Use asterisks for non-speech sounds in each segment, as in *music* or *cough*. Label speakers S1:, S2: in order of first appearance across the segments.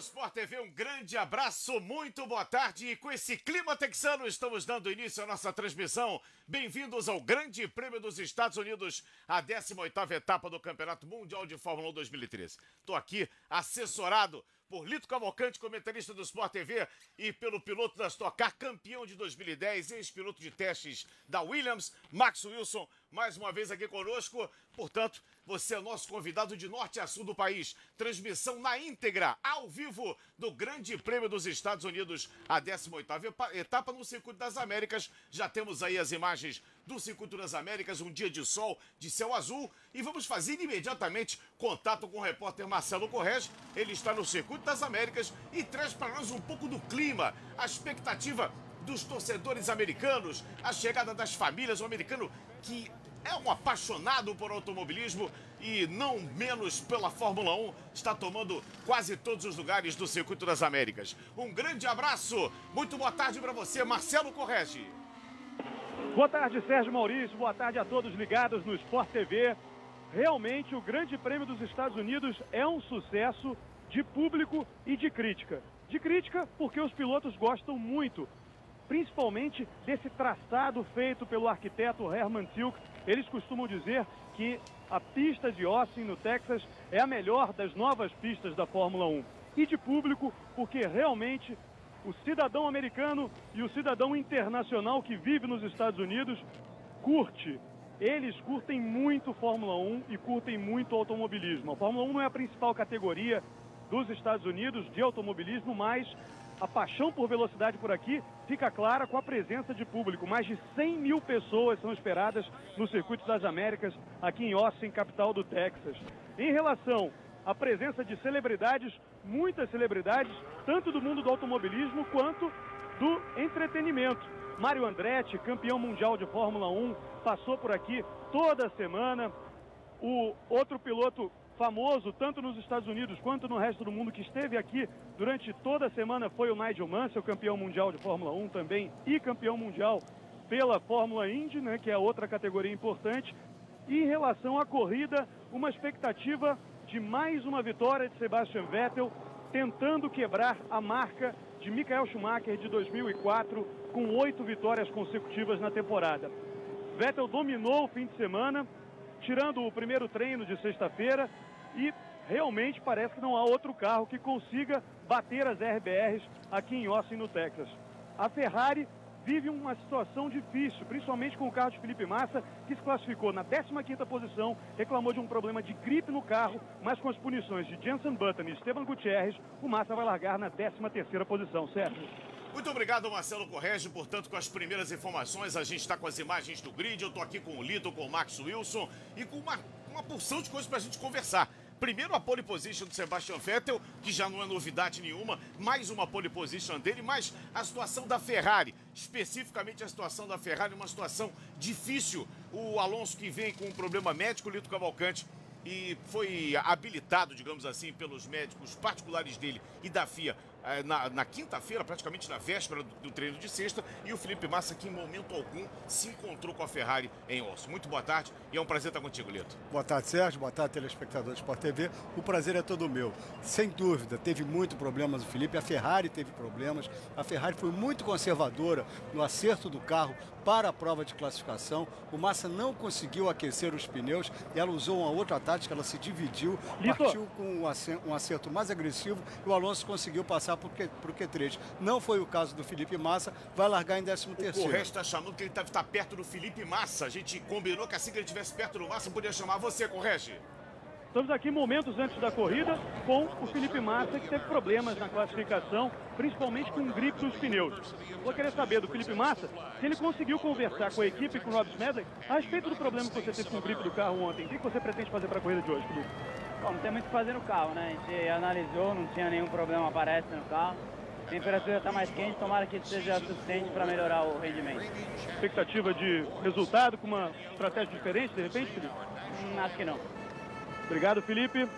S1: Sport TV, um grande abraço, muito boa tarde. E com esse clima texano, estamos dando início à nossa transmissão. Bem-vindos ao Grande Prêmio dos Estados Unidos, a 18ª etapa do Campeonato Mundial de Fórmula 1 2013. Estou aqui assessorado por Lito Cavalcante, comentarista do Sport TV, e pelo piloto da Stock Car, campeão de 2010, ex-piloto de testes da Williams, Max Wilson, mais uma vez aqui conosco. Portanto, você é nosso convidado de norte a sul do país. Transmissão na íntegra, ao vivo, do Grande Prêmio dos Estados Unidos, a 18ª etapa no Circuito das Américas. Já temos aí as imagens do Circuito das Américas, um dia de sol, de céu azul. E vamos fazer imediatamente contato com o repórter Marcelo Correge. Ele está no Circuito das Américas e traz para nós um pouco do clima, a expectativa dos torcedores americanos, a chegada das famílias, o americano que é um apaixonado por automobilismo e não menos pela Fórmula 1, está tomando quase todos os lugares do Circuito das Américas. Um grande abraço, muito boa tarde para você, Marcelo Correge.
S2: Boa tarde, Sérgio Maurício, boa tarde a todos ligados no Sport TV. Realmente, o Grande Prêmio dos Estados Unidos é um sucesso de público e de crítica. De crítica, porque os pilotos gostam muito principalmente desse traçado feito pelo arquiteto Herman Tilke. Eles costumam dizer que a pista de Austin, no Texas, é a melhor das novas pistas da Fórmula 1. E de público, porque realmente o cidadão americano e o cidadão internacional que vive nos Estados Unidos curte. Eles curtem muito Fórmula 1 e curtem muito automobilismo. A Fórmula 1 não é a principal categoria dos Estados Unidos de automobilismo, mas a paixão por velocidade por aqui fica clara com a presença de público. Mais de 100 mil pessoas são esperadas no Circuito das Américas, aqui em Austin, capital do Texas. Em relação à presença de celebridades, muitas celebridades, tanto do mundo do automobilismo quanto do entretenimento. Mário Andretti, campeão mundial de Fórmula 1, passou por aqui toda semana. O outro piloto famoso, tanto nos Estados Unidos quanto no resto do mundo, que esteve aqui durante toda a semana foi o Nigel Mansell, campeão mundial de Fórmula 1 também e campeão mundial pela Fórmula Indy, né, que é outra categoria importante. E em relação à corrida, uma expectativa de mais uma vitória de Sebastian Vettel, tentando quebrar a marca de Michael Schumacher de 2004, com oito vitórias consecutivas na temporada. Vettel dominou o fim de semana, tirando o primeiro treino de sexta-feira, e realmente parece que não há outro carro que consiga bater as RBRs aqui em Austin, no Texas. A Ferrari vive uma situação difícil, principalmente com o carro de Felipe Massa, que se classificou na 15ª posição, reclamou de um problema de gripe no carro, mas com as punições de Jensen Button e Esteban Gutierrez, o Massa vai largar na 13ª posição, Sérgio.
S1: Muito obrigado, Marcelo Correge. Portanto, com as primeiras informações, a gente está com as imagens do grid. Eu estou aqui com o Lito, com o Max Wilson e com uma, uma porção de coisas para a gente conversar. Primeiro a pole position do Sebastian Vettel, que já não é novidade nenhuma, mais uma pole position dele, mas a situação da Ferrari, especificamente a situação da Ferrari, uma situação difícil. O Alonso que vem com um problema médico, Lito Cavalcante, e foi habilitado, digamos assim, pelos médicos particulares dele e da FIA na, na quinta-feira, praticamente na véspera do, do, treino de sexta, e o Felipe Massa, que em momento algum se encontrou com a Ferrari em Osso. Muito boa tarde e é um prazer estar contigo, Lito.
S3: Boa tarde, Sérgio. Boa tarde, telespectadores do Sport TV. O prazer é todo meu. Sem dúvida, teve muito problemas o Felipe, a Ferrari teve problemas. A Ferrari foi muito conservadora no acerto do carro para a prova de classificação. O Massa não conseguiu aquecer os pneus e ela usou uma outra tática, ela se dividiu, Lito. partiu com um acerto mais agressivo e o Alonso conseguiu passar passar para o Q3. Não foi o caso do Felipe Massa, vai largar em 13 terceiro.
S1: O Correia está chamando que ele está tá perto do Felipe Massa. A gente combinou que assim que ele estivesse perto do Massa, podia chamar você, Correge.
S2: Estamos aqui momentos antes da corrida com o Felipe Massa, que teve problemas na classificação, principalmente com o grip dos pneus. Vou querer saber do Felipe Massa se ele conseguiu conversar com a equipe, com o Rob Smedley, a respeito do problema que você teve com o grip do carro ontem. O que você pretende fazer para a corrida de hoje, Felipe?
S4: Bom, não tem muito o que fazer no carro, né? A gente analisou, não tinha nenhum problema aparece no carro. A temperatura está mais quente, tomara que seja suficiente para melhorar o rendimento.
S2: Expectativa de resultado com uma estratégia diferente, de repente, Felipe?
S4: Hum, acho que não.
S2: Obrigado, Felipe.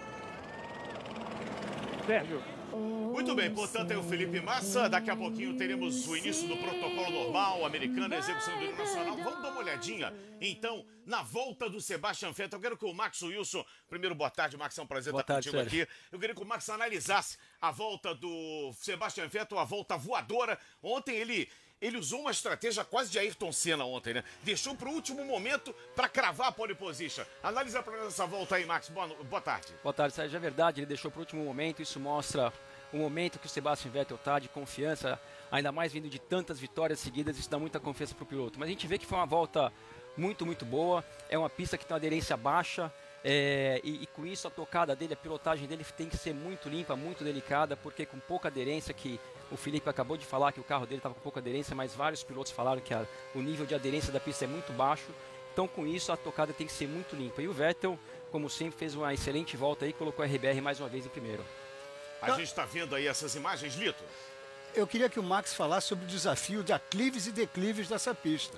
S2: Sérgio.
S1: Muito bem, portanto é o Felipe Massa. Daqui a pouquinho teremos o início do protocolo normal, americano, execução do nacional. Vamos dar uma olhadinha, então, na volta do Sebastian Vettel. Eu quero que o Max Wilson, primeiro, boa tarde, Max, é um prazer
S5: boa
S1: estar
S5: tarde,
S1: contigo Sérgio. aqui. Eu queria que o Max analisasse a volta do Sebastian Vettel, a volta voadora. Ontem ele ele usou uma estratégia quase de Ayrton Senna ontem, né? Deixou para o último momento para cravar a pole position. Analisa para essa volta aí, Max. Boa, boa tarde.
S5: Boa tarde, Sérgio. É verdade, ele deixou para o último momento. Isso mostra o momento que o Sebastian Vettel está de confiança, ainda mais vindo de tantas vitórias seguidas. Isso dá muita confiança para o piloto. Mas a gente vê que foi uma volta muito, muito boa. É uma pista que tem uma aderência baixa. É, e, e, com isso a tocada dele, a pilotagem dele tem que ser muito limpa, muito delicada, porque com pouca aderência, que o Felipe acabou de falar que o carro dele estava com pouca aderência, mas vários pilotos falaram que a, o nível de aderência da pista é muito baixo. Então com isso a tocada tem que ser muito limpa. E o Vettel, como sempre, fez uma excelente volta aí, colocou a RBR mais uma vez em primeiro.
S1: A gente está vendo aí essas imagens, Lito.
S6: Eu queria que o Max falasse sobre o desafio de aclives e declives dessa pista.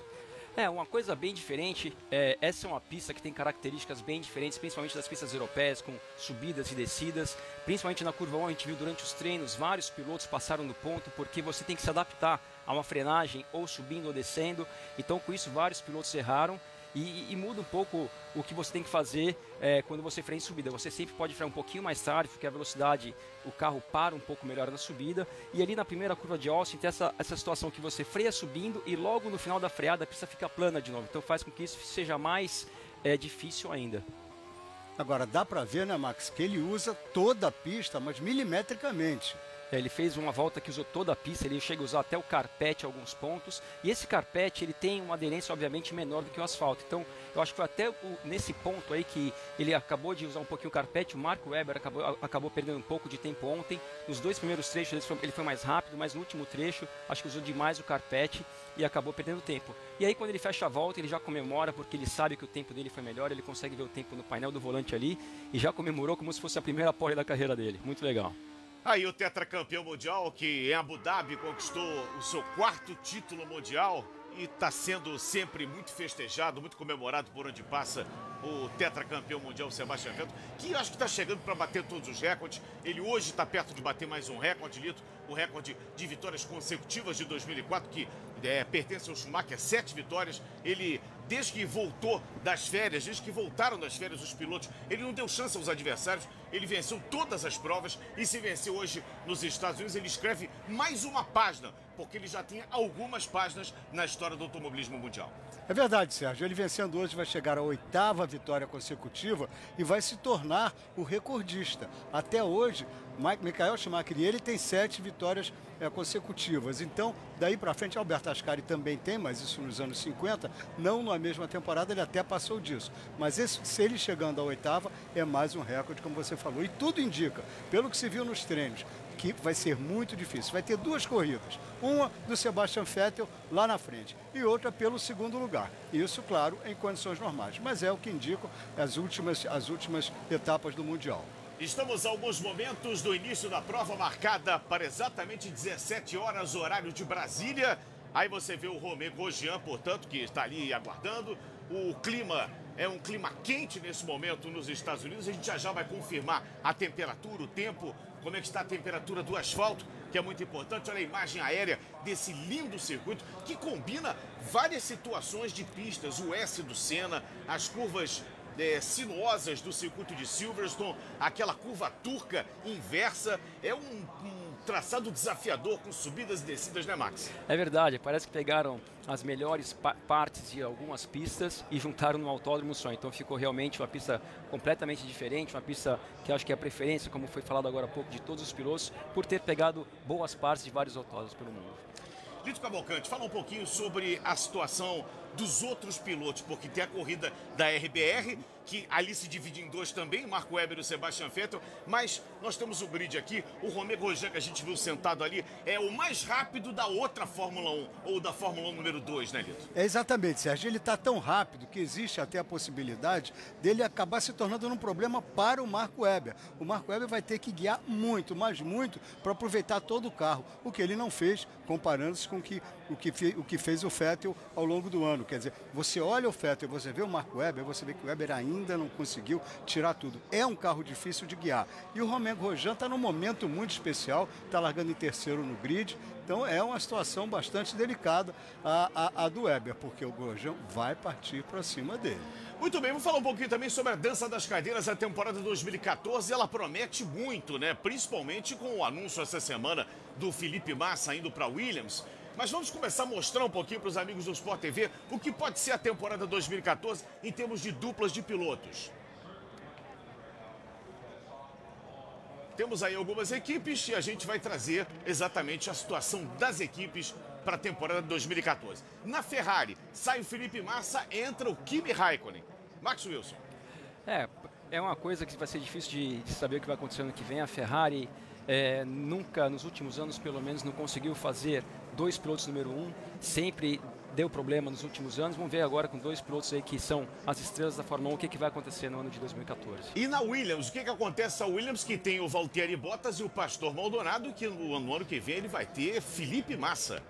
S5: É, uma coisa bem diferente. É, essa é uma pista que tem características bem diferentes, principalmente das pistas europeias, com subidas e descidas. Principalmente na curva 1, a gente viu durante os treinos, vários pilotos passaram do ponto, porque você tem que se adaptar a uma frenagem ou subindo ou descendo. Então, com isso, vários pilotos erraram. E, e, muda um pouco o que você tem que fazer é, quando você freia em subida. Você sempre pode frear um pouquinho mais tarde, porque a velocidade, o carro para um pouco melhor na subida. E ali na primeira curva de Austin tem essa, essa situação que você freia subindo e logo no final da freada a pista fica plana de novo. Então faz com que isso seja mais é, difícil ainda.
S6: Agora dá para ver, né, Max, que ele usa toda a pista, mas milimetricamente.
S5: É, ele fez uma volta que usou toda a pista, ele chega a usar até o carpete alguns pontos. E esse carpete ele tem uma aderência obviamente menor do que o asfalto. Então eu acho que foi até o, nesse ponto aí que ele acabou de usar um pouquinho o carpete. O Marco Weber acabou, acabou perdendo um pouco de tempo ontem. Nos dois primeiros trechos ele foi, ele foi mais rápido, mas no último trecho acho que usou demais o carpete e acabou perdendo tempo. E aí quando ele fecha a volta ele já comemora porque ele sabe que o tempo dele foi melhor. Ele consegue ver o tempo no painel do volante ali e já comemorou como se fosse a primeira pole da carreira dele. Muito legal.
S1: Aí o tetracampeão mundial que em Abu Dhabi conquistou o seu quarto título mundial e está sendo sempre muito festejado, muito comemorado por onde passa o tetracampeão mundial Sebastião Vettel, que acho que está chegando para bater todos os recordes. Ele hoje está perto de bater mais um recorde, Lito, o recorde de vitórias consecutivas de 2004, que é, pertence ao Schumacher, sete vitórias. Ele desde que voltou das férias, desde que voltaram das férias os pilotos, ele não deu chance aos adversários, ele venceu todas as provas e se venceu hoje nos Estados Unidos, ele escreve mais uma página, porque ele já tinha algumas páginas na história do automobilismo mundial.
S6: É verdade, Sérgio. Ele vencendo hoje vai chegar à oitava vitória consecutiva e vai se tornar o recordista. Até hoje, Michael Schumacher e ele tem sete vitórias é, consecutivas. Então, daí para frente, Alberto Ascari também tem, mas isso nos anos 50, não na mesma temporada, ele até passou disso. Mas esse, se ele chegando à oitava, é mais um recorde, como você falou. E tudo indica, pelo que se viu nos treinos, que vai ser muito difícil. Vai ter duas corridas. Uma do Sebastian Vettel lá na frente e outra pelo segundo lugar. Isso, claro, em condições normais. Mas é o que indicam as últimas, as últimas etapas do Mundial.
S1: Estamos a alguns momentos do início da prova marcada para exatamente 17 horas, horário de Brasília. Aí você vê o Romeu Grosjean, portanto, que está ali aguardando. O clima é um clima quente nesse momento nos Estados Unidos. A gente já já vai confirmar a temperatura, o tempo, como é que está a temperatura do asfalto, que é muito importante. Olha a imagem aérea desse lindo circuito que combina várias situações de pistas. O S do Senna, as curvas é, sinuosas do circuito de Silverstone, aquela curva turca inversa. É um, um traçado desafiador com subidas e descidas, né, Max?
S5: É verdade, parece que pegaram as melhores pa partes de algumas pistas e juntaram no autódromo só. Então ficou realmente uma pista completamente diferente, uma pista que acho que é a preferência, como foi falado agora há pouco, de todos os pilotos, por ter pegado boas partes de vários autódromos pelo mundo.
S1: Lito Cavalcante, fala um pouquinho sobre a situação dos outros pilotos, porque tem a corrida da RBR, que ali se divide em dois também, Marco Weber e o Sebastian Vettel, mas nós temos o grid aqui, o Romeo Grosjean que a gente viu sentado ali, é o mais rápido da outra Fórmula 1, ou da Fórmula 1 número 2, né, Lito?
S6: É exatamente, Sérgio, ele está tão rápido que existe até a possibilidade dele acabar se tornando um problema para o Marco Weber. O Marco Weber vai ter que guiar muito, mas muito, para aproveitar todo o carro, o que ele não fez, comparando-se com que, o, que, o que fez o Vettel ao longo do ano. Quer dizer, você olha o Vettel, você vê o Marco Webber, você vê que o ainda ainda não conseguiu tirar tudo. É um carro difícil de guiar. E o Romain Grosjean está num momento muito especial, está largando em terceiro no grid. Então é uma situação bastante delicada a, a, a do Weber, porque o Grosjean vai partir para cima dele.
S1: Muito bem, vamos falar um pouquinho também sobre a dança das cadeiras da temporada 2014. Ela promete muito, né? Principalmente com o anúncio essa semana do Felipe Massa indo para Williams. Mas vamos começar a mostrar um pouquinho para os amigos do Sport TV o que pode ser a temporada 2014 em termos de duplas de pilotos. Temos aí algumas equipes e a gente vai trazer exatamente a situação das equipes para a temporada 2014. Na Ferrari, sai o Felipe Massa, entra o Kimi Raikkonen. Max Wilson.
S5: É, é uma coisa que vai ser difícil de, de saber o que vai acontecer ano que vem. A Ferrari é, nunca, nos últimos anos, pelo menos, não conseguiu fazer dois pilotos número um. Sempre deu problema nos últimos anos. Vamos ver agora com dois pilotos aí que são as estrelas da Fórmula 1, o que, que vai acontecer no ano de 2014.
S1: E na Williams, o que, que acontece na Williams? Que tem o Valtteri Bottas e o Pastor Maldonado, que no, no ano que vem ele vai ter Felipe Massa.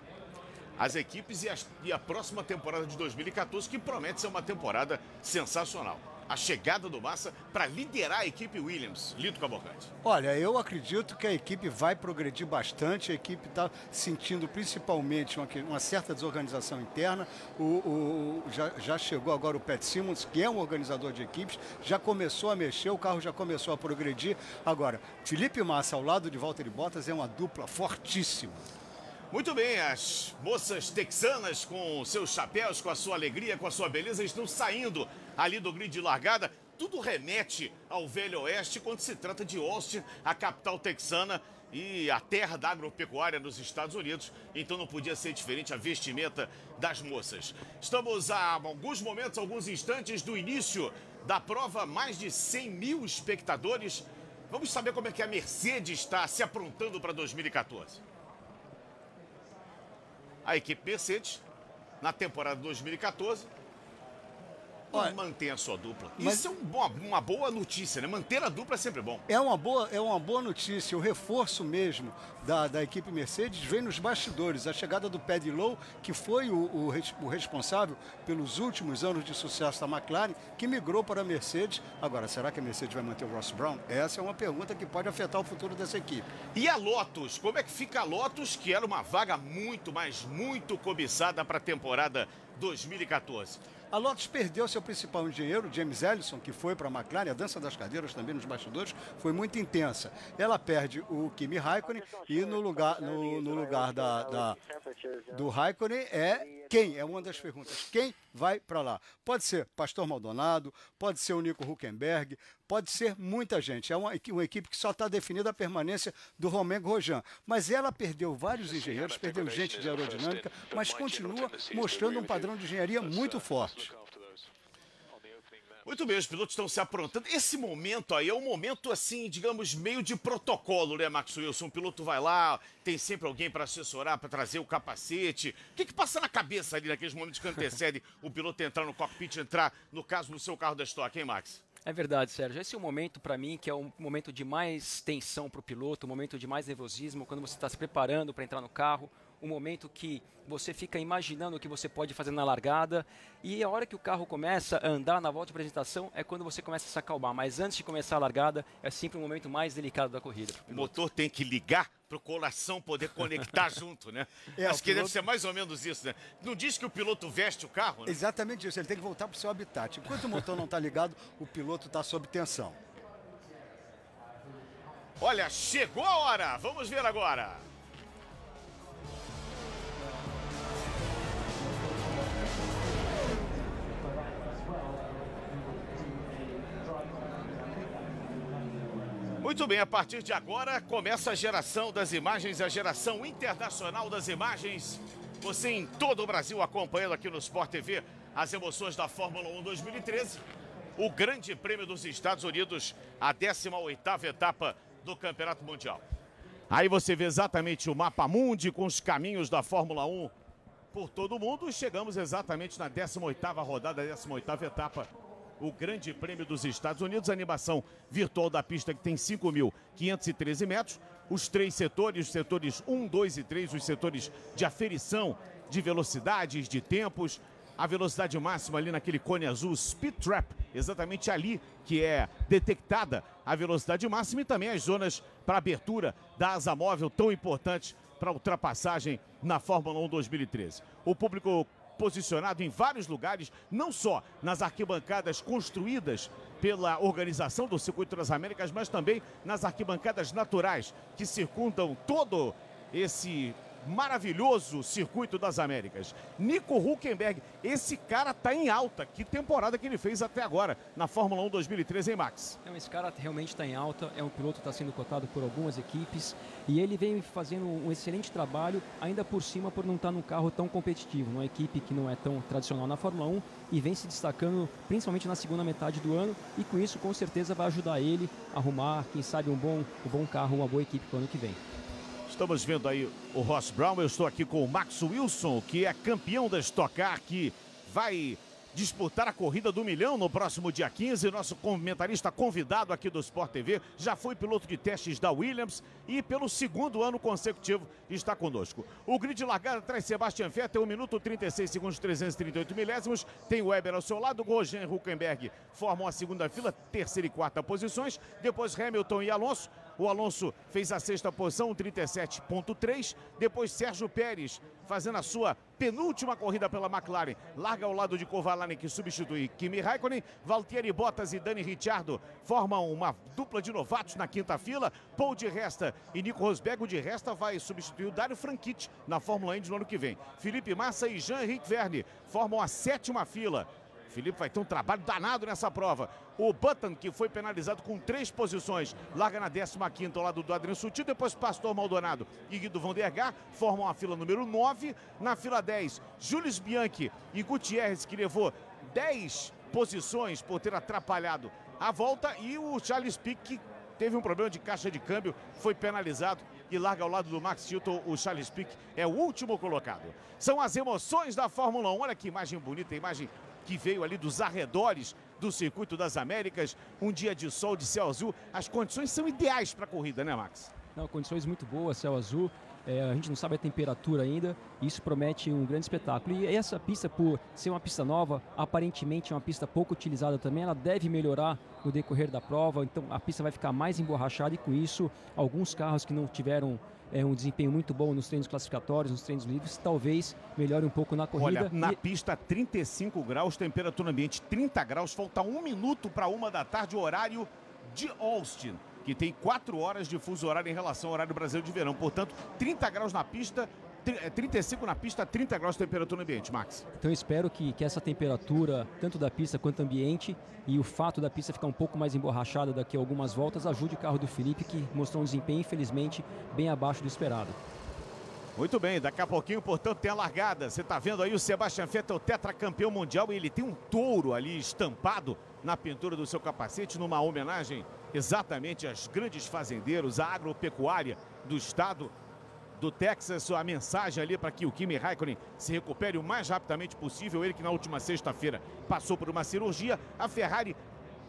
S1: As equipes e, as, e a próxima temporada de 2014, que promete ser uma temporada sensacional a chegada do Massa para liderar a equipe Williams. Lito Cavalcante.
S6: Olha, eu acredito que a equipe vai progredir bastante. A equipe está sentindo principalmente uma, uma, certa desorganização interna. O, o, já, já, chegou agora o Pat Simmons, que é um organizador de equipes, já começou a mexer, o carro já começou a progredir. Agora, Felipe Massa ao lado de Walter Bottas é uma dupla fortíssima.
S1: Muito bem, as moças texanas com seus chapéus, com a sua alegria, com a sua beleza, estão saindo ali do grid de largada. Tudo remete ao Velho Oeste quando se trata de Austin, a capital texana e a terra da agropecuária nos Estados Unidos. Então não podia ser diferente a vestimenta das moças. Estamos a alguns momentos, alguns instantes do início da prova, mais de 100 mil espectadores. Vamos saber como é que a Mercedes está se aprontando para 2014 a equipe Mercedes na temporada 2014 Olha, mantém a sua dupla. Mas... Isso é um, uma boa notícia, né? Manter a dupla é sempre bom.
S6: É uma boa, é uma boa notícia. O reforço mesmo da, da equipe Mercedes vem nos bastidores. A chegada do Paddy Lowe, que foi o, o, o, responsável pelos últimos anos de sucesso da McLaren, que migrou para a Mercedes. Agora, será que a Mercedes vai manter o Ross Brown? Essa é uma pergunta que pode afetar o futuro dessa equipe.
S1: E a Lotus? Como é que fica a Lotus, que era uma vaga muito, mas muito cobiçada para a temporada 2014?
S6: A Lotus perdeu seu principal engenheiro, James Ellison, que foi para a McLaren. A dança das cadeiras também nos bastidores foi muito intensa. Ela perde o Kimi Raikkonen e no lugar, no, no lugar da, da, do Raikkonen é quem? É uma das perguntas. Quem vai para lá? Pode ser Pastor Maldonado, pode ser o Nico Huckenberg, pode ser muita gente. É uma, uma equipe que só está definida a permanência do Romain Grosjean. Mas ela perdeu vários engenheiros, perdeu gente de aerodinâmica, mas continua mostrando um padrão de engenharia muito forte.
S1: Muito bem, os pilotos estão se aprontando. Esse momento aí é um momento, assim, digamos, meio de protocolo, né, Max Wilson? O piloto vai lá, tem sempre alguém para assessorar, para trazer o capacete. O que, que passa na cabeça ali naqueles momentos que antecedem o piloto entrar no cockpit, entrar, no caso, no seu carro da Stock, hein, Max?
S5: É verdade, Sérgio. Esse é um momento para mim que é um momento de mais tensão para o piloto, um momento de mais nervosismo, quando você está se preparando para entrar no carro, um momento que você fica imaginando o que você pode fazer na largada e a hora que o carro começa a andar na volta de apresentação é quando você começa a se acalmar. Mas antes de começar a largada é sempre o momento mais delicado da corrida.
S1: O motor tem que ligar para o coração poder conectar *laughs* junto, né? É, Acho que piloto... deve ser mais ou menos isso, né? Não diz que o piloto veste o carro, né?
S6: Exatamente isso, ele tem que voltar para o seu habitat. Enquanto o motor não está ligado, o piloto está sob tensão.
S1: Olha, chegou a hora! Vamos ver agora! Muito bem, a partir de agora começa a geração das imagens, a geração internacional das imagens. Você em todo o Brasil acompanhando aqui no Sport TV as emoções da Fórmula 1 2013. O Grande Prêmio dos Estados Unidos, a 18ª etapa do Campeonato Mundial. Aí você vê exatamente o mapa mundi com os caminhos da Fórmula 1 por todo o mundo. Chegamos exatamente na 18ª rodada, 18ª etapa o Grande Prêmio dos Estados Unidos, animação virtual da pista que tem 5.513 metros, os três setores, os setores 1, 2 e 3, os setores de aferição de velocidades, de tempos, a velocidade máxima ali naquele cone azul Speed Trap, exatamente ali que é detectada a velocidade máxima e também as zonas para abertura da asa móvel tão importantes para ultrapassagem na Fórmula 1 2013. O público posicionado em vários lugares, não só nas arquibancadas construídas pela organização do Circuito das Américas, mas também nas arquibancadas naturais que circundam todo esse maravilhoso circuito das Américas. Nico Huckenberg, esse cara tá em alta. Que temporada que ele fez até agora na Fórmula 1 2013, hein, Max?
S5: Esse cara realmente está em alta. É um piloto que está sendo cotado por algumas equipes e ele vem fazendo um excelente trabalho, ainda por cima por não estar tá num carro tão competitivo, numa equipe que não é tão tradicional na Fórmula 1 e vem se destacando principalmente na segunda metade do ano e com isso com certeza vai ajudar ele a arrumar, quem sabe, um bom, um bom carro, uma boa equipe para o ano que vem.
S1: Estamos vendo aí o Ross Brown. Eu estou aqui com o Max Wilson, que é campeão da Stock Car, que vai disputar a corrida do milhão no próximo dia 15. Nosso comentarista convidado aqui do Sport TV já foi piloto de testes da Williams e pelo segundo ano consecutivo está conosco. O grid largada traz Sebastian Vettel, 1 minuto 36 segundos 338 milésimos. Tem Weber ao seu lado, Roger Huckenberg formam a segunda fila, terceira e quarta posições. Depois Hamilton e Alonso. O Alonso fez a sexta posição, 37.3. Depois Sérgio Pérez fazendo a sua penúltima corrida pela McLaren. Larga ao lado de Kovalainen, que substitui Kimi Raikkonen. Valtieri Bottas e Dani Ricciardo formam uma dupla de novatos na quinta fila. Paul de Resta e Nico Rosberg. De Resta vai substituir o Dário Franchitti na Fórmula 1 no ano que vem. Felipe Massa e Jean-Henrique Verne formam a sétima fila. Felipe vai ter um trabalho danado nessa prova. O Button, que foi penalizado com três posições, larga na 15 ao lado do Adriano Sutil. Depois Pastor Maldonado e Guido Van der Gar formam a fila número 9. Na fila 10, Jules Bianchi e Gutierrez, que levou 10 posições por ter atrapalhado a volta. E o Charles Pick, que teve um problema de caixa de câmbio, foi penalizado e larga ao lado do Max Chilton. O Charles Pick é o último colocado. São as emoções da Fórmula 1. Olha que imagem bonita, imagem que veio ali dos arredores do Circuito das Américas. Um dia de sol, de céu azul. As condições são ideais para a corrida, né, Max?
S5: Não, condições muito boas, céu azul. É, a gente não sabe a temperatura ainda, isso promete um grande espetáculo. E essa pista, por ser uma pista nova, aparentemente é uma pista pouco utilizada também, ela deve melhorar no decorrer da prova, então a pista vai ficar mais emborrachada e com isso, alguns carros que não tiveram é, um desempenho muito bom nos treinos classificatórios, nos treinos livres, talvez melhore um pouco na corrida.
S1: Olha, na e... pista 35 graus, temperatura ambiente 30 graus, falta um minuto para uma da tarde, horário de Austin que tem 4 horas de fuso horário em relação ao horário brasileiro de verão. Portanto, 30 graus na pista, 35 é, na pista, 30 graus de temperatura no ambiente, Max.
S5: Então espero que, que essa temperatura, tanto da pista quanto ambiente, e o fato da pista ficar um pouco mais emborrachada daqui a algumas voltas, ajude o carro do Felipe, que mostrou um desempenho, infelizmente, bem abaixo do esperado.
S1: Muito bem, daqui a pouquinho, portanto, tem a largada. Você está vendo aí o Sebastian Vettel, tetracampeão mundial, e ele tem um touro ali estampado na pintura do seu capacete, numa homenagem exatamente aos grandes fazendeiros, à agropecuária do estado do Texas, a mensagem ali para que o Kimi Raikkonen se recupere o mais rapidamente possível. Ele que na última sexta-feira passou por uma cirurgia. A Ferrari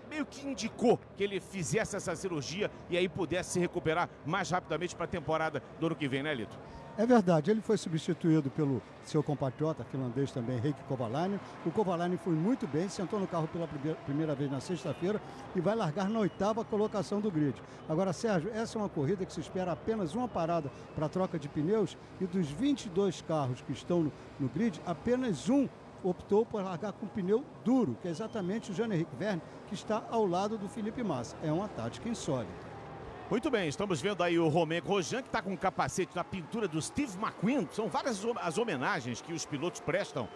S1: meio que indicou que ele fizesse essa cirurgia e aí pudesse se recuperar mais rapidamente para a temporada do ano que vem, né, Lito?
S3: É verdade, ele foi substituído pelo seu compatriota finlandês também, Heikki Kovalainen. O Kovalainen foi muito bem, sentou no carro pela primeira vez na sexta-feira e vai largar na oitava colocação do grid. Agora, Sérgio, essa é uma corrida que se espera apenas uma parada para troca de pneus e dos 22 carros que estão no, no grid, apenas um optou por largar com pneu duro, que é exatamente o Jean-Henrique Verne, que está ao lado do Felipe Massa. É uma tática insólita.
S1: Muito bem, estamos vendo aí o Romain Grosjean, que está com um capacete na pintura do Steve McQueen. São várias as homenagens que os pilotos prestam.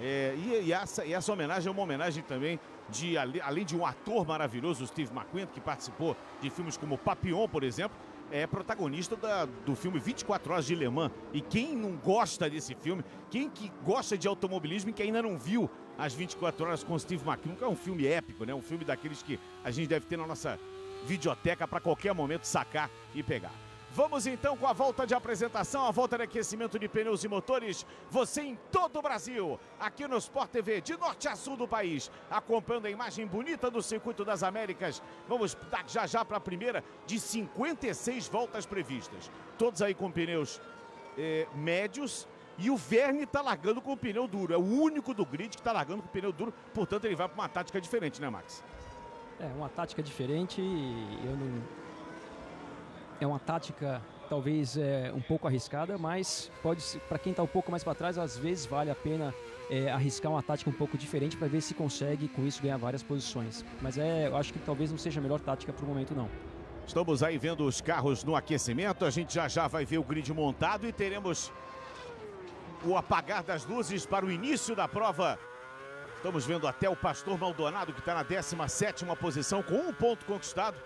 S1: É, e, e, essa, e, essa, homenagem é uma homenagem também de, além de um ator maravilhoso, o Steve McQueen, que participou de filmes como Papillon, por exemplo, é protagonista da, do filme 24 Horas de Le Mans. E quem não gosta desse filme, quem que gosta de automobilismo e que ainda não viu as 24 Horas com Steve McQueen, que é um filme épico, né? Um filme daqueles que a gente deve ter na nossa videoteca para qualquer momento sacar e pegar. Vamos então com a volta de apresentação, a volta de aquecimento de pneus e motores. Você em todo o Brasil, aqui no Sport TV, de norte a sul do país, acompanhando a imagem bonita do Circuito das Américas. Vamos já já para a primeira de 56 voltas previstas. Todos aí com pneus eh, médios, E o Verne está largando com o pneu duro. É o único do grid que está largando com o pneu duro. Portanto, ele vai para uma tática diferente, né, Max?
S5: É, uma tática diferente. Eu não... É uma tática talvez é, um pouco arriscada, mas pode para quem está um pouco mais para trás, às vezes vale a pena é, arriscar uma tática um pouco diferente para ver se consegue com isso ganhar várias posições. Mas é, eu acho que talvez não seja a melhor tática para o momento não.
S1: Estamos aí vendo os carros no aquecimento, a gente já já vai ver o grid montado e teremos o apagar das luzes para o início da prova. Estamos vendo até o Pastor Maldonado que está na 17ª posição com um ponto conquistado.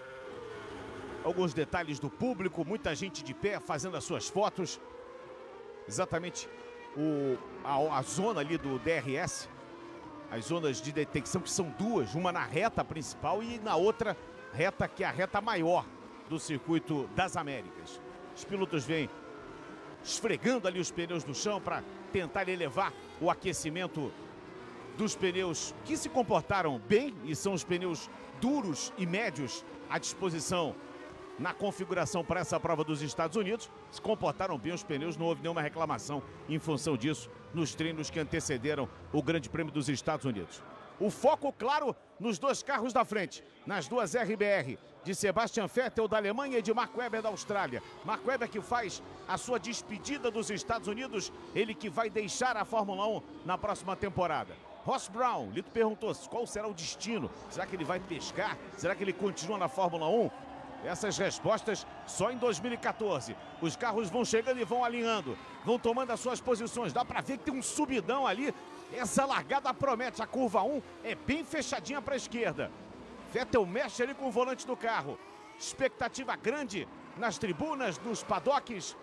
S1: Alguns detalhes do público, muita gente de pé fazendo as suas fotos. Exatamente o, a, a zona ali do DRS, as zonas de detecção que são duas, uma na reta principal e na outra reta que é a reta maior do circuito das Américas. Os pilotos vêm esfregando ali os pneus no chão para tentar elevar o aquecimento dos pneus que se comportaram bem e são os pneus duros e médios à disposição na configuração para essa prova dos Estados Unidos. Se comportaram bem os pneus, não houve nenhuma reclamação em função disso nos treinos que antecederam o Grande Prêmio dos Estados Unidos. O foco, claro, nos dois carros da frente, nas duas RBR, de Sebastian Vettel da Alemanha e de Mark Webber da Austrália. Mark Webber que faz a sua despedida dos Estados Unidos, ele que vai deixar a Fórmula 1 na próxima temporada. Ross Brown, Lito perguntou qual será o destino. Será que ele vai pescar? Será que ele continua na Fórmula 1? Essas respostas só em 2014. Os carros vão chegando e vão alinhando, vão tomando as suas posições. Dá para ver que tem um subidão ali. Essa largada promete. A curva 1 é bem fechadinha para a esquerda. Vettel mexe ali com o volante do carro. Expectativa grande nas tribunas, nos paddocks,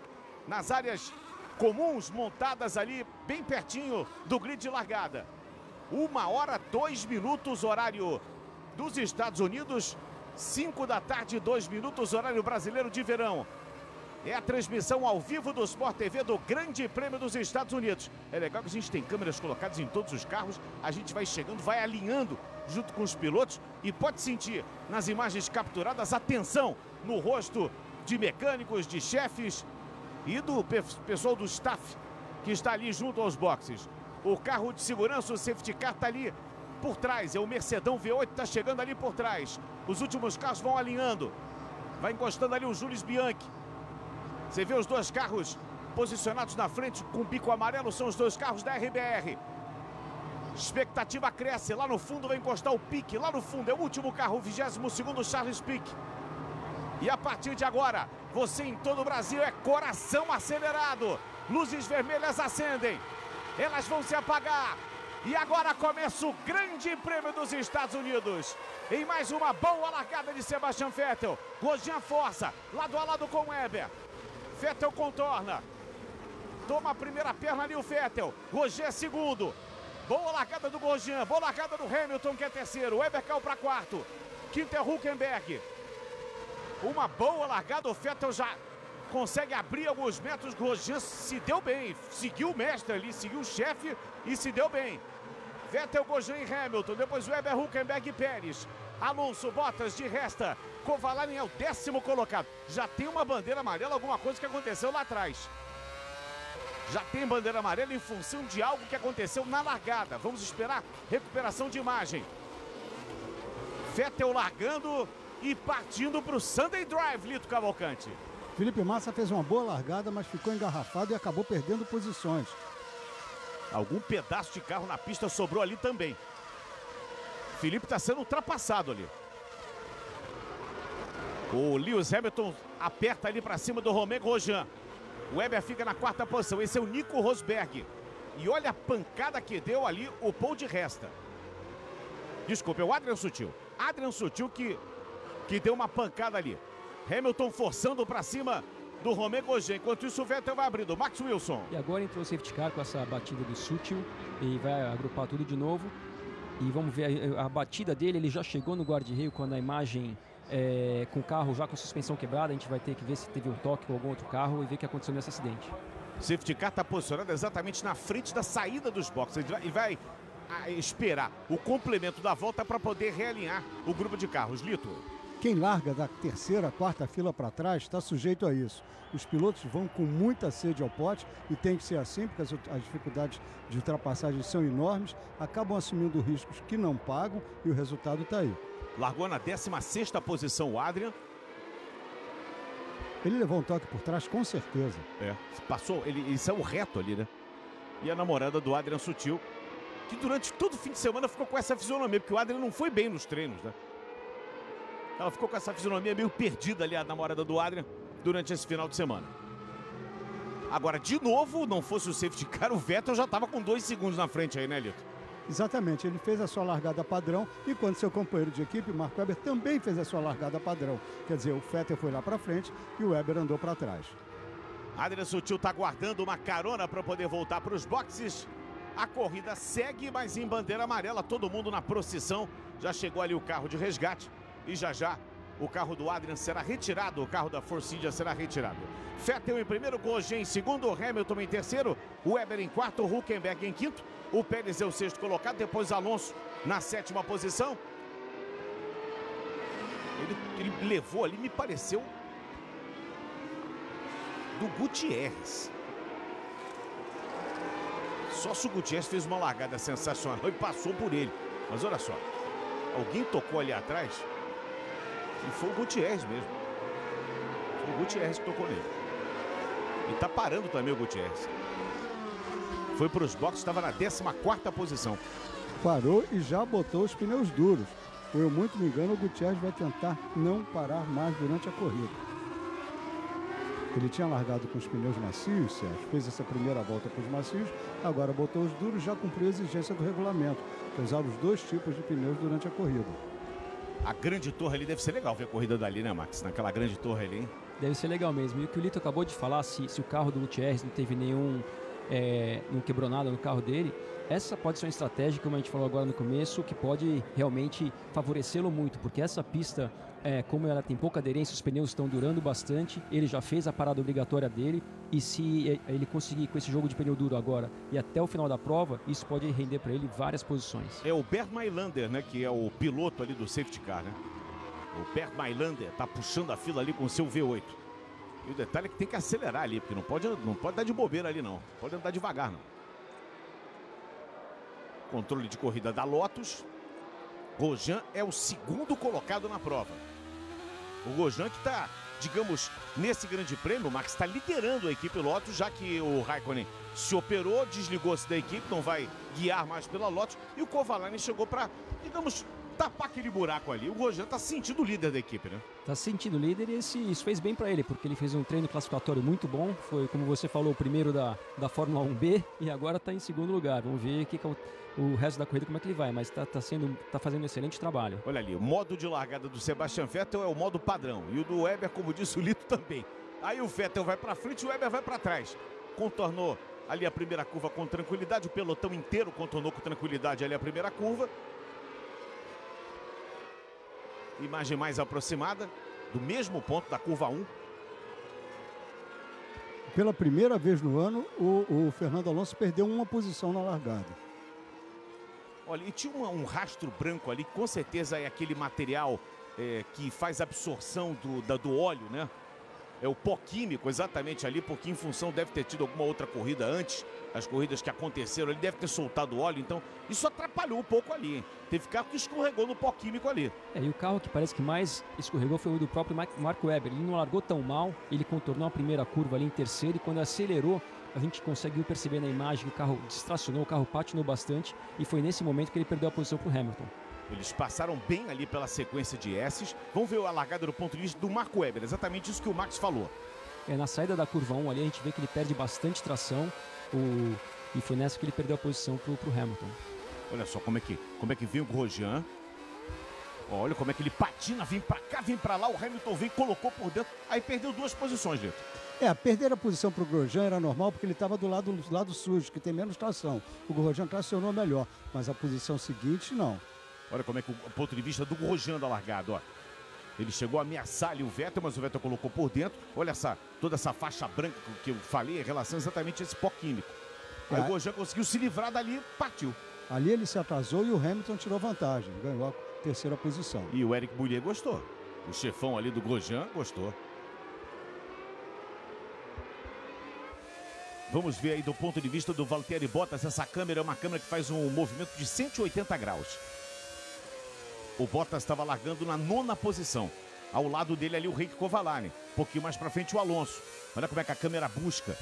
S1: nas áreas comuns montadas ali bem pertinho do grid de largada. Uma hora, dois minutos, horário dos Estados Unidos. 5 da tarde, 2 minutos, horário brasileiro de verão. É a transmissão ao vivo do Sport TV do Grande Prêmio dos Estados Unidos. É legal que a gente tem câmeras colocadas em todos os carros, a gente vai chegando, vai alinhando junto com os pilotos e pode sentir nas imagens capturadas a tensão no rosto de mecânicos, de chefes e do pessoal do staff que está ali junto aos boxes. O carro de segurança, o safety car, está ali por trás. É o Mercedão V8 está chegando ali por trás. Os últimos carros vão alinhando. Vai encostando ali o Júlio Bianchi. Você vê os dois carros posicionados na frente com bico amarelo. São os dois carros da RBR. Expectativa cresce. Lá no fundo vai encostar o Pique. Lá no fundo é o último carro, o 22 Charles Pique. E a partir de agora, você em todo o Brasil é coração acelerado. Luzes vermelhas acendem. Elas vão se apagar. E agora começa o Grande Prêmio dos Estados Unidos. Em mais uma boa largada de Sebastian Vettel. Grosjean força, lado a lado com Weber. Vettel contorna. Toma a primeira perna ali o Vettel. Grosjean segundo. Boa largada do Grosjean, boa largada do Hamilton que é terceiro. Weber caiu para quarto. Quinto é Huckenberg. Uma boa largada, o Vettel já consegue abrir alguns metros. Grosjean se deu bem, seguiu o mestre ali, seguiu o chefe e se deu bem. Vettel, Grosjean e Hamilton, depois Weber, Huckenberg e Pérez. Alonso, Bottas de resta. Kovalainen é o décimo colocado. Já tem uma bandeira amarela, alguma coisa que aconteceu lá atrás. Já tem bandeira amarela em função de algo que aconteceu na largada. Vamos esperar recuperação de imagem. Vettel largando e partindo para o Sunday Drive, Lito Cavalcante.
S3: Felipe Massa fez uma boa largada, mas ficou engarrafado e acabou perdendo posições.
S1: Algum pedaço de carro na pista sobrou ali também. Felipe está sendo ultrapassado ali. O Lewis Hamilton aperta ali para cima do Romero Rojan. O Weber fica na quarta posição. Esse é o Nico Rosberg. E olha a pancada que deu ali o Paul de Resta. Desculpa, é o Adrian Sutil. Adrian Sutil que, que deu uma pancada ali. Hamilton forçando para cima do Romero Grosjean. Enquanto isso, o Vettel vai abrindo. Max Wilson.
S5: E agora entrou o safety car com essa batida do Sutil e vai agrupar tudo de novo. E vamos ver a, a batida dele. Ele já chegou no guarda-reio quando a imagem é, com o carro já com suspensão quebrada. A gente vai ter que ver se teve um toque com algum outro carro e ver o que aconteceu nesse acidente.
S1: Safety car está posicionado exatamente na frente da saída dos boxes. Ele vai, ele vai a, esperar o complemento da volta para poder realinhar o grupo de carros. Lito.
S6: Quem larga da terceira, quarta fila para trás está sujeito a isso. Os pilotos vão com muita sede ao pote e tem que ser assim, porque as, as dificuldades de ultrapassagem são enormes, acabam assumindo riscos que não pagam e o resultado está aí.
S1: Largou na 16 posição o Adrian.
S6: Ele levou um toque por trás, com certeza.
S1: É, passou, ele, ele saiu reto ali, né? E a namorada do Adrian Sutil, que durante todo o fim de semana ficou com essa fisionomia, porque o Adrian não foi bem nos treinos, né? Ela ficou com essa fisionomia meio perdida ali, a namorada do Adrian, durante esse final de semana. Agora, de novo, não fosse o safety car, o Vettel já estava com dois segundos na frente aí, né, Lito?
S6: Exatamente, ele fez a sua largada padrão e quando seu companheiro de equipe, Marco Weber, também fez a sua largada padrão. Quer dizer, o Vettel foi lá para frente e o Weber andou para trás.
S1: Adrian Sutil está guardando uma carona para poder voltar para os boxes. A corrida segue, mas em bandeira amarela, todo mundo na procissão. Já chegou ali o carro de resgate e já já o carro do Adrian será retirado, o carro da Force India será retirado. Vettel em primeiro, Grosjean em segundo, Hamilton em terceiro, Weber em quarto, Huckenberg em quinto, o Pérez é o sexto colocado, depois Alonso na sétima posição. Ele, ele levou ali, me pareceu, do Gutierrez. Só se o Gutierrez fez uma largada sensacional e passou por ele. Mas olha só, alguém tocou ali atrás e foi o Gutierrez mesmo. Foi o Gutierrez que tocou nele. E tá parando também o Gutierrez. Foi para os boxes, estava na 14 posição.
S6: Parou e já botou os pneus duros. Ou eu muito me engano, o Gutierrez vai tentar não parar mais durante a corrida. Ele tinha largado com os pneus macios, Sérgio, fez essa primeira volta com os macios, agora botou os duros, já cumpriu a exigência do regulamento, que usar os dois tipos de pneus durante a corrida.
S1: A grande torre ali deve ser legal ver a corrida dali, né, Max? Naquela grande torre ali, hein?
S5: Deve ser legal mesmo. E o que o Lito acabou de falar, se, se o carro do Gutierrez não teve nenhum. É, não quebrou nada no carro dele, essa pode ser uma estratégia, como a gente falou agora no começo, que pode realmente favorecê-lo muito, porque essa pista, é, como ela tem pouca aderência, os pneus estão durando bastante, ele já fez a parada obrigatória dele, e se ele conseguir com esse jogo de pneu duro agora e até o final da prova, isso pode render para ele várias posições.
S1: É o Bert Mailander, né, que é o piloto ali do safety car, né? O Bert Mailander tá puxando a fila ali com o seu V8. E o detalhe é que tem que acelerar ali, porque não pode, não pode dar de bobeira ali, não. Pode andar devagar, não. Controle de corrida da Lotus. Rojan é o segundo colocado na prova. O Rojan que está, digamos, nesse grande prêmio, o Max está liderando a equipe Lotus, já que o Raikkonen se operou, desligou-se da equipe, não vai guiar mais pela Lotus. E o Kovalainen chegou para, digamos, tapar aquele buraco ali. O Rojan está sentindo o líder da equipe, né?
S5: Está sentindo líder e esse, isso fez bem para ele, porque ele fez um treino classificatório muito bom. Foi, como você falou, o primeiro da, da Fórmula 1B e agora está em segundo lugar. Vamos ver que, que é o, resto da corrida como é que ele vai, mas está tá sendo, tá fazendo um excelente trabalho.
S1: Olha ali, o modo de largada do Sebastian Vettel é o modo padrão e o do Weber, como disse o Lito, também. Aí o Vettel vai para frente e o Weber vai para trás. Contornou ali a primeira curva com tranquilidade, o pelotão inteiro contornou com tranquilidade ali a primeira curva. Imagem mais aproximada do mesmo ponto da curva 1.
S6: Pela primeira vez no ano, o, o Fernando Alonso perdeu uma posição na largada.
S1: Olha, e tinha um, um rastro branco ali, com certeza é aquele material é, que faz absorção do, da, do óleo, né? É o pó químico, exatamente ali, porque em função deve ter tido alguma outra corrida antes, as corridas que aconteceram, ele deve ter soltado óleo, então isso atrapalhou um pouco ali, hein? Teve carro que escorregou no pó químico ali.
S5: É, e o carro que parece que mais escorregou foi o do próprio Marco Weber. Ele não largou tão mal, ele contornou a primeira curva ali em terceiro e quando acelerou, a gente conseguiu perceber na imagem que o carro distracionou, o carro patinou bastante e foi nesse momento que ele perdeu a posição para o Hamilton.
S1: Eles passaram bem ali pela sequência de S's. Vamos ver a largada do ponto de vista do Marco Weber, exatamente isso que o Max falou.
S5: É, na saída da curva 1 ali a gente vê que ele perde bastante tração o... e foi nessa que ele perdeu a posição para o Hamilton.
S1: Olha só como é que, como é que vem o Grosjean. Olha como é que ele patina, vem para cá, vem para lá, o Hamilton vem, colocou por dentro, aí perdeu duas posições, Lito.
S6: É, perder a posição para o Grosjean era normal porque ele estava do lado, do lado sujo, que tem menos tração. O Grosjean tracionou melhor, mas a posição seguinte, não.
S1: Olha como é que o ponto de vista do Grosjean da largada, ó. Ele chegou a ameaçar ali o Vettel, mas o Vettel colocou por dentro. Olha essa, toda essa faixa branca que eu falei em relação exatamente a esse pó químico. Aí é. o Grosjean conseguiu se livrar dali partiu.
S6: Ali ele se atrasou e o Hamilton tirou vantagem, ganhou a terceira posição.
S1: E o Eric Boulier gostou. O chefão ali do Grosjean gostou. Vamos ver aí do ponto de vista do Valtteri Bottas. Essa câmera é uma câmera que faz um movimento de 180 graus. O Bottas estava largando na nona posição. Ao lado dele ali o Rick Covalani. Um pouquinho mais para frente o Alonso. Olha como é que a câmera busca.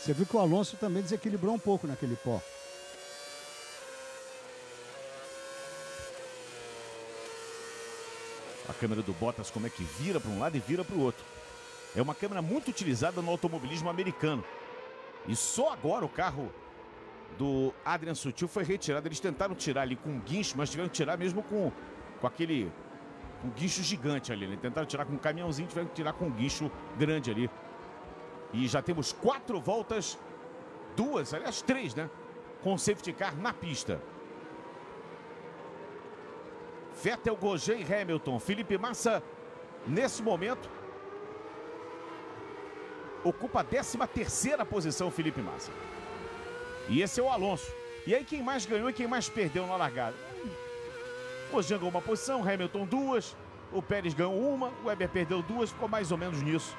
S3: Você viu que o Alonso também desequilibrou um pouco naquele pó.
S1: A câmera do Bottas como é que vira para um lado e vira para o outro. É uma câmera muito utilizada no automobilismo americano. E só agora o carro do Adrian Sutil foi retirado. Eles tentaram tirar ali com um guincho, mas tiveram que tirar mesmo com, com aquele um guincho gigante ali. Né? Tentaram tirar com um caminhãozinho, tiveram que tirar com um guincho grande ali. E já temos quatro voltas, duas, aliás, três, né? Com safety car na pista. Vettel, Gojê e Hamilton. Felipe Massa, nesse momento, ocupa a 13 terceira posição, Felipe Massa. E esse é o Alonso. E aí quem mais ganhou e quem mais perdeu na largada? Ganhou uma posição, Hamilton duas, o Pérez ganhou uma, o Weber perdeu duas, ficou mais ou menos nisso.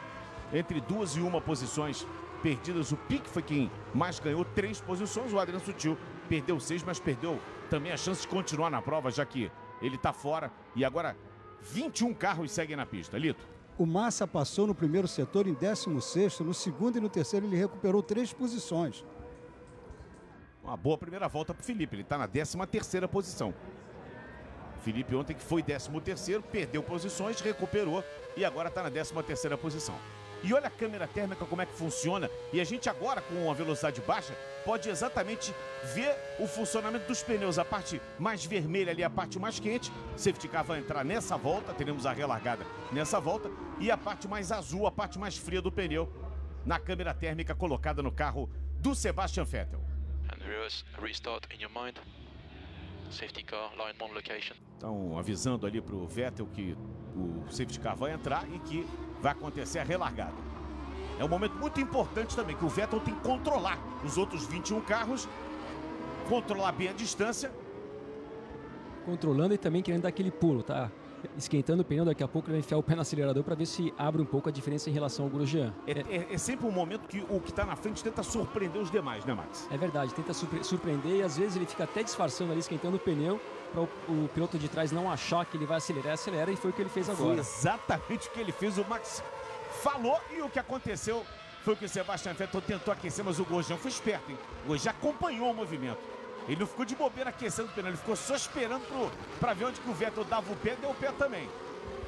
S1: Entre duas e uma posições perdidas, o Pique foi quem mais ganhou três posições, o Adriano Sutil perdeu seis, mas perdeu também a chance de continuar na prova, já que ele está fora e agora 21 carros seguem na pista. Lito.
S3: O Massa passou no primeiro setor em 16, no segundo e no terceiro ele recuperou três posições.
S1: Uma boa primeira volta para o Felipe, ele está na 13 terceira posição. Felipe ontem que foi 13 terceiro, perdeu posições, recuperou e agora está na 13 terceira posição. E olha a câmera térmica como é que funciona. E a gente agora, com uma velocidade baixa, pode exatamente ver o funcionamento dos pneus. A parte mais vermelha ali, a parte mais quente. Safety car vai entrar nessa volta, teremos a relargada nessa volta. E a parte mais azul, a parte mais fria do pneu, na câmera térmica colocada no carro do Sebastian Vettel. And restart in your mind. Safety car, line on location. Então, avisando ali para o Vettel que o safety car vai entrar e que vai acontecer a relargada. É um momento muito importante também, que o Vettel tem que controlar os outros 21 carros, controlar bem a distância.
S5: Controlando e também querendo dar aquele pulo, tá? Esquentando o pneu, daqui a pouco ele vai enfiar o pé no acelerador para ver se abre um pouco a diferença em relação ao Grosjean.
S1: É, é, é sempre um momento que o que está na frente tenta surpreender os demais, né, Max?
S5: É verdade, tenta surpre surpreender e às vezes ele fica até disfarçando ali, esquentando o pneu para o, o, piloto de trás não achar que ele vai acelerar, acelera e foi o que ele fez agora. Foi
S1: exatamente o que ele fez. O Max falou e o que aconteceu foi que o Sebastian Vettel tentou aquecer, mas o Grosjean foi esperto, hein? O Grosjean acompanhou o movimento. Ele não ficou de bobeira aquecendo o pneu, ele ficou só esperando para ver onde que o Vettel dava o pé, deu o pé também.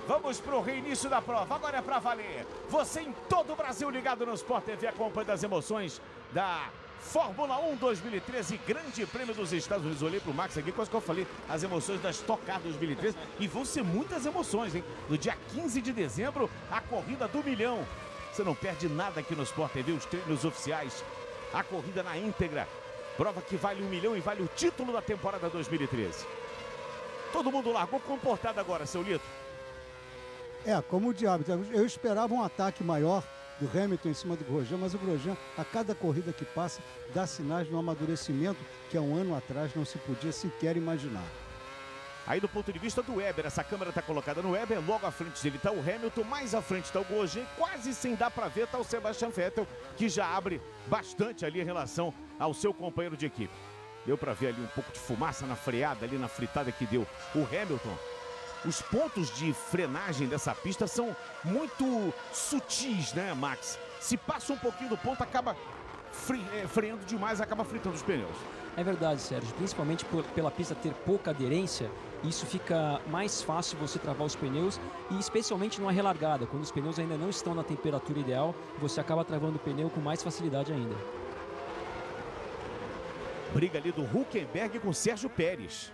S1: Vamos para o reinício da prova, agora é para valer. Você em todo o Brasil ligado no Sport TV acompanha as emoções da Fórmula 1 2013, Grande Prêmio dos Estados Unidos. Olhei pro Max aqui, quase que eu falei, as emoções da Stock Car 2013. E vão ser muitas emoções, hein? No dia 15 de dezembro, a corrida do milhão. Você não perde nada aqui no Sport TV, os treinos oficiais, a corrida na íntegra. Prova que vale um milhão e vale o título da temporada 2013. Todo mundo largou comportado agora, seu Lito.
S3: É, como o diabo. Eu esperava um ataque maior do Hamilton em cima do Grosjean, mas o Grosjean, a cada corrida que passa, dá sinais de um amadurecimento que há um ano atrás não se podia sequer imaginar.
S1: Aí do ponto de vista do Weber, essa câmera está colocada no Weber, logo à frente dele está o Hamilton, mais à frente está o Grosjean, quase sem dar para ver está o Sebastian Vettel, que já abre bastante ali em relação ao seu companheiro de equipe. Deu para ver ali um pouco de fumaça na freada, ali na fritada que deu o Hamilton os pontos de frenagem dessa pista são muito sutis, né, Max? Se passa um pouquinho do ponto, acaba fre é, freando demais, acaba fritando os pneus.
S5: É verdade, Sérgio. Principalmente por, pela pista ter pouca aderência, isso fica mais fácil você travar os pneus e especialmente numa relargada, quando os pneus ainda não estão na temperatura ideal, você acaba travando o pneu com mais facilidade ainda.
S1: Briga ali do Huckenberg com Sérgio Pérez.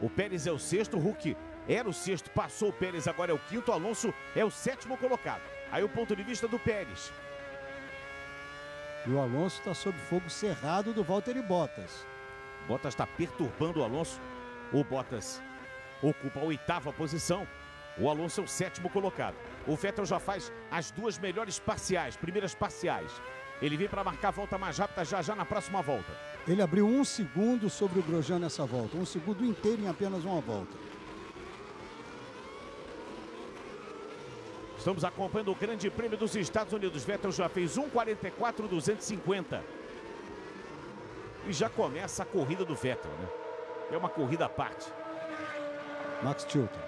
S1: O Pérez é o sexto, o Huck era o sexto, passou o Pérez, agora é o quinto. Alonso é o sétimo colocado. Aí o ponto de vista do Pérez.
S3: E o Alonso está sob fogo cerrado do Valtteri Bottas.
S1: Bottas está perturbando o Alonso. O Bottas ocupa a oitava posição. O Alonso é o sétimo colocado. O Vettel já faz as duas melhores parciais, primeiras parciais. Ele vem para marcar a volta mais rápida já já na próxima volta.
S3: Ele abriu um segundo sobre o Grosjean nessa volta. Um segundo inteiro em apenas uma volta.
S1: Estamos acompanhando o Grande Prêmio dos Estados Unidos. Vettel já fez 1,44,250. E já começa a corrida do Vettel, né? É uma corrida à parte.
S6: Max Chilton.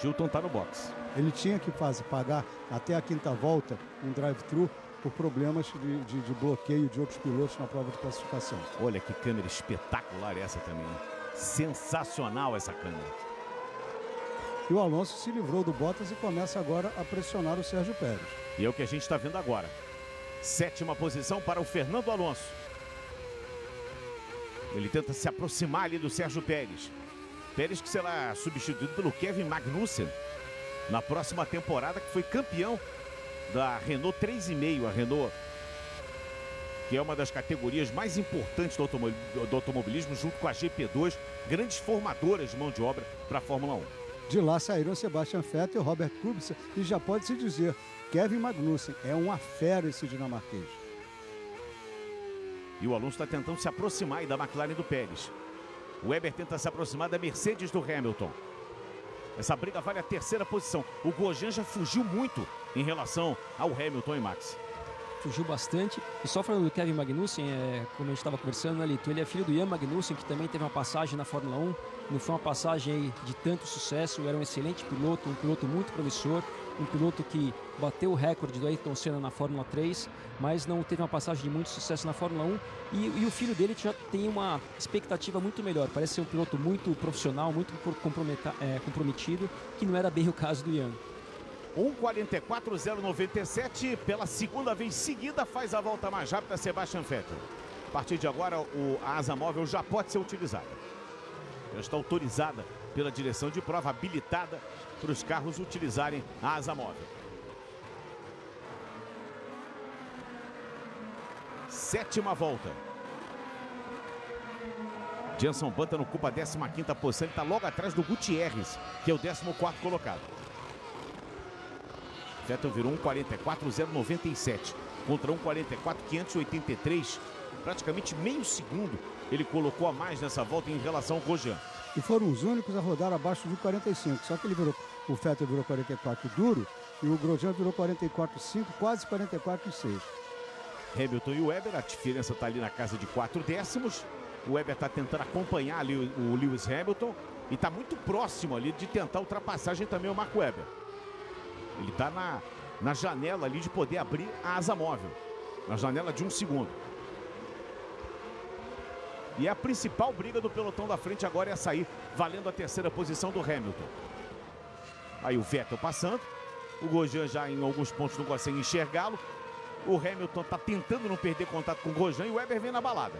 S1: Chilton está no box.
S6: Ele tinha que fazer, pagar até a quinta volta um drive-thru por problemas de, de, de, bloqueio de outros pilotos na prova de classificação.
S1: Olha que câmera espetacular essa também. Sensacional essa câmera.
S6: E o Alonso se livrou do Bottas e começa agora a pressionar o Sérgio Pérez.
S1: E é o que a gente está vendo agora. Sétima posição para o Fernando Alonso. Ele tenta se aproximar ali do Sérgio Pérez. Pérez que será substituído pelo Kevin Magnussen na próxima temporada, que foi campeão da Renault 3,5, a Renault que é uma das categorias mais importantes do, automobilismo, junto com a GP2, grandes formadoras de mão de obra para a Fórmula 1.
S6: De lá saíram Sebastian Vettel e Robert Kubica e já pode se dizer, Kevin Magnussen é uma fera esse dinamarquês.
S1: E o Alonso está tentando se aproximar da McLaren do Pérez. O Weber tenta se aproximar da Mercedes do Hamilton. Essa briga vale a terceira posição. O Grosjean já fugiu muito em relação ao Hamilton e Max.
S5: Fugiu bastante. E só falando do Kevin Magnussen, é, como a gente estava conversando ali, ele é filho do Ian Magnussen, que também teve uma passagem na Fórmula 1 não foi uma passagem de tanto sucesso, era um excelente piloto, um piloto muito promissor, um piloto que bateu o recorde do Ayrton Senna na Fórmula 3, mas não teve uma passagem de muito sucesso na Fórmula 1. E, e o filho dele já tem uma expectativa muito melhor. Parece ser um piloto muito profissional, muito é, comprometido, que não era bem o caso do Ian.
S1: 1,44,097 pela segunda vez seguida faz a volta mais rápida Sebastian Vettel. A partir de agora, o, a asa móvel já pode ser utilizada já está autorizada pela direção de prova, habilitada para os carros utilizarem a asa móvel. Sétima volta. Jenson Button ocupa a 15 posição. Ele está logo atrás do Gutierrez, que é o 14 colocado. Vettel virou 1,44,097 contra 1,44,583. Praticamente meio segundo ele colocou a mais nessa volta em relação ao Grosjean.
S6: E foram os únicos a rodar abaixo de 45. Só que ele virou, o Vettel virou 44 duro e o Grosjean virou 44,5, quase 44,6.
S1: Hamilton e o Weber, a diferença está ali na casa de 4 décimos. O Weber está tentando acompanhar ali o, o Lewis Hamilton e está muito próximo ali de tentar ultrapassagem também o Marco Weber. Ele está na, na janela ali de poder abrir a asa móvel. Na janela de um segundo. E a principal briga do pelotão da frente agora é sair, valendo a terceira posição do Hamilton. Aí o Vettel passando. O Grosjean já em alguns pontos não consegue enxergá-lo. O Hamilton está tentando não perder contato com o Grosjean e o Weber vem na balada.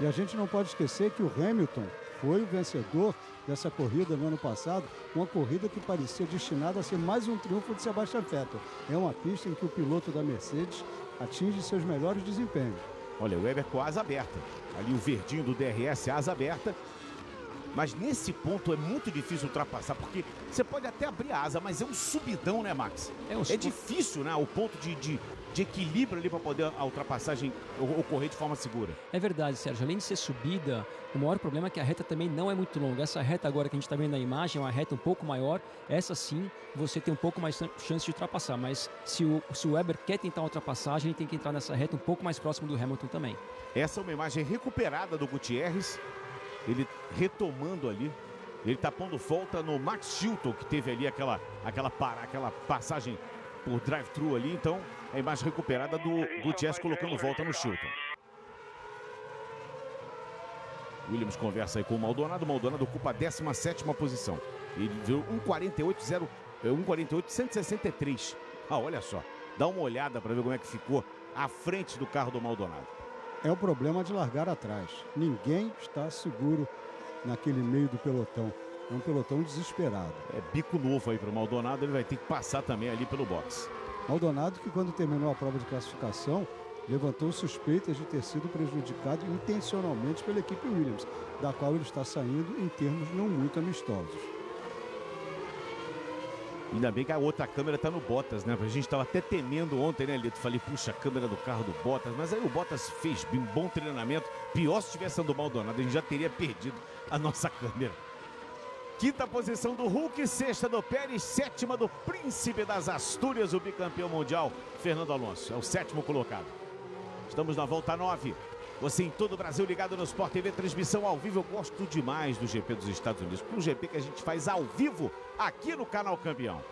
S6: E a gente não pode esquecer que o Hamilton foi o vencedor dessa corrida no ano passado, uma corrida que parecia destinada a ser mais um triunfo de Sebastian Vettel. É uma pista em que o piloto da Mercedes atinge seus melhores desempenhos.
S1: Olha, o Weber com a asa aberta. Ali o verdinho do DRS, asa aberta. Mas nesse ponto é muito difícil ultrapassar, porque você pode até abrir a asa, mas é um subidão, né, Max? É, um é difícil, né? O ponto de, de, de equilíbrio ali para poder a ultrapassagem ocorrer de forma segura.
S5: É verdade, Sérgio. Além de ser subida, o maior problema é que a reta também não é muito longa. Essa reta agora que a gente está vendo na imagem é uma reta um pouco maior. Essa sim, você tem um pouco mais chance de ultrapassar. Mas se o, se o Weber quer tentar uma ultrapassagem, ele tem que entrar nessa reta um pouco mais próximo do Hamilton também.
S1: Essa é uma imagem recuperada do Gutierrez. Ele retomando ali. Ele está pondo volta no Max Chilton, que teve ali aquela, aquela, para, aquela passagem por drive-thru ali. Então, é a imagem recuperada do Gutierrez colocando volta no Chilton. Williams conversa aí com o Maldonado. Maldonado ocupa a 17 posição. Ele viu 1,48,163. Ah, olha só. Dá uma olhada para ver como é que ficou à frente do carro do Maldonado
S6: é o problema de largar atrás. Ninguém está seguro naquele meio do pelotão. É um pelotão desesperado.
S1: É bico novo aí para o Maldonado, ele vai ter que passar também ali pelo box.
S6: Maldonado que quando terminou a prova de classificação, levantou suspeitas de ter sido prejudicado intencionalmente pela equipe Williams, da qual ele está saindo em termos não muito amistosos.
S1: Ainda bem que a outra câmera tá no Bottas, né? A gente tava até temendo ontem, né, Lito? Falei, puxa, a câmera do carro do Bottas. Mas aí o Bottas fez um bom treinamento. Pior se tivesse andado Maldonado, a gente já teria perdido a nossa câmera. Quinta posição do Hulk, sexta do Pérez, sétima do Príncipe das Astúrias, o bicampeão mundial, Fernando Alonso. É o sétimo colocado. Estamos na volta nove. Você em todo o Brasil ligado no Sport TV, transmissão ao vivo. Eu gosto demais do GP dos Estados Unidos, o GP que a gente faz ao vivo aqui no canal Campeão.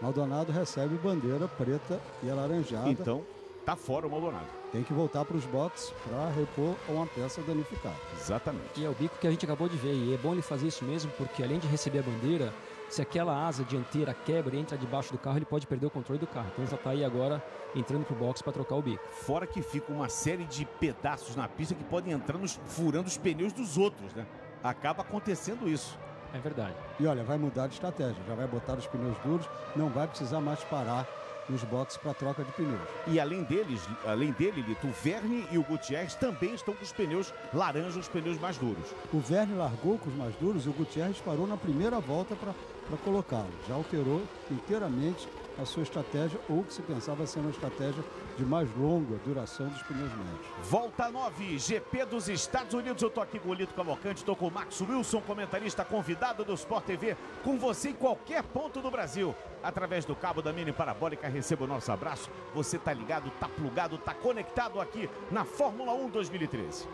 S6: Maldonado recebe bandeira preta e alaranjada.
S1: Então, tá fora o Maldonado
S6: tem que voltar para os boxes para repor uma peça danificada.
S1: Exatamente.
S5: E é o bico que a gente acabou de ver. E é bom ele fazer isso mesmo, porque além de receber a bandeira, se aquela asa dianteira quebra e entra debaixo do carro, ele pode perder o controle do carro. Então já está aí agora entrando para o box para trocar o bico.
S1: Fora que fica uma série de pedaços na pista que podem entrar nos, furando os pneus dos outros, né? Acaba acontecendo isso.
S5: É verdade.
S6: E olha, vai mudar de estratégia. Já vai botar os pneus duros, não vai precisar mais parar nos boxes para troca de pneus.
S1: E além deles, além dele, Lito, o Verne e o Gutierrez também estão com os pneus laranja, os pneus mais duros.
S6: O Verne largou com os mais duros e o Gutierrez parou na primeira volta para colocá-lo. Já alterou inteiramente a sua estratégia ou que se pensava ser uma estratégia de mais longa duração dos pneus médios.
S1: Volta 9, GP dos Estados Unidos. Eu estou aqui com o Lito Cavalcante, estou com o Max Wilson, comentarista convidado do Sport TV, com você em qualquer ponto do Brasil. Através do cabo da mini parabólica, receba o nosso abraço. Você tá ligado, tá plugado, tá conectado aqui na Fórmula 1 2013.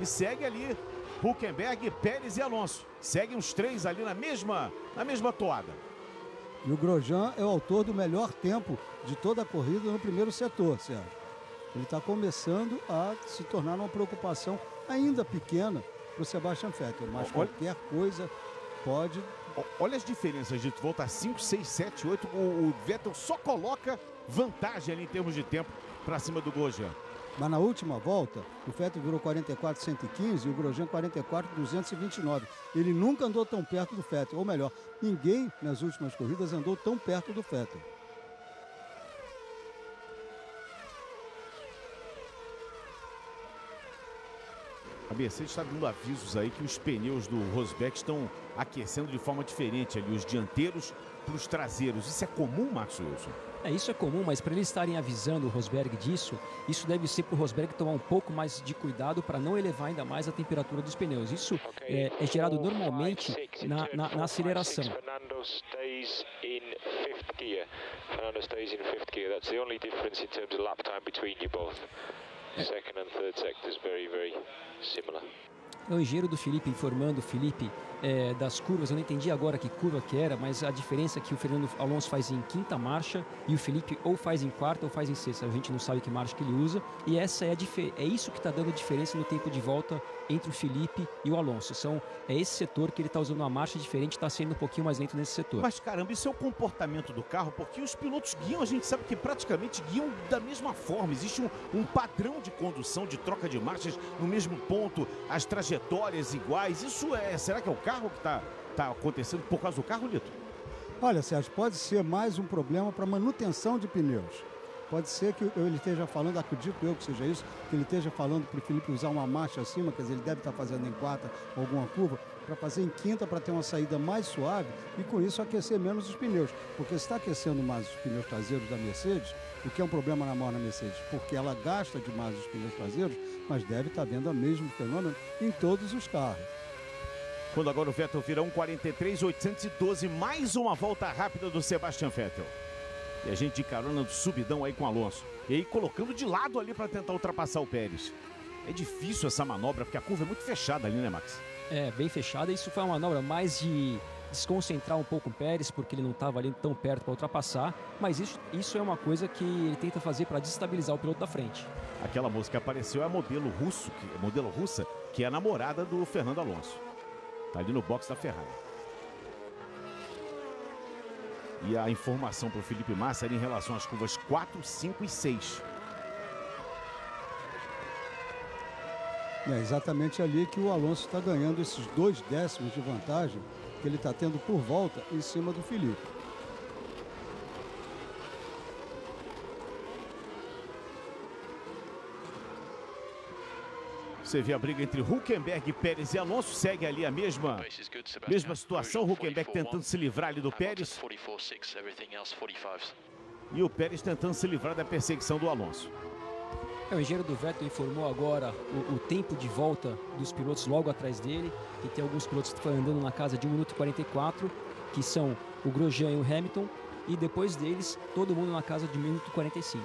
S1: E segue ali Huckenberg, Pérez e Alonso. Seguem os três ali na mesma, na mesma toada.
S6: E o Grosjean é o autor do melhor tempo de toda a corrida no primeiro setor, Sérgio. Ele está começando a se tornar uma preocupação ainda pequena para o Sebastian Vettel, mas qualquer coisa pode.
S1: Olha as diferenças de volta 5, 6, 7, 8. O Vettel só coloca vantagem ali em termos de tempo para cima do Grosjean.
S6: Mas na última volta, o Vettel virou 44,115 e o Grosjean 44,229. Ele nunca andou tão perto do Vettel, ou melhor, ninguém nas últimas corridas andou tão perto do Vettel.
S1: A Mercedes está dando avisos aí que os pneus do Rosberg estão aquecendo de forma diferente ali, os dianteiros para os traseiros. Isso é comum, Max Wilson?
S5: É, isso é comum, mas para eles estarem avisando o Rosberg disso, isso deve ser para o Rosberg tomar um pouco mais de cuidado para não elevar ainda mais a temperatura dos pneus. Isso é, é gerado normalmente na, na, na aceleração. É o engenheiro do Felipe informando o Felipe é, das curvas. Eu não entendi agora que curva que era, mas a diferença é que o Fernando Alonso faz em quinta marcha e o Felipe ou faz em quarta ou faz em sexta. A gente não sabe que marcha que ele usa. E essa é, a é isso que está dando diferença no tempo de volta entre o Felipe e o Alonso. São, é esse setor que ele está usando uma marcha diferente, está sendo um pouquinho mais lento nesse setor.
S1: Mas caramba, isso é o comportamento do carro, porque os pilotos guiam, a gente sabe que praticamente guiam da mesma forma. Existe um, um padrão de condução, de troca de marchas no mesmo ponto, as trajetórias iguais. Isso é, será que é o carro que está tá acontecendo por causa do carro, Lito?
S6: Olha, Sérgio, pode ser mais um problema para manutenção de pneus. Pode ser que ele esteja falando, acredito eu que seja isso, que ele esteja falando para o Felipe usar uma marcha acima, quer dizer, ele deve estar fazendo em quarta alguma curva, para fazer em quinta para ter uma saída mais suave e com isso aquecer menos os pneus. Porque se está aquecendo mais os pneus traseiros da Mercedes, o que é um problema na mão na Mercedes, porque ela gasta demais os pneus traseiros, mas deve estar vendo o mesmo fenômeno em todos os carros.
S1: Quando agora o Vettel vira 1,43, 812, mais uma volta rápida do Sebastian Vettel. E a gente de carona do subidão aí com o Alonso. E aí colocando de lado ali para tentar ultrapassar o Pérez. É difícil essa manobra, porque a curva é muito fechada ali, né, Max?
S5: É, bem fechada. Isso foi uma manobra mais de desconcentrar um pouco o Pérez, porque ele não estava ali tão perto para ultrapassar. Mas isso, isso é uma coisa que ele tenta fazer para desestabilizar o piloto da frente.
S1: Aquela moça que apareceu é a modelo russo, que, modelo russa, que é a namorada do Fernando Alonso. Tá ali no box da Ferrari. E a informação para o Felipe Massa era em relação às curvas 4, 5 e 6.
S6: É exatamente ali que o Alonso está ganhando esses dois décimos de vantagem que ele está tendo por volta em cima do Felipe.
S1: Você vê a briga entre Huckenberg, Pérez e Alonso. Segue ali a mesma, mesma situação. Huckenberg tentando se livrar ali do Pérez. E o Pérez tentando se livrar da perseguição do Alonso.
S5: É, o engenheiro do Vettel informou agora o, o, tempo de volta dos pilotos logo atrás dele, e tem alguns pilotos que estão andando na casa de 1 minuto e 44, que são o Grosjean e o Hamilton, e depois deles, todo mundo na casa de 1 minuto e 45.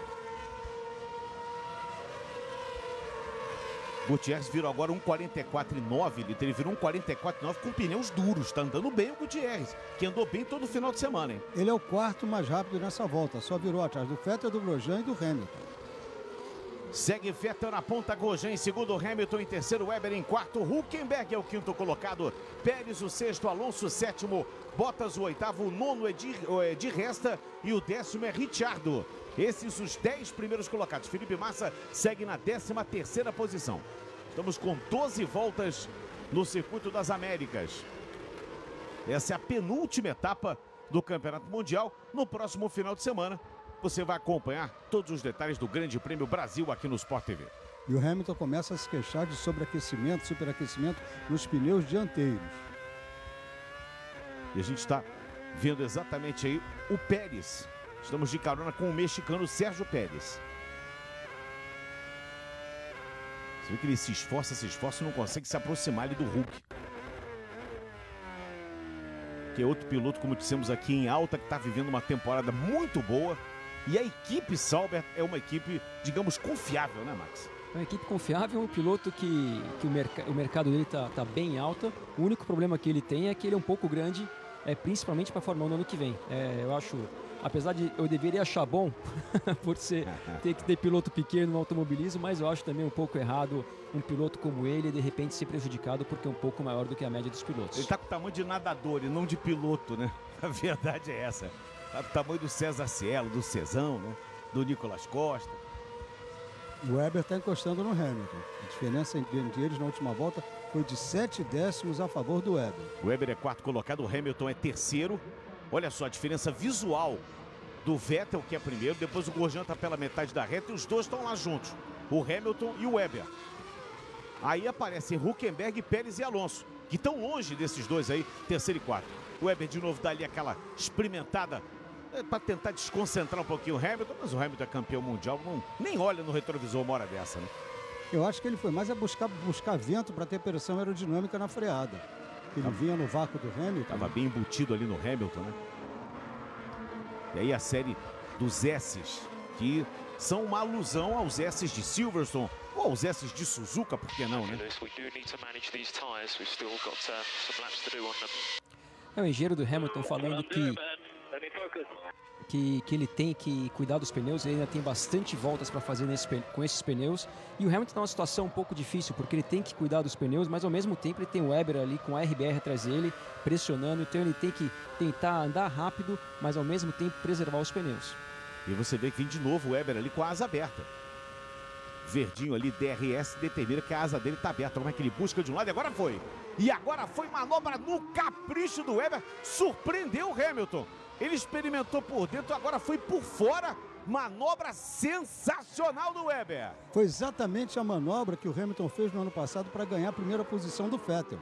S1: Gutierrez virou agora um 44,9 litro. Ele virou um 44,9 com pneus duros. Está andando bem o Gutierrez, que andou bem todo final de semana, hein?
S6: Ele é o quarto mais rápido nessa volta. Só virou atrás do Vettel, do Grosjean e do Hamilton.
S1: Segue Vettel na ponta, Grosjean em segundo, Hamilton em terceiro, Weber em quarto, Huckenberg é o quinto colocado, Pérez o sexto, Alonso o sétimo, Bottas o oitavo, o nono é de, é de Resta e o décimo é Ricciardo. Esses os dez primeiros colocados. Felipe Massa segue na décima terceira posição. Estamos com 12 voltas no Circuito das Américas. Essa é a penúltima etapa do Campeonato Mundial. No próximo final de semana, você vai acompanhar todos os detalhes do Grande Prêmio Brasil aqui no Sport TV.
S6: E o Hamilton começa a se queixar de sobreaquecimento, superaquecimento nos pneus dianteiros.
S1: E a gente está vendo exatamente aí o Pérez. Estamos de carona com o mexicano Sérgio Pérez. Você vê que ele se esforça, se esforça e não consegue se aproximar ali do Hulk. Que é outro piloto, como dissemos aqui, em alta, que está vivendo uma temporada muito boa. E a equipe Sauber é uma equipe, digamos, confiável, né, Max?
S5: É uma equipe confiável, um piloto que, que o, merc o mercado dele está tá bem alta. O único problema que ele tem é que ele é um pouco grande, é, principalmente para a Fórmula 1 no ano que vem. É, eu acho, apesar de eu deveria achar bom *laughs* por ser, ter que ter piloto pequeno no automobilismo, mas eu acho também um pouco errado um piloto como ele de repente ser prejudicado porque é um pouco maior do que a média dos pilotos.
S1: Ele está com o tamanho de nadador e não de piloto, né? *laughs* A verdade é essa. Tá do tamanho do César Cielo, do Cezão, né? Do Nicolas Costa.
S6: O Weber está encostando no Hamilton. A diferença entre eles na última volta foi de 7 décimos a favor do Weber.
S1: O Weber é quarto colocado, o Hamilton é terceiro. Olha só a diferença visual do Vettel, que é primeiro, depois o Grosjean está pela metade da reta e os dois estão lá juntos. O Hamilton e o Weber. Aí aparecem Huckenberg, Pérez e Alonso, que estão longe desses dois aí, terceiro e quarto. O Weber de novo dá ali aquela experimentada é, para tentar desconcentrar um pouquinho o Hamilton, mas o Hamilton é campeão mundial, não, nem olha no retrovisor uma hora dessa, né?
S6: Eu acho que ele foi mais a buscar, buscar vento para ter pressão aerodinâmica na freada. Ele Tava, vinha no vácuo do Hamilton.
S1: Estava bem embutido ali no Hamilton, né? E aí a série dos S's, que são uma alusão aos S's de Silverstone ou aos S's de Suzuka, por que não, né?
S5: É o engenheiro do Hamilton falando que que, que ele tem que cuidar dos pneus, ele ainda tem bastante voltas para fazer nesse, com esses pneus. E o Hamilton está numa situação um pouco difícil, porque ele tem que cuidar dos pneus, mas ao mesmo tempo ele tem o Weber ali com a RBR atrás dele, pressionando, então ele tem que tentar andar rápido, mas ao mesmo tempo preservar os pneus.
S1: E você vê que vem de novo o Weber ali com a asa aberta. Verdinho ali, DRS, determina que a asa dele está aberta. Como é que ele busca de um lado e agora foi. E agora foi manobra no capricho do Weber. Surpreendeu o Hamilton. Ele experimentou por dentro, agora foi por fora. Manobra sensacional do Weber.
S6: Foi exatamente a manobra que o Hamilton fez no ano passado para ganhar a primeira posição do Vettel.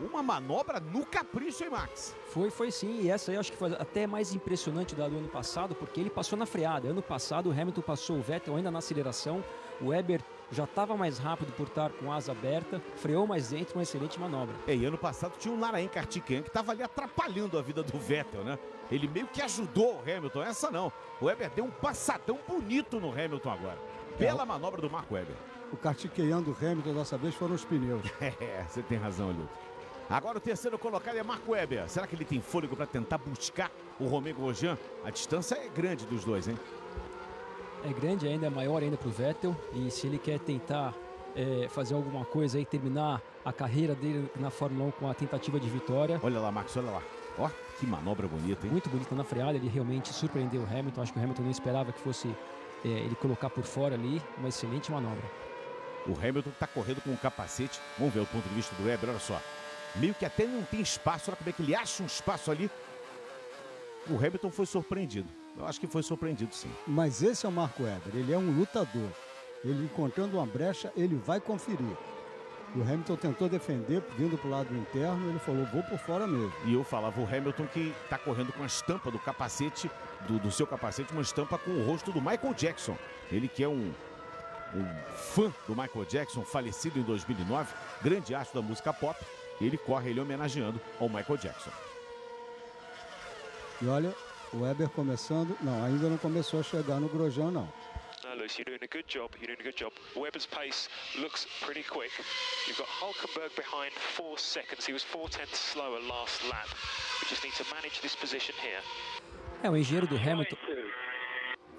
S1: Uma manobra no capricho, hein, Max?
S5: Foi, foi sim. E essa aí eu acho que foi até mais impressionante da do ano passado, porque ele passou na freada. Ano passado o Hamilton passou o Vettel ainda na aceleração. O Weber já estava mais rápido por estar com asa aberta, freou mais dentro, uma excelente manobra.
S1: É, e ano passado tinha o Narain Kartikeyan que estava ali atrapalhando a vida do Vettel, né? Ele meio que ajudou o Hamilton, essa não. O Weber deu um passadão bonito no Hamilton agora. Bela é. manobra do Marco Weber.
S6: O Kartikeyan do Hamilton dessa vez foram os pneus. *laughs*
S1: É, você tem razão, Lito. Agora o terceiro colocado é Marco Weber. Será que ele tem fôlego para tentar buscar o Romeo Grosjean? A distância é grande dos dois, hein?
S5: é grande ainda, é maior ainda para o Vettel. E se ele quer tentar é, fazer alguma coisa e terminar a carreira dele na Fórmula 1 com a tentativa de vitória.
S1: Olha lá, Max, olha lá. Ó, que manobra bonita, hein?
S5: Muito bonita na freada, ele realmente surpreendeu o Hamilton. Acho que o Hamilton não esperava que fosse é, ele colocar por fora ali. Uma excelente manobra.
S1: O Hamilton está correndo com o um capacete. Vamos ver o ponto de vista do Weber, olha só. Meio que até não tem espaço. Olha como é que ele acha um espaço ali. O Hamilton foi surpreendido. Eu acho que foi surpreendido, sim.
S6: Mas esse é o Marco Weber, ele é um lutador. Ele encontrando uma brecha, ele vai conferir. O Hamilton tentou defender, vindo para o lado interno, ele falou, vou por fora mesmo.
S1: E eu falava, o Hamilton que está correndo com a estampa do capacete, do, do, seu capacete, uma estampa com o rosto do Michael Jackson. Ele que é um, um fã do Michael Jackson, falecido em 2009, grande astro da música pop. Ele corre ele homenageando ao Michael Jackson.
S6: E olha, o Weber começando. Não, ainda não começou a chegar no Grosjean, não.
S7: Lewis, you're doing a good job. You're doing a good job. Weber's pace looks pretty quick. You've got Hulkenberg behind four seconds. He was four tenths slower last lap. We just need to manage this position here.
S5: É, o engenheiro do Hamilton.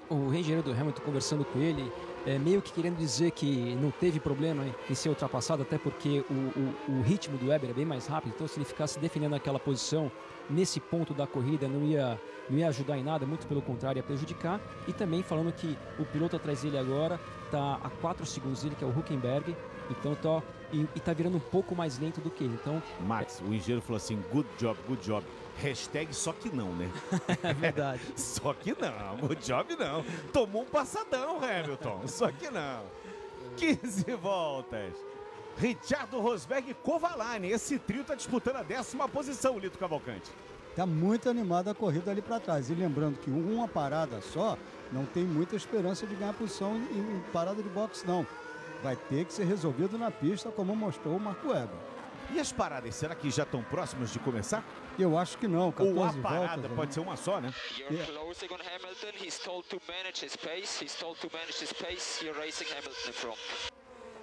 S5: O engenheiro do Hamilton conversando com ele, é, meio que querendo dizer que não teve problema em ser ultrapassado, até porque o, o, o ritmo do Weber é bem mais rápido, então se ele ficasse defendendo aquela posição nesse ponto da corrida não ia, não ia ajudar em nada, muito pelo contrário, ia prejudicar. E também falando que o piloto atrás dele agora está a 4 segundos dele, que é o Huckenberg, então tá, e, e tá virando um pouco mais lento do que ele. Então,
S1: Max, o engenheiro falou assim: good job, good job. Hashtag só que não, né? *laughs*
S5: é verdade. *laughs*
S1: só que não, good job não. Tomou um passadão, Hamilton. Só que não. 15 voltas. Richardo Rosberg e Kovalainen. Esse trio está disputando a décima posição, Lito Cavalcante.
S6: Está muito animada a corrida ali para trás. E lembrando que uma parada só não tem muita esperança de ganhar posição em, parada de boxe, não. Vai ter que ser resolvido na pista, como mostrou o Marco Weber.
S1: E as paradas, será que já estão próximas de começar?
S6: Eu acho que não. 14
S1: Ou a parada
S6: voltas,
S1: pode ser uma só, né?
S7: You're
S6: Yeah.
S7: closing on Hamilton. He's told to manage his pace. He's told to manage his pace. You're racing Hamilton in front.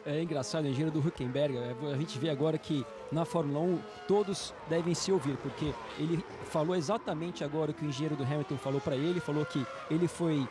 S5: É engraçado, o engenheiro do Huckenberg, é, a gente vê agora que na Fórmula 1 todos devem se ouvir, porque ele falou exatamente agora o que o engenheiro do Hamilton falou para ele, falou que ele foi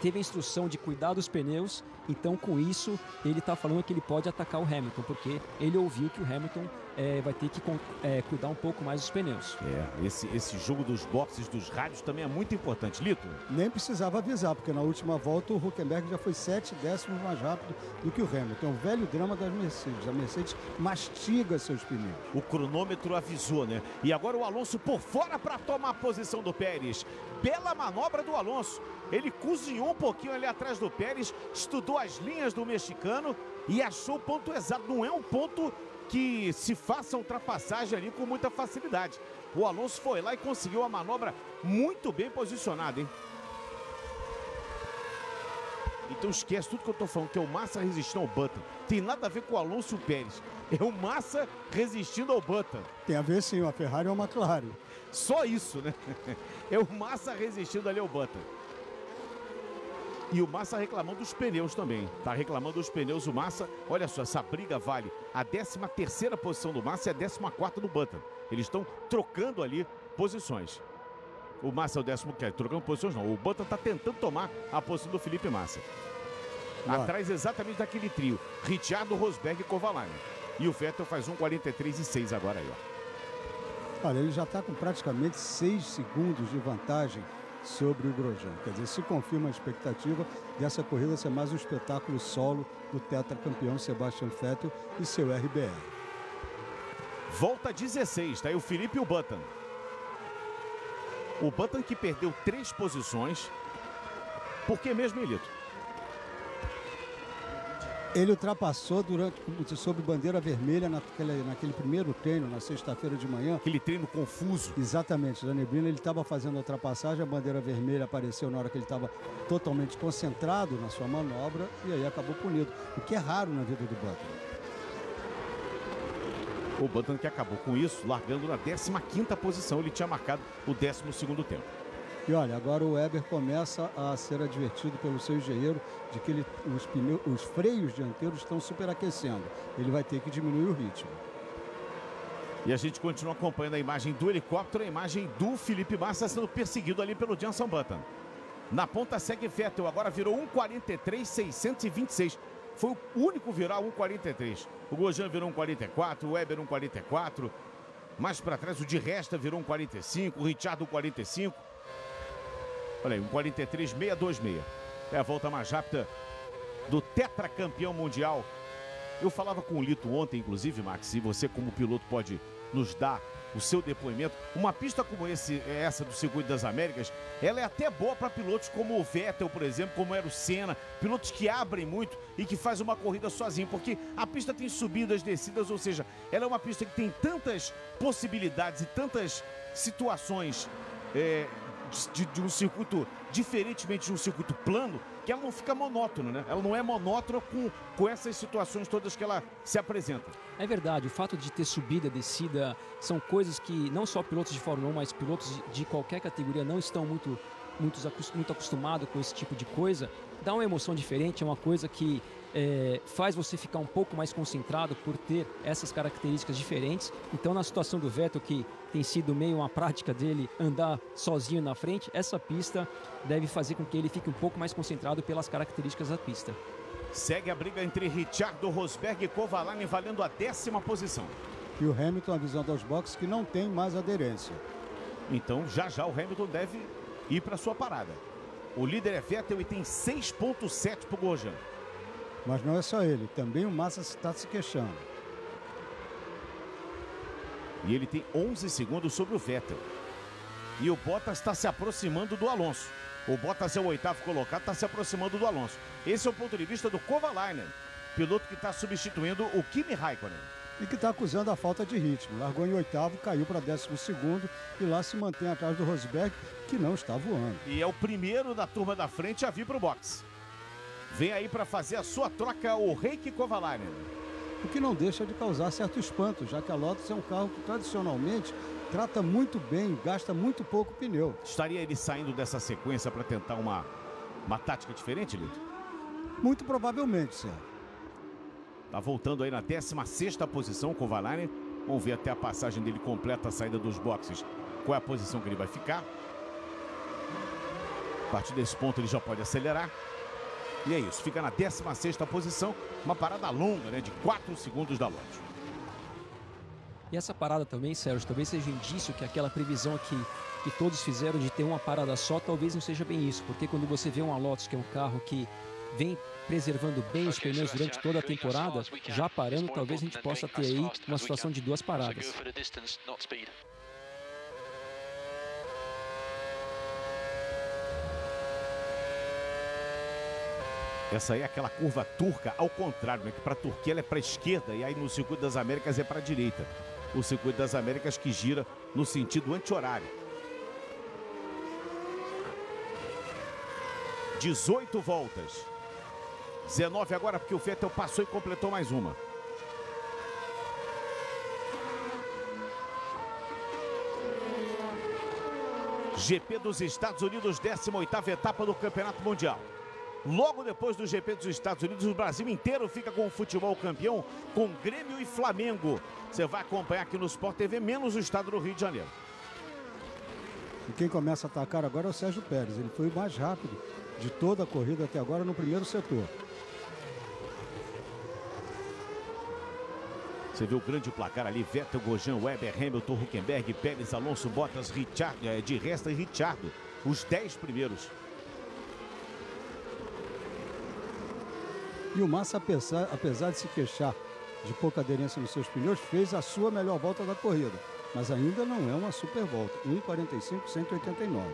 S5: teve a instrução de cuidar dos pneus, então com isso ele está falando que ele pode atacar o Hamilton, porque ele ouviu que o Hamilton é, vai ter que é, cuidar um pouco mais dos pneus.
S1: É, esse, esse jogo dos boxes, dos rádios também é muito importante. Lito,
S6: Nem precisava avisar, porque na última volta o Huckenberg já foi 7 décimos mais rápido do que o Hamilton. É o velho drama das Mercedes. A Mercedes mastiga seus pneus.
S1: o cronômetro avisou, né? E agora o Alonso por fora para tomar a posição do Pérez. Bela manobra do Alonso. Ele cozinhou um pouquinho ali atrás do Pérez, estudou as linhas do mexicano e achou o ponto exato. Não é um ponto que se faça ultrapassagem ali com muita facilidade. O Alonso foi lá e conseguiu a manobra muito bem posicionada, hein? Então esquece tudo que eu tô falando, que é o Massa resistindo ao Button. Tem nada a ver com o Alonso e o Pérez. É o Massa resistindo ao Button.
S6: Tem a ver sim, a Ferrari é uma McLaren.
S1: Só isso, né? *laughs* É o Massa resistindo ali ao Button. E o Massa reclamando dos pneus também. Tá reclamando dos pneus o Massa. Olha só, essa briga vale a 13 terceira posição do Massa e a 14 quarta do Button. Eles estão trocando ali posições. O Massa é o décimo, quer trocando posições não. O Button tá tentando tomar a posição do Felipe Massa. Atrás exatamente daquele trio. Ricciardo, Rosberg e Kovalainen. E o Vettel faz um 43 e 6 agora aí, ó.
S6: Olha, ele já está com praticamente 6 segundos de vantagem sobre o Grosjean. Quer dizer, se confirma a expectativa dessa corrida ser mais um espetáculo solo do tetracampeão Sebastian Vettel e seu RBR.
S1: Volta 16, tá aí o Felipe e o Button. O Button que perdeu três posições. Por que mesmo, Elito?
S6: Ele ultrapassou durante sob bandeira vermelha naquele, naquele primeiro treino, na sexta-feira de manhã.
S1: Aquele treino confuso.
S6: Exatamente, da neblina, ele estava fazendo a ultrapassagem, a bandeira vermelha apareceu na hora que ele estava totalmente concentrado na sua manobra e aí acabou punido, o que é raro na vida do Button.
S1: O Button que acabou com isso, largando na 15ª posição. Ele tinha marcado o 12º tempo.
S6: E olha, agora o Weber começa a ser advertido pelo seu engenheiro de que ele- os, pneu- os freios dianteiros estão superaquecendo. Ele vai ter que diminuir o ritmo.
S1: E a gente continua acompanhando a imagem do helicóptero, a imagem do Felipe Massa sendo perseguido ali pelo Jenson Button. Na ponta segue Vettel, agora virou 1,43,626. Foi o único virar 1,43. O Gojan virou 1,44, o Weber 1,44. Mais para trás o de Resta virou 1,45, o Richard 1,45. Olha aí, 1,43,626. É a volta mais rápida do tetracampeão mundial eu falava com o Lito ontem, inclusive, Max, e você como piloto pode nos dar o seu depoimento. Uma pista como esse, essa do Circuito das Américas, ela é até boa para pilotos como o Vettel, por exemplo, como era o Senna, pilotos que abrem muito e que faz uma corrida sozinho, porque a pista tem subidas, descidas, ou seja, ela é uma pista que tem tantas possibilidades e tantas situações é, de, de um circuito, diferentemente de um circuito plano, que ela não fica monótona, né? Ela não é monótona com, com essas situações todas que ela se apresenta.
S5: É verdade, o fato de ter subida, descida, são coisas que não só pilotos de Fórmula 1, mas pilotos de qualquer categoria não estão muito, muito, muito acostumados com esse tipo de coisa. Dá uma emoção diferente, é uma coisa que é, faz você ficar um pouco mais concentrado por ter essas características diferentes. Então, na situação do Vettel, que tem sido meio uma prática dele andar sozinho na frente, essa pista deve fazer com que ele fique um pouco mais concentrado pelas características da pista.
S1: Segue a briga entre Richardo Rosberg e Kovalainen valendo a décima posição.
S6: E o Hamilton avisando aos boxes que não tem mais aderência.
S1: Então já já o Hamilton deve ir para sua parada. O líder é Vettel e tem 6.7 para o Grosjean.
S6: Mas não é só ele, também o Massa está se queixando.
S1: E ele tem 11 segundos sobre o Vettel. E o Bottas está se aproximando do Alonso. O Bottas é o oitavo colocado, está se aproximando do Alonso. Esse é o ponto de vista do Kovalainen, piloto que está substituindo o Kimi Raikkonen.
S6: E que está acusando a falta de ritmo. Largou em oitavo, caiu para décimo segundo e lá se mantém atrás do Rosberg, que não está voando.
S1: E é o primeiro da turma da frente a vir para o boxe. Vem aí para fazer a sua troca o Reiki Kovalainen.
S6: O que não deixa de causar certo espanto, já que a Lotus é um carro que tradicionalmente trata muito bem, gasta muito pouco pneu.
S1: Estaria ele saindo dessa sequência para tentar uma, uma tática diferente, Lito?
S6: Muito provavelmente, Sérgio.
S1: Tá voltando aí na 16 posição com o Kovalainen. Vamos ver até a passagem dele completa a saída dos boxes. Qual é a posição que ele vai ficar? A partir desse ponto ele já pode acelerar. E é isso, fica na 16 posição, uma parada longa, né, de 4 segundos da Lotus.
S5: E essa parada também, Sérgio, talvez seja indício que aquela previsão que, que todos fizeram de ter uma parada só, talvez não seja bem isso. Porque quando você vê uma Lotus, que é um carro que vem preservando bem os pneus durante toda a temporada, já parando, talvez a gente possa ter aí uma situação de duas paradas.
S1: Essa aí é aquela curva turca ao contrário, né? Que para a Turquia ela é para a esquerda e aí no Circuito das Américas é para a direita. O Circuito das Américas que gira no sentido anti-horário. 18 voltas. 19 agora porque o Vettel passou e completou mais uma. GP dos Estados Unidos, 18ª etapa do Campeonato Mundial. Logo depois do GP dos Estados Unidos, o Brasil inteiro fica com o futebol campeão, com Grêmio e Flamengo. Você vai acompanhar aqui no Sport TV, menos o estado do Rio de Janeiro.
S6: E quem começa a atacar agora é o Sérgio Pérez. Ele foi o mais rápido de toda a corrida até agora no primeiro setor.
S1: Você vê o grande placar ali, Vettel, Gojan, Weber, Hamilton, Huckenberg, Pérez, Alonso, Bottas, Richard, eh, de Resta e Richardo. Os 10 primeiros.
S6: E o Massa, apesar, apesar de se queixar de pouca aderência nos seus pneus, fez a sua melhor volta da corrida. Mas ainda não é uma super volta. 1,45,189.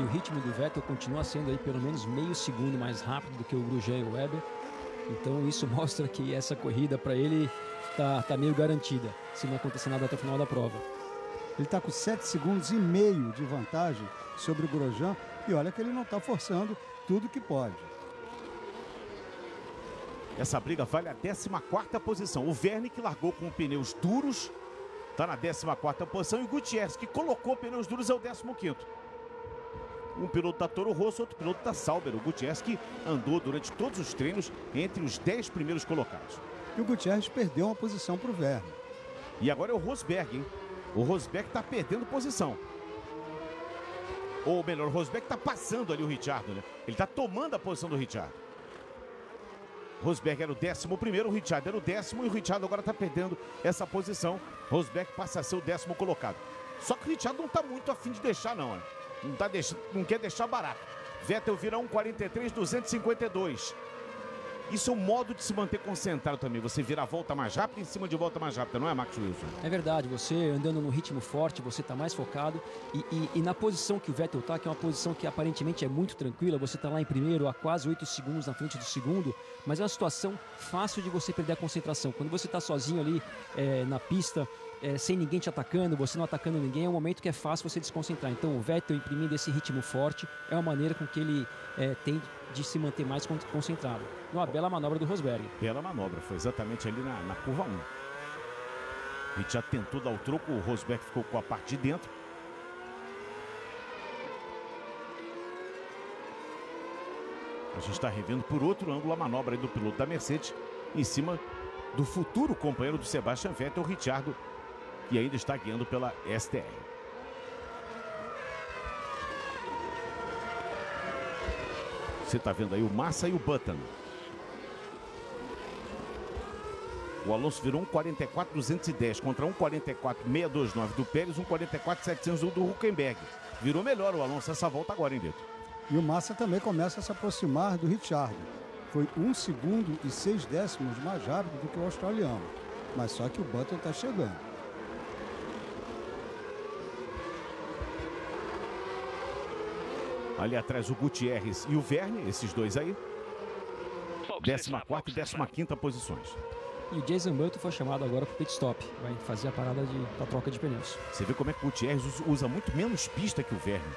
S5: E o ritmo do Vettel continua sendo aí pelo menos meio segundo mais rápido do que o Grosjean e o Weber. Então isso *laughs* mostra que essa corrida para ele tá, tá meio garantida, se não acontecer nada até o final da prova.
S6: Ele está com 7 segundos e meio de vantagem sobre o Grosjean e olha que ele não está forçando tudo que pode.
S1: Essa briga vale a 14ª posição. O Verne que largou com pneus duros, está na 14ª posição. E o Gutierrez que colocou pneus duros é o 15º. Um piloto da Toro Rosso, outro piloto da Sauber. O Gutierrez que andou durante todos os treinos entre os 10 primeiros colocados.
S6: E o Gutierrez perdeu uma posição para o Verne.
S1: E agora é o Rosberg, hein? O Rosberg está perdendo posição. Ou melhor, o Rosberg está passando ali o Richard, né? Ele está tomando a posição do Richard. Rosberg era o décimo primeiro, o Richard era o décimo e o Richard agora está perdendo essa posição. Rosberg passa a ser o décimo colocado. Só que o Richard não está muito afim de deixar, não. Né? Não, tá deix... não quer deixar barato. Vettel vira 1,43, 252. Isso é um modo de se manter concentrado também. Você vira a volta mais rápida em cima de volta mais rápida, não é, Max Wilson?
S5: É verdade. Você andando no ritmo forte, você está mais focado. E, e, e, na posição que o Vettel está, que é uma posição que aparentemente é muito tranquila, você está lá em primeiro, a quase 8 segundos na frente do segundo, mas é uma situação fácil de você perder a concentração. Quando você está sozinho ali é, na pista, é, sem ninguém te atacando, você não atacando ninguém, é um momento que é fácil você desconcentrar. Então o Vettel imprimindo esse ritmo forte é uma maneira com que ele é, tem de se manter mais concentrado. Uma bela manobra do Rosberg.
S1: Bela manobra, foi exatamente ali na, na curva 1. A gente já tentou dar o troco, o Rosberg ficou com a parte de dentro. A gente está revendo por outro ângulo a manobra do piloto da Mercedes em cima do futuro companheiro do Sebastian Vettel, Ricciardo, que ainda está guiando pela STR. Você está vendo aí o Massa e o Button. O Alonso virou um 44,210 contra um 44,629 do Pérez, um 44,700 do Huckenberg. Virou melhor o Alonso essa volta agora, hein, Beto?
S6: E o Massa também começa a se aproximar do Richard. Foi um segundo e seis décimos mais rápido do que o australiano. Mas só que o Button está chegando.
S1: Ali atrás o Gutierrez e o Verne, esses dois aí. 14 e 15 posições.
S5: E o Jason Button foi chamado agora para o pit stop. Vai fazer a parada de, da troca de pneus.
S1: Você vê como é que o Gutierrez usa muito menos pista que o Verne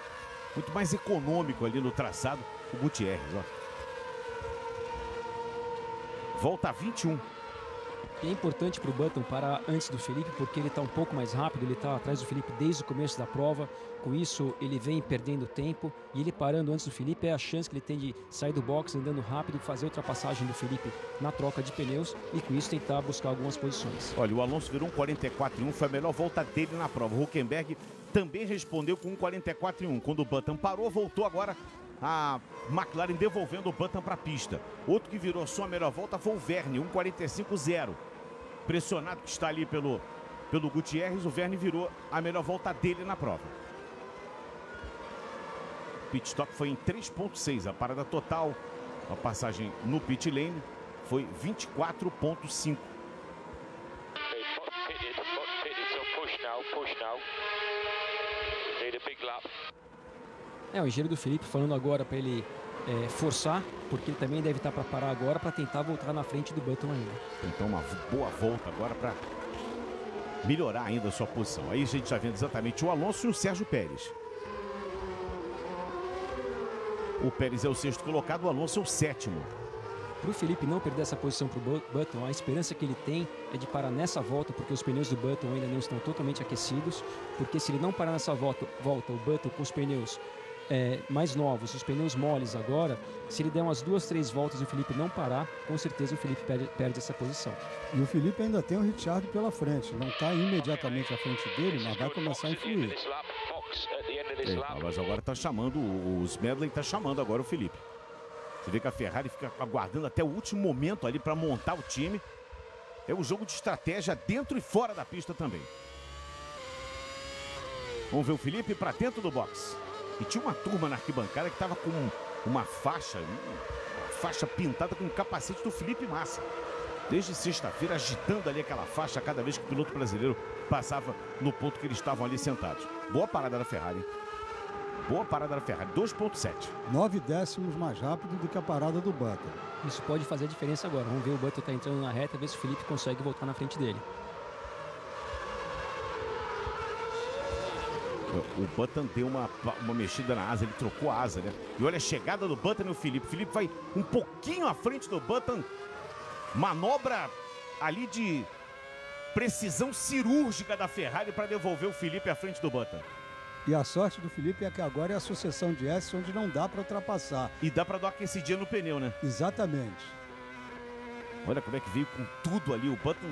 S1: muito mais econômico ali no traçado, o Gutierrez. Ó. Volta a 21.
S5: E é importante para o Button parar antes do Felipe, porque ele está um pouco mais rápido, ele está atrás do Felipe desde o começo da prova. Com isso, ele vem perdendo tempo e ele parando antes do Felipe é a chance que ele tem de sair do box andando rápido, fazer a ultrapassagem do Felipe na troca de pneus e com isso tentar buscar algumas posições.
S1: Olha, o Alonso virou um 44 1, foi a melhor volta dele na prova. O Huckenberg também respondeu com um 44 1. Quando o Button parou, voltou agora a McLaren devolvendo o Button para a pista. Outro que virou sua melhor volta foi o Verne, 1,45-0. Pressionado que está ali pelo, pelo Gutierrez, o Verne virou a melhor volta dele na prova. Pit stop foi em 3,6. A parada total, a passagem no pit lane, foi 24,5.
S5: É, o engenheiro do Felipe falando agora para ele é, forçar, porque ele também deve estar para parar agora para tentar voltar na frente do Button ainda.
S1: Então uma boa volta agora para melhorar ainda a sua posição. Aí a gente está vendo exatamente o Alonso e o Sérgio Pérez. O Pérez é o sexto colocado, o Alonso é o sétimo.
S5: Para o Felipe não perder essa posição para o Button, a esperança que ele tem é de parar nessa volta, porque os pneus do Button ainda não estão totalmente aquecidos. Porque se ele não parar nessa volta, volta o Button com os pneus é, mais novos, os pneus moles agora, se ele der umas duas, três voltas e o Felipe não parar, com certeza o Felipe perde, perde essa posição.
S6: E o Felipe ainda tem o Richard pela frente, não está imediatamente à frente dele, mas vai começar a influir.
S1: É, mas agora está chamando, os Medley está chamando agora o Felipe. Você vê que a Ferrari fica aguardando até o último momento ali para montar o time. É um jogo de estratégia dentro e fora da pista também. Vamos ver o Felipe para dentro do box. E tinha uma turma na arquibancada que estava com uma faixa, uma faixa pintada com o capacete do Felipe Massa. Desde sexta-feira, agitando ali aquela faixa cada vez que o piloto brasileiro passava no ponto que eles estavam ali sentados. Boa parada da Ferrari. Boa parada da Ferrari, 2.7.
S6: Nove décimos mais rápido do que a parada do Button.
S5: Isso pode fazer a diferença agora. Vamos ver o Button está entrando na reta, ver se o Felipe consegue voltar na frente dele.
S1: O Button deu uma, uma mexida na asa, ele trocou a asa, né? E olha a chegada do Button e o Felipe. O Felipe vai um pouquinho à frente do Button. Manobra ali de precisão cirúrgica da Ferrari para devolver o Felipe à frente do Button.
S6: E a sorte do Felipe é que agora é a sucessão de S onde não dá para ultrapassar.
S1: E dá para dar uma aquecidinha no pneu, né?
S6: Exatamente.
S1: Olha como é que veio com tudo ali. O Button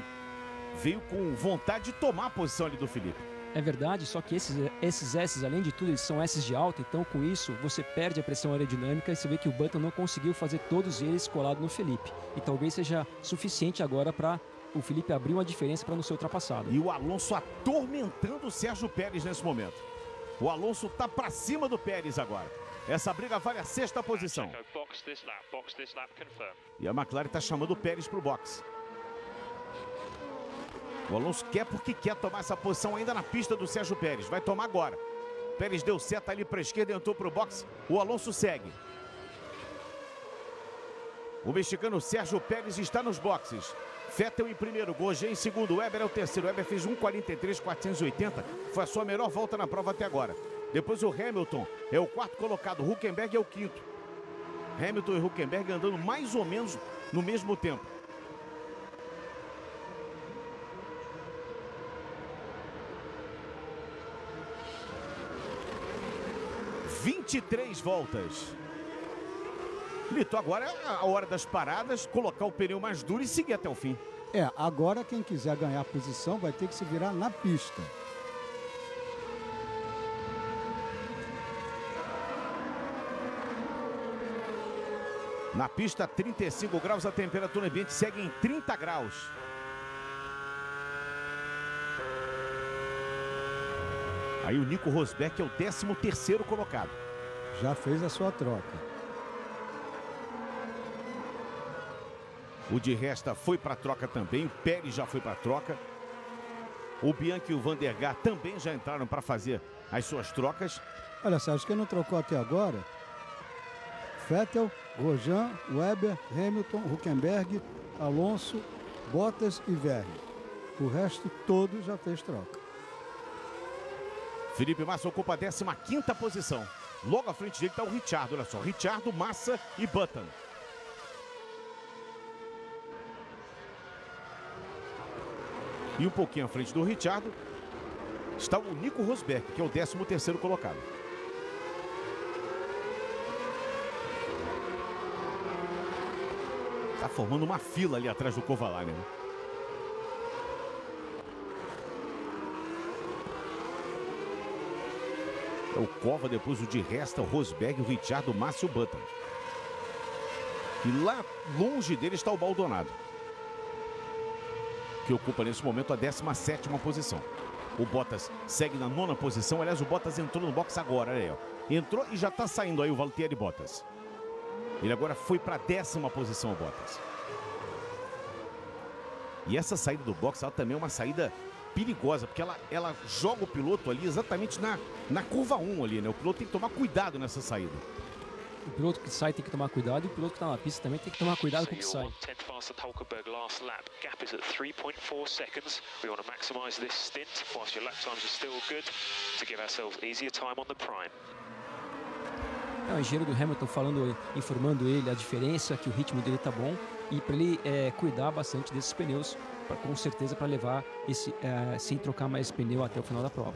S1: veio com vontade de tomar a posição ali do Felipe.
S5: É verdade, só que esses, esses S, além de tudo, eles são S de alta, então com isso você perde a pressão aerodinâmica e você vê que o Button não conseguiu fazer todos eles colado no Felipe. E talvez seja suficiente agora para o Felipe abrir uma diferença para não ser ultrapassado.
S1: E o Alonso atormentando o Sérgio Pérez nesse momento. O Alonso tá para cima do Pérez agora. Essa briga vale a sexta posição. E a McLaren está chamando o Pérez para o boxe. O Alonso quer porque quer tomar essa posição ainda na pista do Sérgio Pérez. Vai tomar agora. Pérez deu seta ali para a esquerda, entrou para o boxe. O Alonso segue. O mexicano Sérgio Pérez está nos boxes. Vettel em primeiro, Gojê em segundo, Weber é o terceiro. Weber fez 1,43,480, foi a sua melhor volta na prova até agora. Depois o Hamilton é o quarto colocado, Huckenberg é o quinto. Hamilton e Huckenberg andando mais ou menos no mesmo tempo. Vinte e três voltas. Lito, agora é a hora das paradas, colocar o pneu mais duro e seguir até o fim.
S6: É, agora quem quiser ganhar posição vai ter que se virar na pista.
S1: Na pista, 35 graus, a temperatura ambiente segue em 30 graus. Aí o Nico Rosberg é o 13 terceiro colocado.
S6: Já fez a sua troca.
S1: O de Resta foi para troca também. O Pérez já foi para troca. O Bianchi e o Vandergar também já entraram para fazer as suas trocas.
S6: Olha, Sérgio, quem não trocou até agora? Vettel, Rojan, Weber, Hamilton, Huckenberg, Alonso, Bottas e Verne. O resto todo já fez troca.
S1: Felipe Massa ocupa a 15 posição. Logo à frente dele está o Richard, olha só. Richard, Massa e Button. E um pouquinho à frente do Richard está o Nico Rosberg, que é o 13 terceiro colocado. Está formando uma fila ali atrás do Kovalainen. Né? O Cova, depois o de Resta, o Rosberg, o Richard, o Márcio Button. E lá longe dele está o Baldonado que ocupa nesse momento a 17 posição. O Bottas segue na nona posição. Aliás, o Bottas entrou no box agora, olha aí, ó. Entrou e já está saindo aí o Valtteri Bottas. Ele agora foi para a décima posição, o Bottas. E essa saída do box ela também é uma saída perigosa, porque ela, ela joga o piloto ali exatamente na, na curva 1 ali, né? O piloto tem que tomar cuidado nessa saída.
S5: O piloto que sai tem que tomar cuidado e o piloto que está na pista também tem que tomar cuidado com o que sai. É o engenheiro do Hamilton falando, informando ele a diferença, que o ritmo dele tá bom e para ele é, cuidar bastante desses pneus, pra, com certeza para levar esse, é, sem trocar mais pneu até o final da prova.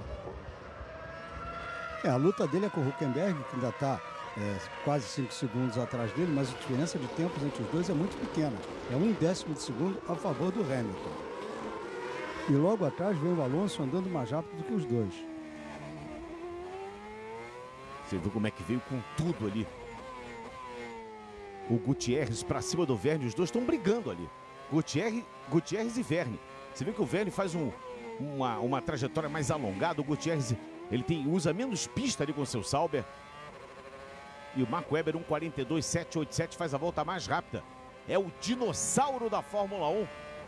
S6: É, a luta dele é com o Huckenberg, que ainda está é, quase 5 segundos atrás dele, mas a diferença de tempos entre os dois é muito pequena. É um décimo de segundo a favor do Hamilton. E logo atrás vem o Alonso andando mais rápido do que os dois.
S1: Você viu como é que veio com tudo ali. O Gutierrez para cima do Verne, os dois estão brigando ali. Gutierrez, Gutierrez e Verne. Você vê que o Verne faz um, uma, uma trajetória mais alongada. O Gutierrez ele tem, usa menos pista ali com o seu Sauber. E o Marco Weber, 1,42,787, faz a volta mais rápida. É o dinossauro da Fórmula 1,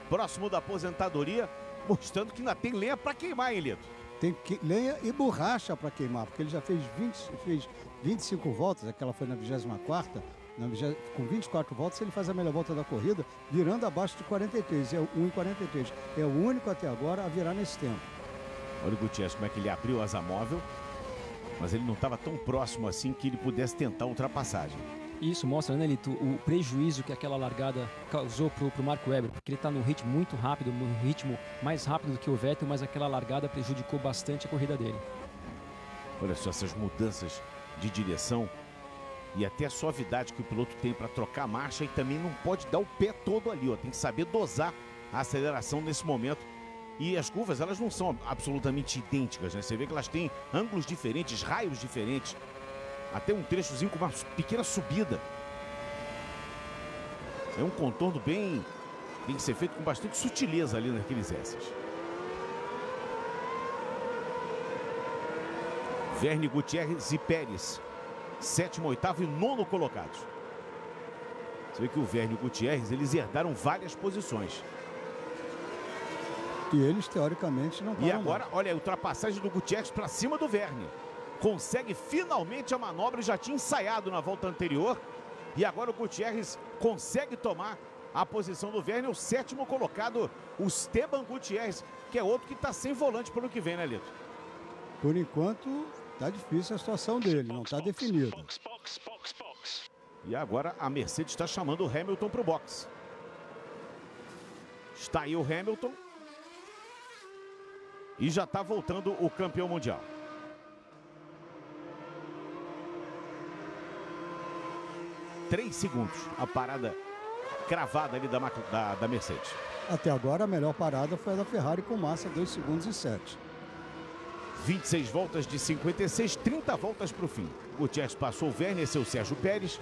S1: próximo da aposentadoria, mostrando que ainda tem lenha para queimar, hein, Lito?
S6: Tem que, lenha e borracha para queimar, porque ele já fez, 20, fez 25 voltas, aquela foi na 24 na 20, com 24 voltas ele faz a melhor volta da corrida, virando abaixo de 43, é 1,43. É o único até agora a virar nesse tempo.
S1: Olha o Gutierrez como é que ele abriu asa móvel mas ele não estava tão próximo assim que ele pudesse tentar ultrapassagem.
S5: Isso mostra, né, Lito, o prejuízo que aquela largada causou para o Marco Weber, porque ele está num ritmo muito rápido, num ritmo mais rápido do que o Vettel, mas aquela largada prejudicou bastante a corrida dele.
S1: Olha só essas mudanças de direção e até a suavidade que o piloto tem para trocar a marcha e também não pode dar o pé todo ali, ó, tem que saber dosar a aceleração nesse momento e as curvas, elas não são absolutamente idênticas, né? Você vê que elas têm ângulos diferentes, raios diferentes. Até um trechozinho com uma pequena subida. É um contorno bem... Tem que ser feito com bastante sutileza ali naqueles S's. Verne Gutierrez e Pérez. Sétimo, oitavo e nono colocados. Você vê que o Verne e o Gutierrez, eles herdaram várias posições.
S6: E eles, teoricamente, não
S1: E agora, olha a ultrapassagem do Gutierrez para cima do Verne. Consegue finalmente a manobra, já tinha ensaiado na volta anterior. E agora o Gutierrez consegue tomar a posição do Verne, o sétimo colocado, o Esteban Gutierrez, que é outro que está sem volante para o que vem, né, Lito?
S6: Por enquanto, tá difícil a situação dele, não está definida.
S1: E agora a Mercedes está chamando o Hamilton para o box. Está aí o Hamilton. E já está voltando o campeão mundial. Três segundos a parada cravada ali da, da, da Mercedes.
S6: Até agora a melhor parada foi a da Ferrari com Massa, 2 segundos e 7.
S1: 26 voltas de 56, 30 voltas para o fim. Gutierrez passou o Werner, seu Sérgio Pérez.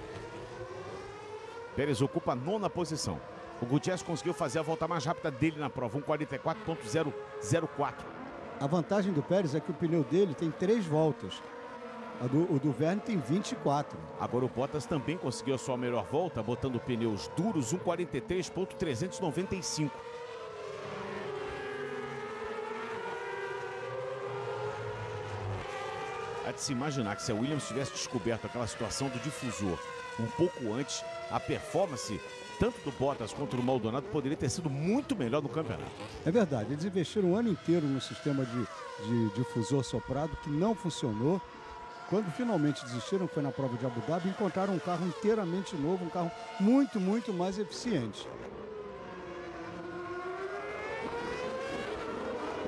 S1: Pérez ocupa a nona posição. O Gutierrez conseguiu fazer a volta mais rápida dele na prova, 1,44.004.
S6: A vantagem do Pérez é que o pneu dele tem três voltas. Do, o do Verne tem 24.
S1: Agora o Bottas também conseguiu a sua melhor volta, botando pneus duros, 1,43.395. De se imaginar que se a Williams tivesse descoberto aquela situação do difusor um pouco antes, a performance tanto do Bottas quanto do Maldonado poderia ter sido muito melhor no campeonato.
S6: É verdade, eles investiram o ano inteiro no sistema de, de difusor soprado que não funcionou. Quando finalmente desistiram, foi na prova de Abu Dhabi, encontraram um carro inteiramente novo, um carro muito, muito mais eficiente.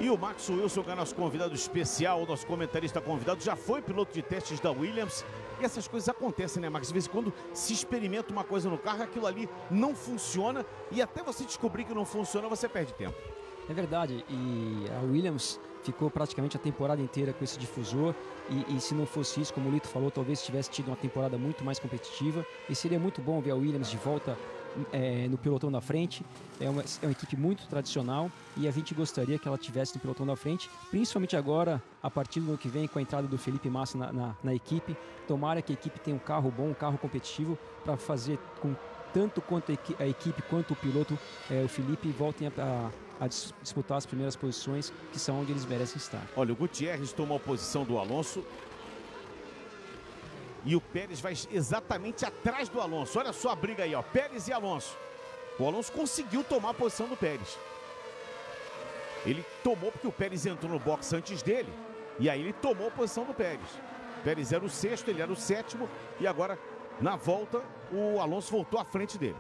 S1: E o Max Wilson, que é nosso convidado especial, nosso comentarista convidado, já foi piloto de testes da Williams. E essas coisas acontecem, né, Max? De vez em quando se experimenta uma coisa no carro, aquilo ali não funciona. E até você descobrir que não funciona, você perde tempo.
S5: É verdade. E a Williams ficou praticamente a temporada inteira com esse difusor. E, e, se não fosse isso, como o Lito falou, talvez tivesse tido uma temporada muito mais competitiva. E seria muito bom ver a Williams de volta é, no pelotão da frente. É uma, é uma equipe muito tradicional e a gente gostaria que ela tivesse no pelotão da frente, principalmente agora, a partir do ano que vem, com a entrada do Felipe Massa na, na, na equipe. Tomara que a equipe tenha um carro bom, um carro competitivo, para fazer com tanto quanto a equipe quanto o piloto, é, o Felipe, voltem a, a, a, disputar as primeiras posições, que são onde eles merecem estar.
S1: Olha, o Gutierrez tomou a posição do Alonso, e o Pérez vai exatamente atrás do Alonso. Olha só a briga aí, ó. Pérez e Alonso. O Alonso conseguiu tomar a posição do Pérez. Ele tomou porque o Pérez entrou no box antes dele. E aí ele tomou a posição do Pérez. Pérez era o sexto, ele era o sétimo. E agora, na volta, o Alonso voltou à frente dele.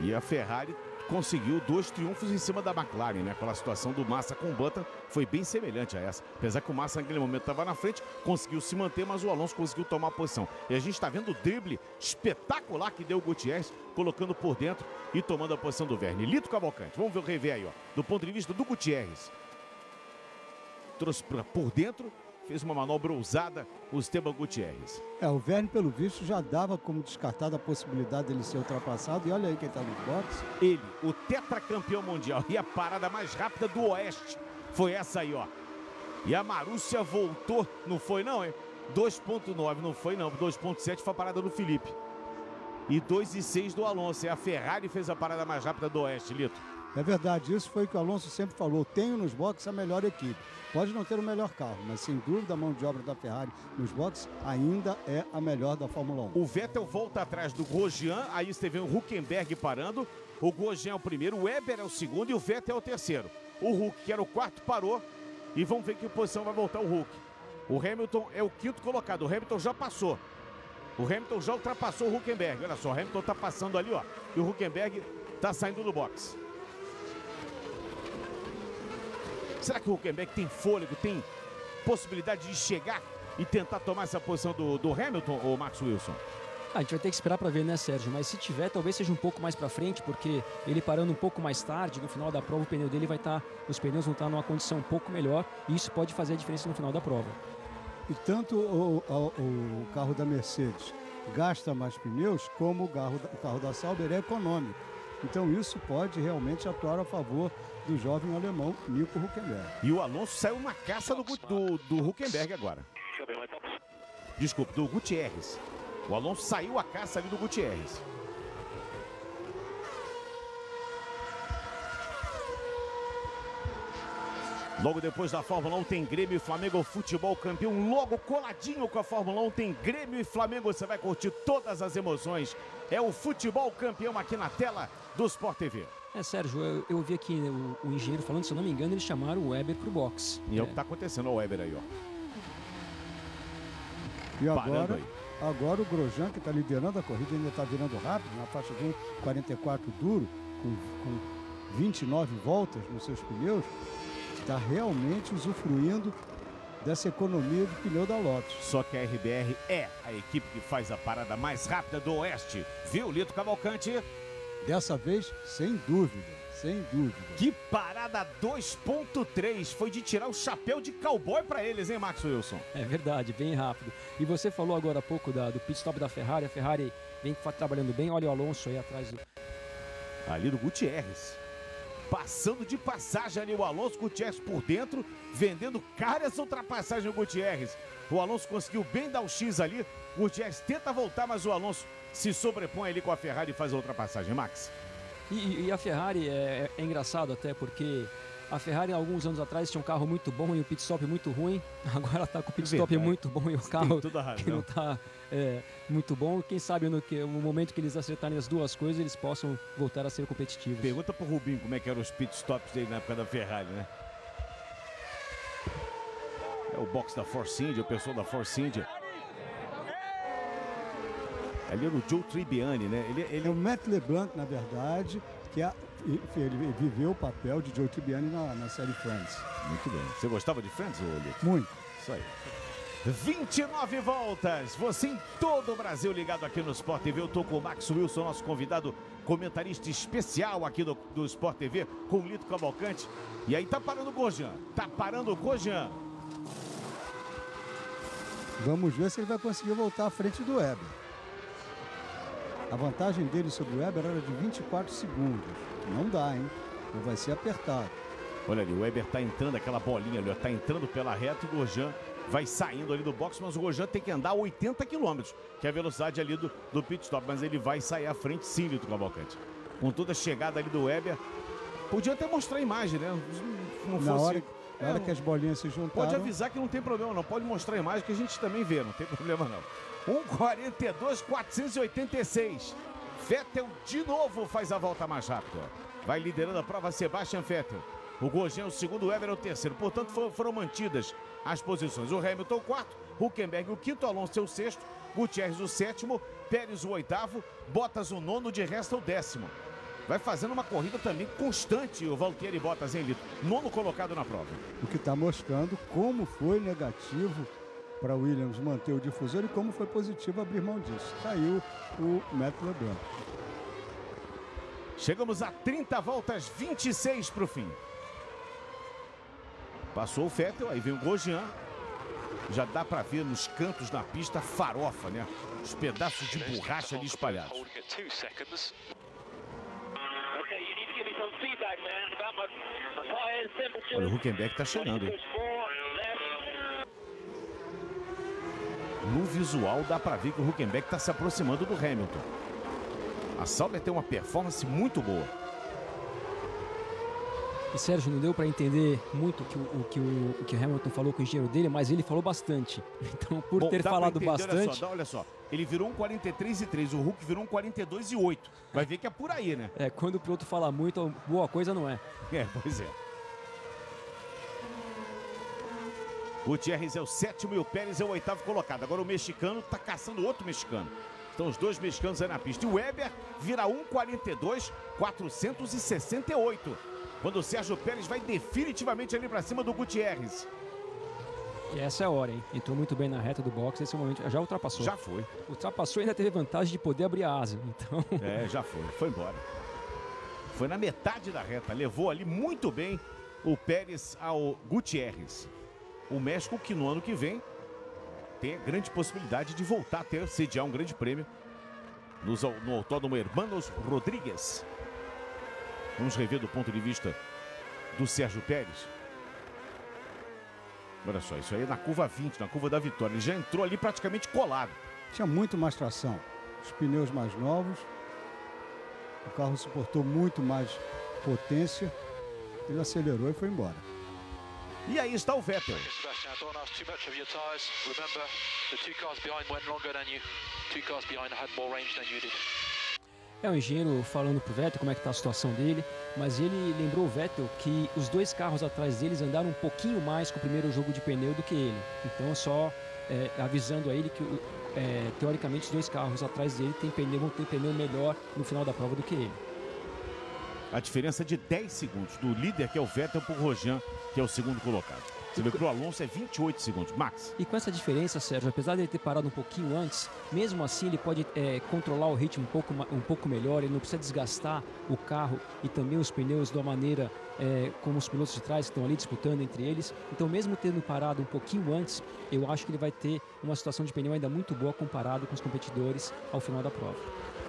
S1: E a Ferrari conseguiu dois triunfos em cima da McLaren, né? Aquela situação do Massa com o Button foi bem semelhante a essa. Apesar que o Massa naquele momento estava na frente, conseguiu se manter, mas o Alonso conseguiu tomar a posição. E a gente está vendo o drible espetacular que deu o Gutierrez, colocando por dentro e tomando a posição do Verne. Lito Cavalcante, vamos ver o rever aí, ó. Do ponto de vista do Gutierrez. Trouxe pra, por dentro fez uma manobra ousada o Esteban Gutierrez.
S6: É, o Verne, pelo visto, já dava como descartada a possibilidade dele ser ultrapassado. E olha aí quem está no box.
S1: Ele, o tetracampeão mundial. E a parada mais rápida do Oeste foi essa aí, ó. E a Marúcia voltou, não foi não, hein? 2.9, não foi não, 2.7 foi a parada do Felipe. E 2,6 do Alonso. E a Ferrari fez a parada mais rápida do Oeste, Lito.
S6: É verdade, isso foi o que o Alonso sempre falou. Tenho nos boxes a melhor equipe. Pode não ter o melhor carro, mas sem dúvida a mão de obra da Ferrari nos boxes ainda é a melhor da Fórmula
S1: 1. O Vettel volta atrás do Grosjean, aí você vê o Huckenberg parando. O Grosjean é o primeiro, o Weber é o segundo e o Vettel é o terceiro. O Hulk, que era o quarto, parou. E vamos ver que posição vai voltar o Hulk. O Hamilton é o quinto colocado. O Hamilton já passou. O Hamilton já ultrapassou o Huckenberg. Olha só, o Hamilton está passando ali, ó. E o Huckenberg está saindo do box. Será que o Huckenberg tem fôlego, tem possibilidade de chegar e tentar tomar essa posição do, do Hamilton ou Max Wilson?
S5: Ah, a gente vai ter que esperar para ver, né, Sérgio? Mas se tiver, talvez seja um pouco mais para frente, porque ele parando um pouco mais tarde, no final da prova, o pneu dele vai estar, tá, os pneus vão estar tá numa condição um pouco melhor, e isso pode fazer a diferença no final da prova.
S6: E tanto o, o, o carro da Mercedes gasta mais pneus, como o carro, o carro da Sauber é econômico. Então isso pode realmente atuar a favor do jovem alemão Nico Huckenberg.
S1: E o Alonso saiu na caça do, do, do Huckenberg agora. Desculpe, do Gutierrez. O Alonso saiu a caça ali do Gutierrez. Logo depois da Fórmula 1 tem Grêmio e Flamengo Futebol Campeão. Logo coladinho com a Fórmula 1 tem Grêmio e Flamengo. Você vai curtir todas as emoções. É o Futebol Campeão aqui na tela do Sport TV.
S5: É, Sérgio, eu, eu vi aqui né, o, o, engenheiro falando, se eu não me engano, eles chamaram o Weber pro box.
S1: E é, é o que está acontecendo, o Weber aí, ó.
S6: E agora, agora o Grosjean, que está liderando a corrida, ainda está virando rápido, na faixa de 1,44 duro, com, com 29 voltas nos seus pneus, está realmente usufruindo dessa economia de pneu da Lotus.
S1: Só que a RBR é a equipe que faz a parada mais rápida do Oeste. Viu, Lito Cavalcante?
S6: Dessa vez, sem dúvida. Sem dúvida.
S1: Que parada 2.3. Foi de tirar o chapéu de cowboy para eles, hein, Max Wilson?
S5: É verdade, bem rápido. E você falou agora há pouco da, do pit stop da Ferrari. A Ferrari vem trabalhando bem. Olha o Alonso aí atrás do.
S1: Ali do Gutierrez. Passando de passagem ali o Alonso Gutierrez por dentro, vendendo caras ultrapassagem o Gutierrez. O Alonso conseguiu bem dar o X ali. O Gutierrez tenta voltar, mas o Alonso se sobrepõe ali com a Ferrari e faz a ultrapassagem. Max.
S5: E, e a Ferrari é, é, engraçado até porque a Ferrari alguns anos atrás tinha um carro muito bom e o pit stop muito ruim. *laughs* Agora está com o pit stop Verdade. muito bom e o carro que não está é, muito bom. Quem sabe no, que, no momento que eles acertarem as duas coisas, eles possam voltar a ser competitivos.
S1: Pergunta para o Rubinho como é que eram os pit stops dele na época da Ferrari, né? É o box da Force India, o pessoal da Force India. Ali era o Joe Tribbiani, né?
S6: Ele, ele... É o Matt LeBlanc, na verdade, que é, ele viveu o papel de Joe Tribbiani na, na série Friends.
S1: Muito bem. Você gostava de Friends, Olho?
S6: Muito.
S1: Isso aí. 29 voltas, você em todo o Brasil ligado aqui no Sport TV. Eu tô com o Max Wilson, nosso convidado, comentarista especial aqui do, do Sport TV, com o Lito Cavalcante. E aí tá parando o Gojan, tá parando o Gojan.
S6: Vamos ver se ele vai conseguir voltar à frente do Weber. A vantagem dele sobre o Weber era de 24 segundos. Não dá, hein? Não vai ser apertado.
S1: Olha ali, o Weber tá entrando, aquela bolinha ali, ó, tá entrando pela reta e o Gojan vai saindo ali do box, mas o Gojan tem que andar 80 km, que é a velocidade ali do, do pit stop, mas ele vai sair à frente sim, Lito Cavalcante. Com toda a chegada ali do Weber, podia até mostrar a imagem, né?
S6: Não fosse... Na hora, na hora é, que as bolinhas se juntaram...
S1: Pode avisar que não tem problema não, pode mostrar a imagem que a gente também vê, não tem *laughs* problema não. 1,42, 486. Vettel de novo faz a volta mais rápida. Vai liderando a prova Sebastian Vettel. O Gojan é o segundo, o é o terceiro. Portanto, foram mantidas as posições. O Hamilton o quarto, Huckenberg o quinto, Alonso o sexto, Gutierrez o sétimo, Pérez o oitavo, Bottas o nono, de resto o décimo. Vai fazendo uma corrida também constante o Valtteri Bottas em Lito, nono colocado na prova.
S6: O que está mostrando como foi negativo para Williams manter o difusor e como foi positivo abrir mão disso. Saiu tá o Matt LeBlanc.
S1: Chegamos a 30 voltas, 26 para o fim. Passou o Vettel, aí vem o Grosjean. Já dá para ver nos cantos da pista farofa, né? Os pedaços de borracha ali espalhados. Olha, o Huckenberg tá chegando, hein? No visual dá para ver que o Huckenberg está se aproximando do Hamilton. A Sauber tem uma performance muito boa.
S5: E Sérgio, não deu para entender muito que o, o, que o, o que o Hamilton falou com o engenheiro dele, mas ele falou bastante. *laughs* Então, por Bom, ter falado entender, bastante.
S1: Olha só, olha só, ele virou um 43 e 3, o Hulk virou um 42 e 8. Vai ver que é por aí, né?
S5: É, quando o piloto fala muito, boa coisa não é.
S1: É, pois é. Gutierrez é o sétimo e o Pérez é o oitavo colocado. Agora o mexicano está caçando outro mexicano. Então os dois mexicanos aí na pista. E o Weber vira 1,42, 468 quando o Sérgio Pérez vai definitivamente ali para cima do Gutierrez.
S5: E essa é a hora, hein? Entrou muito bem na reta do box, esse momento já ultrapassou.
S1: Já foi.
S5: Ultrapassou e ainda teve vantagem de poder abrir a asa, então...
S1: É, já foi, foi embora. Foi na metade da reta, levou ali muito bem o Pérez ao Gutierrez. O México que no ano que vem tem a grande possibilidade de voltar a ter, sediar um grande prêmio no Autódromo Hermanos Rodrigues. Vamos rever do ponto de vista do Sérgio Pérez. Olha só, isso aí é na curva 20, na curva da vitória. Ele já entrou ali praticamente colado.
S6: Tinha muito mais tração. Os pneus mais novos. O carro suportou muito mais potência. Ele acelerou e foi embora.
S1: E aí está o Vettel.
S7: Sebastian, don't ask too much of your tyres. Remember, the two cars behind went longer than you. Two cars behind had more range than you did.
S5: É o engenheiro falando pro Vettel como é que tá a situação dele, mas ele lembrou o Vettel que os dois carros atrás deles andaram um pouquinho mais com o primeiro jogo de pneu do que ele. Então só é, avisando a ele que é, teoricamente os dois carros atrás dele tem pneu, vão ter pneu melhor no final da prova do que ele.
S1: A diferença de 10 segundos do líder, que é o Vettel, por Rojan, que é o segundo colocado. Você vê que o Alonso é 28 segundos. Max.
S5: E com essa diferença, Sérgio, apesar de ele ter parado um pouquinho antes, mesmo assim ele pode é, controlar o ritmo um pouco, um pouco melhor, ele não precisa desgastar o carro e também os pneus de uma maneira é, como os pilotos de trás que estão ali disputando entre eles. Então, mesmo tendo parado um pouquinho antes, eu acho que ele vai ter uma situação de pneu ainda muito boa comparado com os competidores ao final da prova.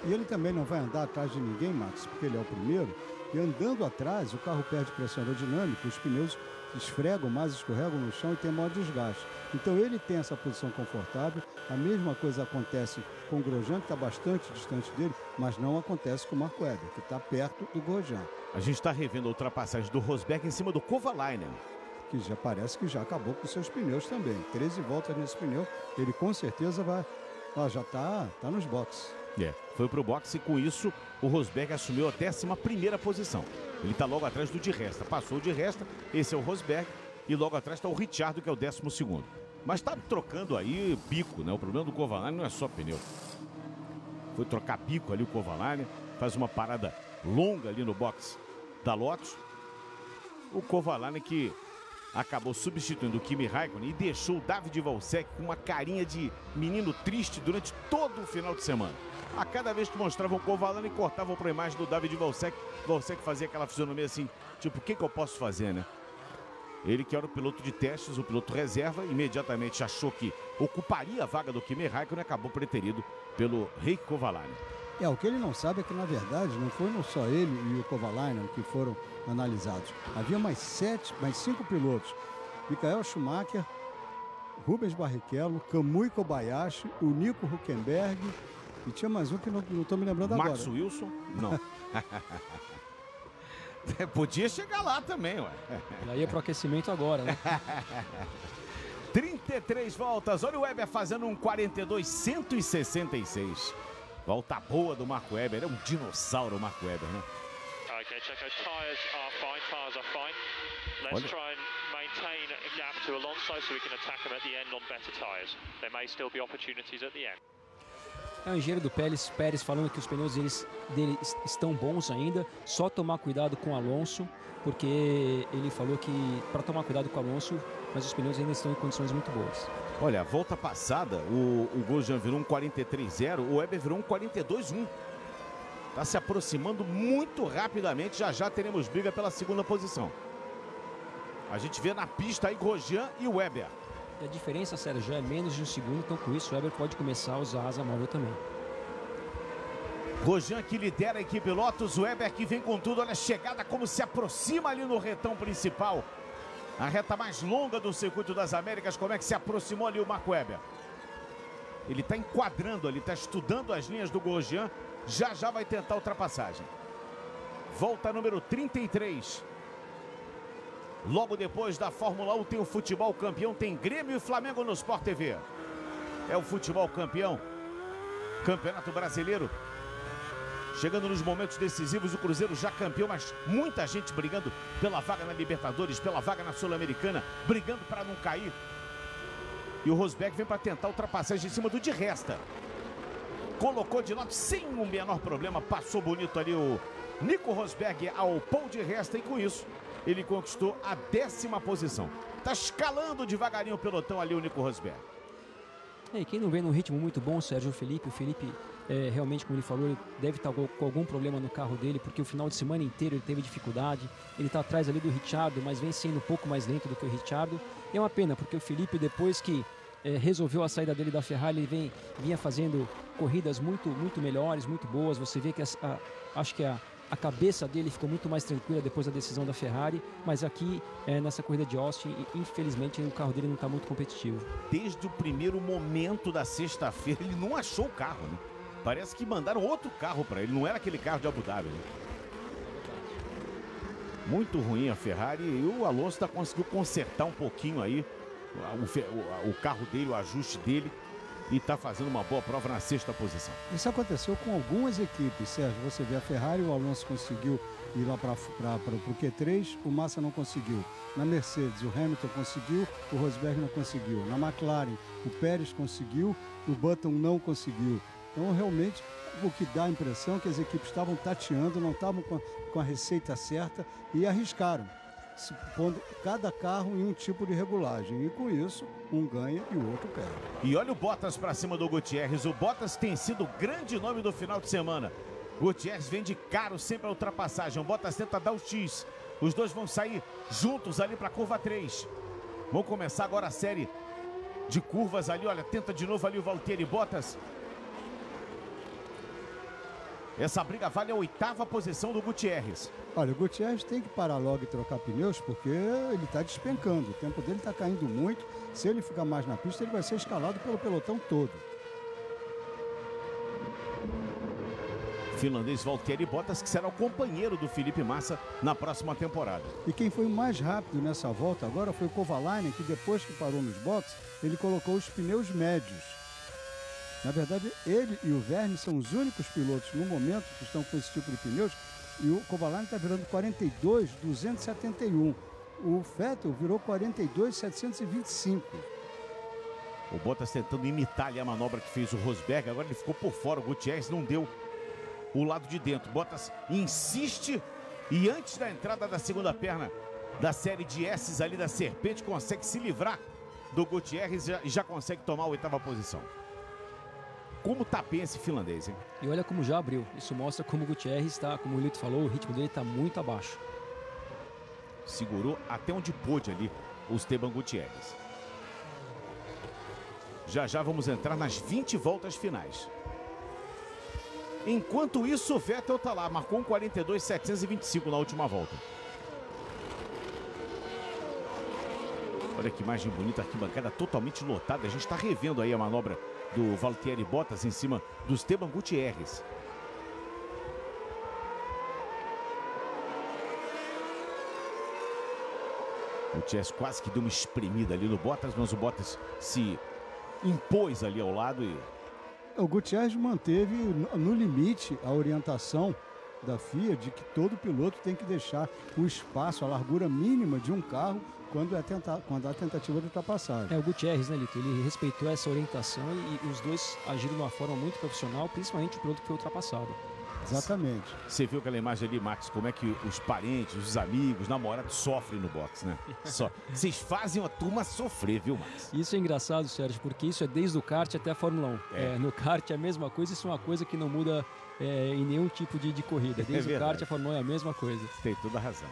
S6: E ele também não vai andar atrás de ninguém, Max, porque ele é o primeiro. E andando atrás, o carro perde pressão aerodinâmica, os pneus esfregam mais, escorregam no chão e tem maior desgaste. Então ele tem essa posição confortável. A mesma coisa acontece com o Grosjean, que está bastante distante dele, mas não acontece com o Marco Weber, que está perto do Grosjean.
S1: A gente está revendo a ultrapassagem do Rosberg em cima do Kovalainen.
S6: Que já parece que já acabou com seus pneus também. 13 voltas nesse pneu, ele com certeza vai. Ó, já está tá nos boxes.
S1: É, foi pro boxe e com isso o Rosberg assumiu a 11 posição. Ele está logo atrás do de resta. Passou o de resta, esse é o Rosberg e logo atrás está o Ricciardo, que é o 12 Mas está trocando aí bico, né? O problema do Kovalainen não é só pneu. Foi trocar bico ali o Kovalainen, faz uma parada longa ali no box da Lotus. O Kovalainen que acabou substituindo o Kimi Raikkonen e deixou o David Valsec com uma carinha de menino triste durante todo o final de semana. A cada vez que mostravam o Kovalainen, cortavam para a imagem do David Valsec. Valsec fazia aquela fisionomia assim, tipo, o que, que eu posso fazer, né? Ele que era o piloto de testes, o piloto reserva, imediatamente achou que ocuparia a vaga do Kimi Raikkonen e acabou preterido pelo Rick Kovalainen.
S6: É, o que ele não sabe é que, na verdade, não foram só ele e o Kovalainen que foram analisados. Havia mais sete, mais cinco pilotos. Michael Schumacher, Rubens Barrichello, Kamui Kobayashi, o Nico Huckenberg e tinha mais um que não estou me lembrando
S1: Max
S6: agora.
S1: Max Wilson? Não. *laughs* *laughs* Podia chegar lá também, ué.
S5: Já ia pro aquecimento agora, né? *laughs*
S1: 33 voltas. Olha o Weber fazendo um 42 166. Volta boa do Marco Weber. É um dinossauro o Marco Weber, né?
S7: Okay, Checo, tires are fine, tires are fine. Let's
S1: Olha.
S7: try and maintain a gap to Alonso so we can attack him at the end on better tires. There may still be opportunities at the end.
S5: O engenheiro do Pérez, Pérez falando que os pneus deles, dele estão bons ainda, só tomar cuidado com o Alonso, porque ele falou que para tomar cuidado com o Alonso, mas os pneus ainda estão em condições muito boas.
S1: Olha, a volta passada, o, o virou um 43-0, o Weber virou um 42-1. Está se aproximando muito rapidamente, já já teremos briga pela segunda posição. A gente vê na pista aí Grosjean e Weber.
S5: E a diferença, Sérgio, é menos de um segundo, então com isso o Weber pode começar a usar a asa móvel também.
S1: Rojan que lidera a equipe Lotus, o Weber que vem com tudo, olha a chegada como se aproxima ali no retão principal. A reta mais longa do circuito das Américas, como é que se aproximou ali o Marco Weber. Ele está enquadrando ali, está estudando as linhas do Grosjean, já já vai tentar a ultrapassagem. Volta número 33. Logo depois da Fórmula 1 tem o futebol campeão, tem Grêmio e Flamengo no Sport TV. É o futebol campeão. Campeonato Brasileiro. Chegando nos momentos decisivos, o Cruzeiro já campeão, mas muita gente brigando pela vaga na Libertadores, pela vaga na Sul-Americana, brigando para não cair. E o Rosberg vem para tentar ultrapassagem em cima do de resta. Colocou de lado sem o menor problema, passou bonito ali o Nico Rosberg ao pole de resta e com isso ele conquistou a décima posição. Tá escalando devagarinho o pelotão ali o Nico Rosberg.
S5: É, e quem não vem num ritmo muito bom, Sérgio Felipe, o Felipe é, realmente, como ele falou, ele deve estar com algum problema no carro dele, porque o final de semana inteiro ele teve dificuldade. Ele está atrás ali do Richardo, mas vem sendo um pouco mais lento do que o Richardo. É uma pena, porque o Felipe, depois que é, resolveu a saída dele da Ferrari, ele vem, vinha fazendo corridas muito, muito melhores, muito boas. Você vê que a, a, acho que a, a cabeça dele ficou muito mais tranquila depois da decisão da Ferrari, mas aqui é, nessa corrida de Austin, infelizmente o carro dele não está muito competitivo.
S1: Desde o primeiro momento da sexta-feira, ele não achou o carro, né? Parece que mandaram outro carro para ele, não era aquele carro de Abu Dhabi. Né? Muito ruim a Ferrari e o Alonso tá, conseguiu consertar um pouquinho aí o, o, o carro dele, o ajuste dele e está fazendo uma boa prova na sexta posição.
S6: Isso aconteceu com algumas equipes, Sérgio. Você vê a Ferrari, o Alonso conseguiu ir lá para o Q3, o Massa não conseguiu. Na Mercedes, o Hamilton conseguiu, o Rosberg não conseguiu. Na McLaren, o Pérez conseguiu, o Button não conseguiu. Então, realmente, o que dá a impressão é que as equipes estavam tateando, não estavam com a, com a receita certa e arriscaram pondo cada carro em um tipo de regulagem. E com isso, um ganha e o outro perde.
S1: E olha o Bottas para cima do Gutierrez. O Bottas tem sido o grande nome do final de semana. Gutierrez vende caro sempre a ultrapassagem. O Bottas tenta dar o X. Os dois vão sair juntos ali para a curva 3. Vão começar agora a série de curvas ali. Olha, tenta de novo ali o Valtteri Bottas. Essa briga vale a oitava posição do Gutierrez.
S6: Olha, o Gutierrez tem que parar logo e trocar pneus porque ele está despencando. O tempo dele está caindo muito. Se ele ficar mais na pista, ele vai ser escalado pelo pelotão todo.
S1: finlandês Valtteri Bottas, que será o companheiro do Felipe Massa na próxima temporada.
S6: E quem foi mais rápido nessa volta agora foi o Kovalainen, que depois que parou nos boxes, ele colocou os pneus médios. Na verdade, ele e o Verne são os únicos pilotos no momento que estão com esse tipo de pneus. E o Kovalainen está virando 42, 271. O Vettel virou 42, 725.
S1: O Bottas tentando imitar ali a manobra que fez o Rosberg. Agora ele ficou por fora. O Gutierrez não deu o lado de dentro. Bottas insiste e antes da entrada da segunda perna da série de S ali da Serpente, consegue se livrar do Gutierrez e já consegue tomar a oitava posição. Como tá bem esse finlandês, hein?
S5: E olha como já abriu. Isso mostra como o Gutierrez está, como o Lito falou, o ritmo dele está muito abaixo.
S1: Segurou até onde pôde ali o Esteban Gutierrez. Já já vamos entrar nas 20 voltas finais. Enquanto isso, o Vettel tá lá, marcou um 42,725 na última volta. Olha que imagem bonita, arquibancada totalmente lotada. A gente está revendo aí a manobra do Valtieri Bottas em cima do Esteban Gutierrez. O Chess quase que deu uma espremida ali no Bottas, mas o Bottas se impôs ali ao lado e.
S6: O Gutierrez manteve no limite a orientação da FIA de que todo piloto tem que deixar o espaço, a largura mínima de um carro quando, é tenta, quando há tentativa de ultrapassagem.
S5: É, o Gutierrez, né, Lito? Ele respeitou essa orientação e, e os dois agiram de uma forma muito profissional, principalmente o piloto que foi ultrapassado.
S6: Exatamente.
S1: Você viu aquela imagem ali, Max, como é que os parentes, os amigos, os namorados sofrem no box, né? *laughs* Só. Vocês fazem a turma sofrer, viu, Max?
S5: Isso é engraçado, Sérgio, porque isso é desde o kart até a Fórmula 1. É. É, no kart é a mesma coisa, isso é uma coisa que não muda é, em nenhum tipo de, de corrida. Desde é o kart a Fórmula 1 é a mesma coisa.
S1: Tem toda a razão.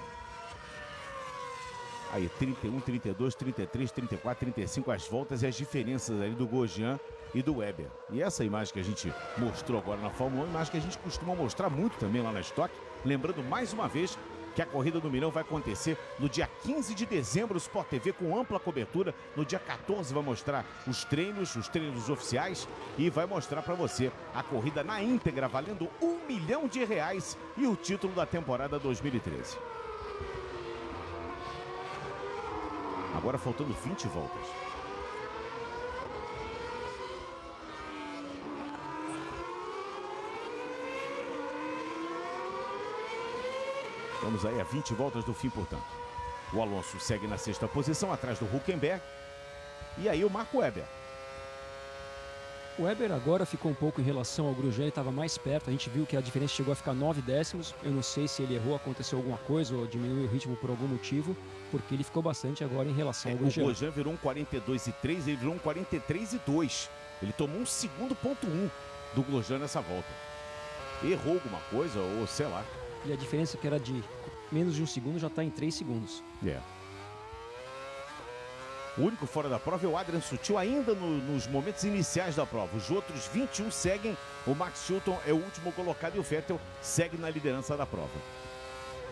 S1: Aí 31, 32, 33, 34, 35 as voltas e as diferenças ali do Gojian e do Weber. E essa imagem que a gente mostrou agora na Fórmula 1, é imagem que a gente costuma mostrar muito também lá na Stock, lembrando mais uma vez que a corrida do milhão vai acontecer no dia 15 de dezembro, Sport TV com ampla cobertura. No dia 14 vai mostrar os treinos, os treinos oficiais e vai mostrar para você a corrida na íntegra, valendo um milhão de reais e o título da temporada 2013. Agora faltando 20 voltas. Vamos aí a 20 voltas do fim, portanto. O Alonso segue na sexta posição, atrás do Huckenberg. E aí o Marco Weber.
S5: O Weber agora ficou um pouco em relação ao Grosjean, ele estava mais perto. A gente viu que a diferença chegou a ficar 9 décimos. Eu não sei se ele errou, aconteceu alguma coisa ou diminuiu o ritmo por algum motivo, porque ele ficou bastante agora em relação ao Grosjean.
S1: O Grosjean virou um 42 e 3, ele virou um 43 e 2. Ele tomou um segundo ponto 1 do Grosjean nessa volta. Errou alguma coisa ou sei lá.
S5: E a diferença que era de menos de um segundo já está em 3 segundos.
S1: É. Yeah. O único fora da prova é o Adrian Sutil, ainda no, nos momentos iniciais da prova. Os outros 21 seguem. O Max Chilton é o último colocado e o Vettel segue na liderança da prova.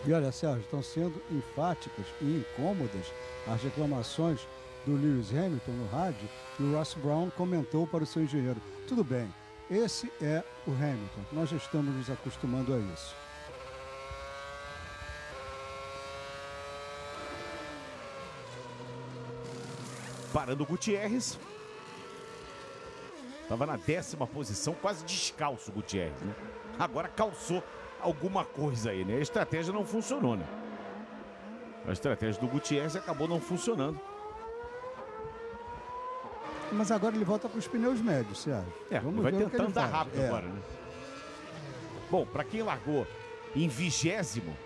S6: E olha, Sérgio, estão sendo enfáticas e incômodas as reclamações do Lewis Hamilton no rádio e o Ross Brown comentou para o seu engenheiro: tudo bem, esse é o Hamilton, nós já estamos nos acostumando a isso.
S1: Parando o Gutierrez. Estava na décima posição, quase descalço o Gutierrez. Né? Agora calçou alguma coisa aí, né? A estratégia não funcionou, né? A estratégia do Gutierrez acabou não funcionando.
S6: Mas agora ele volta com os pneus médios, você acha?
S1: É,
S6: Vamos
S1: vai
S6: ver o que
S1: tentar
S6: ele
S1: andar
S6: faz.
S1: rápido
S6: É.
S1: agora, né? Bom, para quem largou em vigésimo,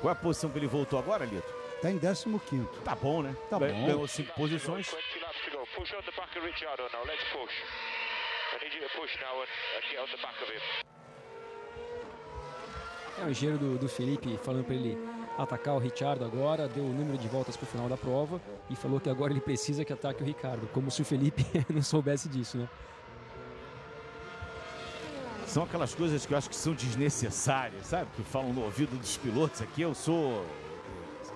S1: qual é a posição que ele voltou agora, Lito?
S6: Tá em 15 quinto.
S1: Tá bom, né?
S6: Tá bom.
S1: Ganhou cinco posições.
S7: 20 laps to go. Push on the back of Ricciardo now. Let's push. I need you to push now and, and get on the back of him.
S5: É o engenheiro do, do Felipe falando para ele atacar o Ricciardo agora, deu o número de voltas para o final da prova e falou que agora ele precisa que ataque o Ricardo, como se o Felipe *laughs* não soubesse disso, né?
S1: São aquelas coisas que eu acho que são desnecessárias, sabe? Que falam no ouvido dos pilotos aqui. Eu sou.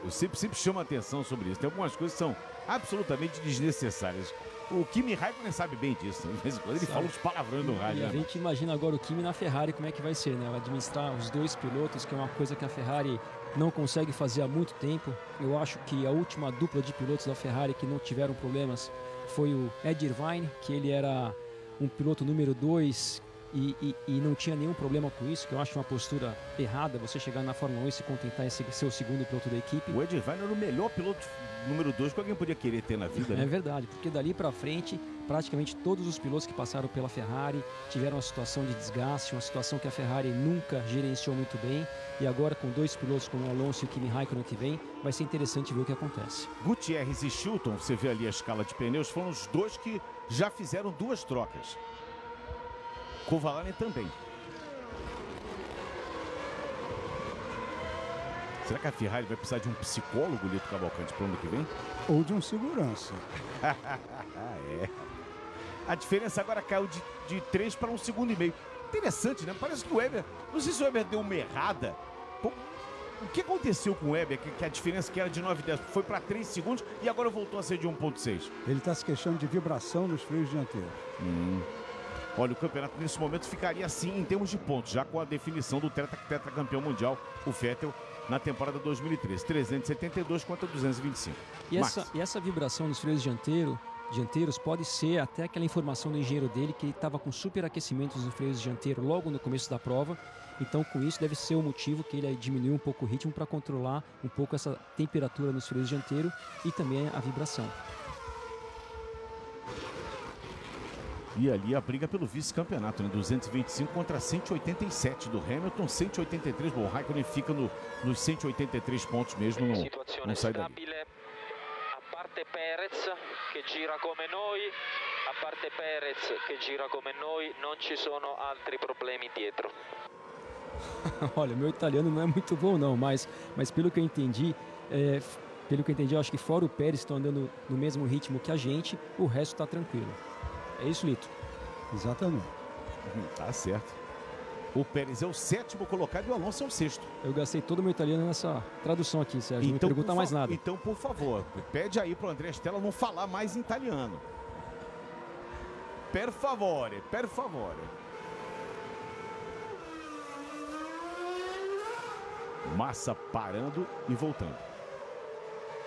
S1: Eu sempre, sempre chamo atenção sobre isso. Tem algumas coisas que são absolutamente desnecessárias. O Kimi Raikkonen sabe bem disso. né? De vez em quando ele
S5: Sabe.
S1: fala uns palavrões no
S5: E
S1: rádio.
S5: a
S1: né?
S5: gente imagina agora o Kimi na Ferrari, como é que vai ser, né? Administrar os dois pilotos, que é uma coisa que a Ferrari não consegue fazer há muito tempo. Eu acho que a última dupla de pilotos da Ferrari que não tiveram problemas foi o Ed Irvine, que ele era um piloto número 2 e, e- e não tinha nenhum problema com isso, que eu acho uma postura errada você chegar na Fórmula 1 e se contentar em ser o segundo piloto da equipe.
S1: O Ed Irvine era o melhor piloto número 2 que alguém podia querer ter na vida,
S5: É
S1: né?
S5: verdade, porque dali para frente, praticamente todos os pilotos que passaram pela Ferrari tiveram uma situação de desgaste, uma situação que a Ferrari nunca gerenciou muito bem. E agora, com dois pilotos como o Alonso e o Kimi Raikkonen que vem, vai ser interessante ver o que acontece.
S1: Gutierrez e Chilton, você vê ali a escala de pneus, foram os dois que já fizeram duas trocas. Kovalainen também. Será que a Ferrari vai precisar de um psicólogo, Lito Cavalcante, para o ano que vem?
S6: Ou de um segurança.
S1: Ah, *laughs* é. A diferença agora caiu de, de 3 para um segundo e meio. Interessante, né? Parece que o Weber. Não sei se o Weber deu uma errada. O que aconteceu com o Weber? Que, que a diferença que era de 9 10 foi para 3 segundos e agora voltou a ser de 1,6.
S6: Ele está se queixando de vibração nos freios dianteiros.
S1: Olha, o campeonato nesse momento ficaria assim em termos de pontos, já com a definição do tetra, tetracampeão mundial, o Vettel, na temporada 2013. 372 contra 225.
S5: E
S1: Max.
S5: essa, e essa vibração nos freios dianteiro, dianteiros pode ser até aquela informação do engenheiro dele que ele estava com superaquecimentos nos freios dianteiros logo no começo da prova. Então, com isso, deve ser o motivo que ele diminuiu um pouco o ritmo para controlar um pouco essa temperatura nos freios dianteiros e também a vibração.
S1: E ali a briga pelo vice-campeonato, né? 225 contra 187 do Hamilton, 183. Bom, o Raikkonen fica no, nos 183 pontos mesmo, não, não sai
S7: stabile. A parte Perez che gira come noi, a parte Perez che gira come noi, non ci sono altri problemi dietro. *laughs*
S5: Olha, meu italiano não é muito bom não, mas, mas pelo que eu entendi, é, pelo que eu entendi, eu acho que fora o Pérez estão andando no mesmo ritmo que a gente, o resto está tranquilo. É isso, Lito?
S6: Exatamente.
S1: Hum, Tá certo. O Pérez é o sétimo colocado e o Alonso é o sexto.
S5: Eu gastei todo o meu italiano nessa tradução aqui, Sérgio. não me pergunta
S1: por
S5: mais nada.
S1: Então, por favor, pede aí pro André Stella não falar mais italiano. Per favore, per favore. Massa parando e voltando.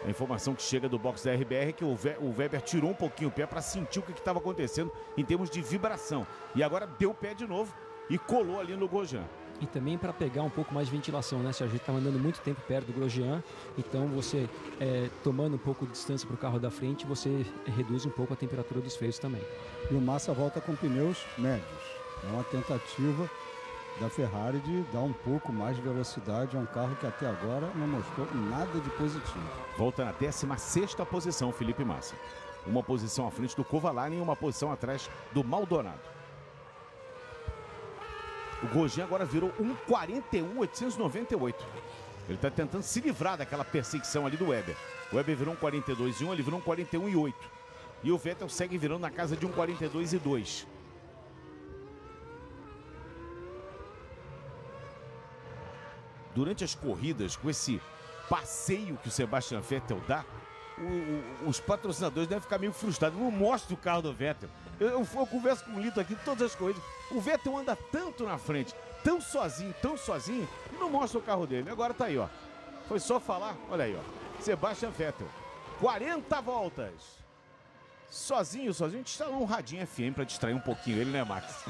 S1: A informação que chega do box da RBR é que o, Ve- o Weber tirou um pouquinho o pé para sentir o que estava acontecendo em termos de vibração. E agora deu o pé de novo e colou ali no Gojan.
S5: E também para pegar um pouco mais de ventilação, né, Sérgio? A gente estava andando muito tempo perto do Grosjean, então você, é, tomando um pouco de distância para o carro da frente, você reduz um pouco a temperatura dos freios também.
S6: E o Massa volta com pneus médios. É uma tentativa da Ferrari de dar um pouco mais de velocidade a um carro que até agora não mostrou nada de positivo.
S1: Volta na 16 posição, Felipe Massa. Uma posição à frente do Kovalainen e uma posição atrás do Maldonado. O Grosjean agora virou 1,41,898. Ele está tentando se livrar daquela perseguição ali do Weber. O Weber virou um 42,1, ele virou um 41,8. E o Vettel segue virando na casa de um 42,2. Durante as corridas, com esse passeio que o Sebastian Vettel dá, o- o- os patrocinadores devem ficar meio frustrados. Não mostra o carro do Vettel. Eu, eu, eu converso com o Lito aqui todas as corridas. O Vettel anda tanto na frente, tão sozinho, tão sozinho, não mostra o carro dele. Agora tá aí, ó. Foi só falar, olha aí, ó. Sebastian Vettel. 40 voltas. Sozinho, sozinho, a gente está um radinho FM para distrair um pouquinho ele, né, Max?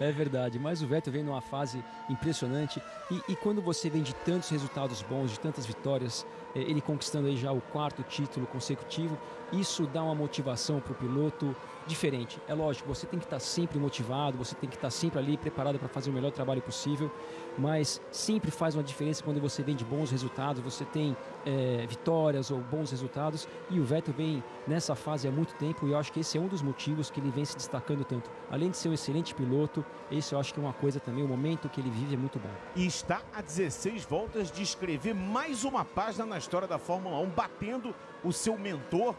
S5: É verdade, mas o Vettel vem numa fase impressionante e, e quando você vem de tantos resultados bons, de tantas vitórias, eh, ele conquistando aí já o quarto título consecutivo, isso dá uma motivação para o piloto diferente. É lógico, você tem que estar sempre motivado, você tem que estar sempre ali preparado para fazer o melhor trabalho possível, mas sempre faz uma diferença quando você vem de bons resultados, você tem é, vitórias ou bons resultados e o Vettel vem nessa fase há muito tempo e eu acho que esse é um dos motivos que ele vem se destacando tanto. Além de ser um excelente piloto, esse eu acho que é uma coisa também, o momento que ele vive é muito bom.
S1: E está a 16 voltas de escrever mais uma página na história da Fórmula 1, batendo o seu mentor,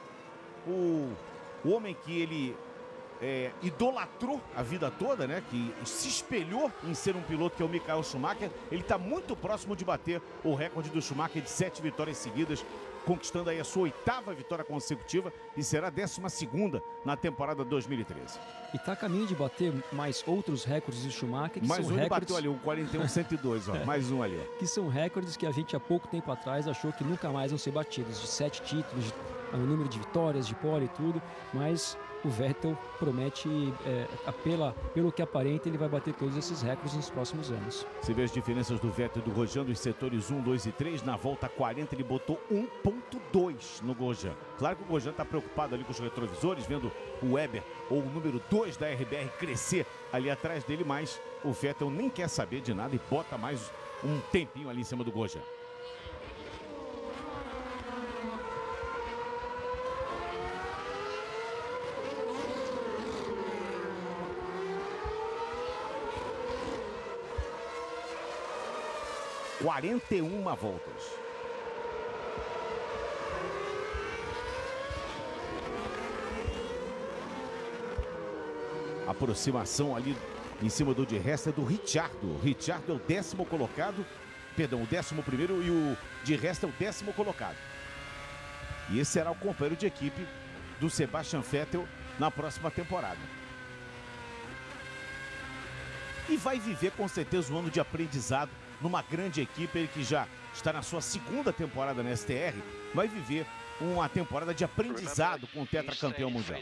S1: o o homem que ele é, idolatrou a vida toda, né? Que se espelhou em ser um piloto que é o Michael Schumacher. Ele está muito próximo de bater o recorde do Schumacher de sete vitórias seguidas, conquistando aí a sua oitava vitória consecutiva e será a décima segunda na temporada 2013.
S5: E está a caminho de bater mais outros recordes do Schumacher. Que
S1: mais
S5: são
S1: um
S5: recordes...
S1: bateu ali, o 41-102, ó. *laughs* mais um ali.
S5: Que são recordes que a gente há pouco tempo atrás achou que nunca mais vão ser batidos. De sete títulos, de o número de vitórias, de pole e tudo, mas o Vettel promete, é, pela, pelo que aparenta, ele vai bater todos esses recordes nos próximos anos.
S1: Você vê as diferenças do Vettel e do Grosjean dos setores 1, 2 e 3. Na volta 40 ele botou 1.2 no Grosjean. Claro que o Grosjean está preocupado ali com os retrovisores, vendo o Weber ou o número 2 da RBR crescer ali atrás dele, mas o Vettel nem quer saber de nada e bota mais um tempinho ali em cima do Grosjean. Quarenta e uma voltas. Aproximação ali em cima do de resta é do Richardo. Richardo é o décimo colocado, perdão, o décimo primeiro e o de resta é o décimo colocado. E esse será o companheiro de equipe do Sebastian Vettel na próxima temporada. E vai viver com certeza um ano de aprendizado numa grande equipe, ele que já está na sua segunda temporada na STR, vai viver uma temporada de aprendizado com o tetracampeão mundial.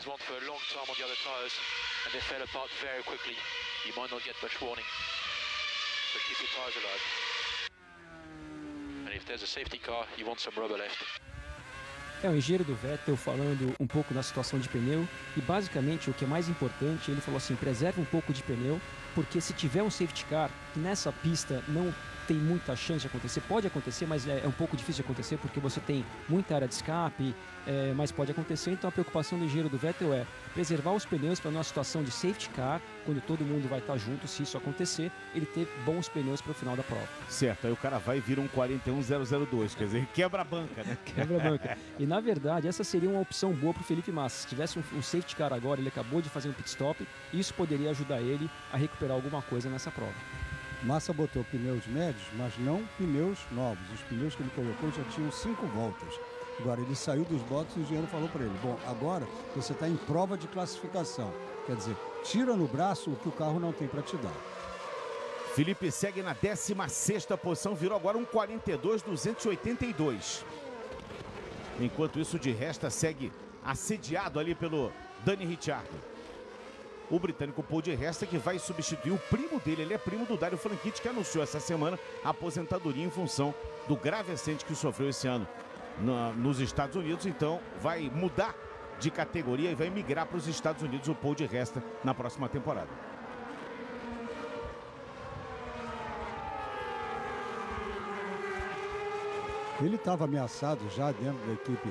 S5: É o engenheiro do Vettel falando um pouco da situação de pneu e basicamente o que é mais importante, ele falou assim, preserve um pouco de pneu, porque se tiver um safety car, nessa pista não tem muita chance de acontecer. Pode acontecer, mas é, é um pouco difícil de acontecer porque você tem muita área de escape, é, mas pode acontecer. Então a preocupação do engenheiro do Vettel é preservar os pneus para numa situação de safety car, quando todo mundo vai estar junto, se isso acontecer, ele ter bons pneus para o final da prova.
S1: Certo, aí o cara vai e vira um 41002, quer dizer, quebra a banca, né? *laughs*
S5: Quebra a banca. e na verdade, essa seria uma opção boa para o Felipe Massa. Se tivesse um, um safety car agora, ele acabou de fazer um pit stop, isso poderia ajudar ele a recuperar alguma coisa nessa prova.
S6: Massa botou pneus médios, mas não pneus novos. Os pneus que ele colocou já tinham cinco voltas. Agora, ele saiu dos boxes e o engenheiro falou para ele: Bom, agora você está em prova de classificação. Quer dizer, tira no braço o que o carro não tem para te dar.
S1: Felipe segue na 16 posição, virou agora um 42,282. Enquanto isso, de resta segue assediado ali pelo Dani Ricciardo o britânico Paul de Resta, que vai substituir o primo dele. Ele é primo do Dário Franchitti, que anunciou essa semana a aposentadoria em função do grave acidente que sofreu esse ano na, nos Estados Unidos. Então, vai mudar de categoria e vai migrar para os Estados Unidos o Paul de Resta na próxima temporada.
S6: Ele estava ameaçado já dentro da equipe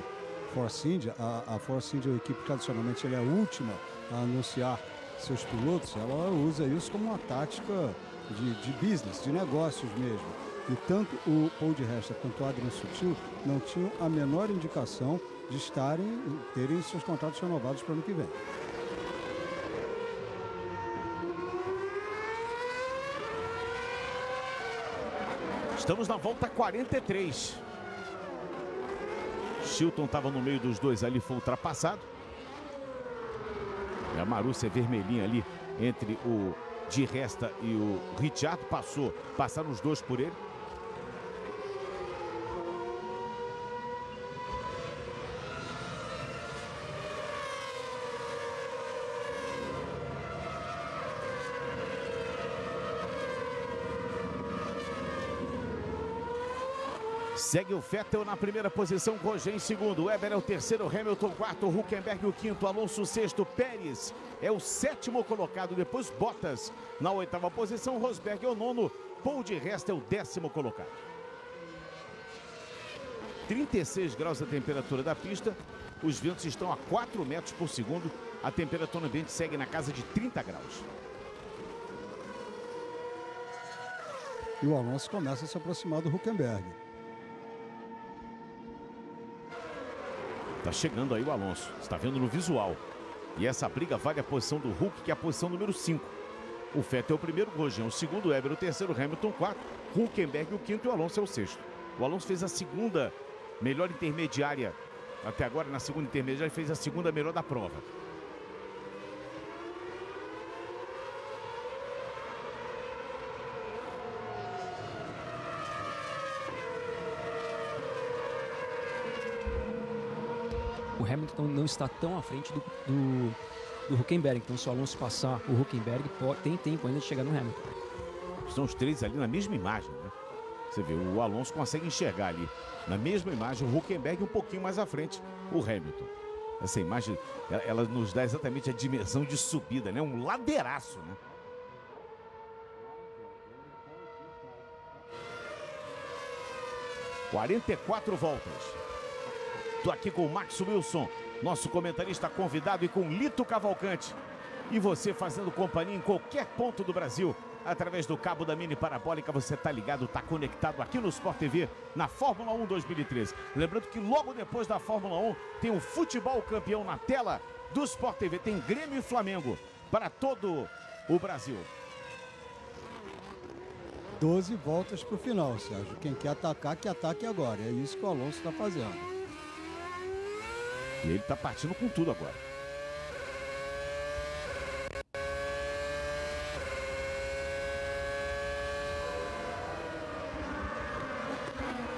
S6: Force India. A, a Force India, a equipe tradicionalmente, é a última a anunciar seus pilotos, ela usa isso como uma tática de, de business, de negócios mesmo. E tanto o Paul de Resta quanto o Adrian Sutil não tinham a menor indicação de estarem, terem seus contratos renovados para o ano que vem.
S1: Estamos na volta 43. Chilton estava no meio dos dois ali, foi ultrapassado. A Marúcia vermelhinha ali entre o de Resta e o Richard. Passou, passaram os dois por ele. Segue o Vettel na primeira posição, Roger em segundo, Weber é o terceiro, Hamilton quarto, Huckenberg o quinto, Alonso sexto, Pérez é o sétimo colocado, depois Bottas na oitava posição, Rosberg é o nono, Paul de Resta é o décimo colocado. 36 graus a temperatura da pista, os ventos estão a 4 metros por segundo, a temperatura ambiente segue na casa de 30 graus.
S6: E o Alonso começa a se aproximar do Huckenberg.
S1: Tá chegando aí o Alonso, está vendo no visual. E essa briga vale a posição do Hulk, que é a posição número 5. O Vettel é o primeiro, Rogério o segundo, o Weber o terceiro, Hamilton o quarto, Hulkenberg o quinto e o Alonso é o sexto. O Alonso fez a segunda melhor intermediária, até agora na segunda intermediária fez a segunda melhor da prova.
S5: Hamilton não está tão à frente do, do, do Huckenberg. Então, se o Alonso passar o Huckenberg, pode, tem tempo ainda de chegar no Hamilton.
S1: Estão os três ali na mesma imagem, né? Você vê, o Alonso consegue enxergar ali, na mesma imagem, o Huckenberg um pouquinho mais à frente, o Hamilton. Essa imagem, ela, ela nos dá exatamente a dimensão de subida, né? Um ladeiraço, né? Quarenta e quatro voltas. Estou aqui com o Max Wilson, nosso comentarista convidado, e com Lito Cavalcante. E você fazendo companhia em qualquer ponto do Brasil. Através do cabo da mini parabólica, você está ligado, está conectado aqui no Sport TV, na Fórmula 1 2013. Lembrando que logo depois da Fórmula 1 tem o futebol campeão na tela do Sport TV. Tem Grêmio e Flamengo para todo o Brasil.
S6: 12 voltas para o final, Sérgio. Quem quer atacar, que ataque agora. É isso que o Alonso está fazendo.
S1: E ele está partindo com tudo agora.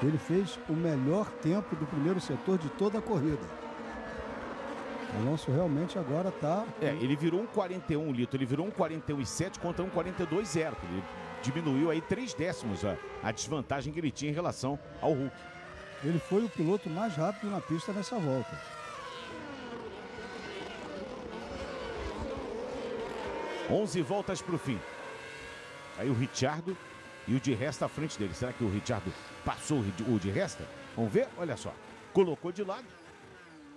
S6: Ele fez o melhor tempo do primeiro setor de toda a corrida. O Alonso realmente agora está.
S1: É, ele virou um 41 litro, ele virou um 41,7 contra um 42,0. Ele diminuiu aí três décimos a, a desvantagem que ele tinha em relação ao Hulk.
S6: Ele foi o piloto mais rápido na pista nessa volta.
S1: 11 voltas para o fim. Aí o Richardo e o de resta à frente dele. Será que o Richardo passou o de resta? Vamos ver? Olha só. Colocou de lado.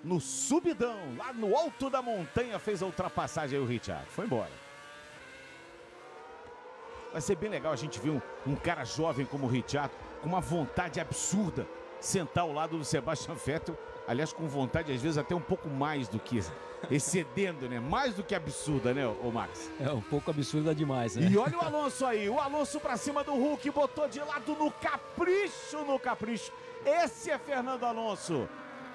S1: No subidão, lá no alto da montanha, fez a ultrapassagem aí o Richard. Foi embora. Vai ser bem legal a gente ver um, um cara jovem como o Richard, com uma vontade absurda, sentar ao lado do Sebastian Vettel. Aliás, com vontade, às vezes, até um pouco mais do que excedendo, né? Mais do que absurda, né, o Max?
S5: É um pouco absurda demais, né?
S1: E olha o Alonso aí, o Alonso pra cima do Hulk, botou de lado no capricho, no capricho. Esse é Fernando Alonso.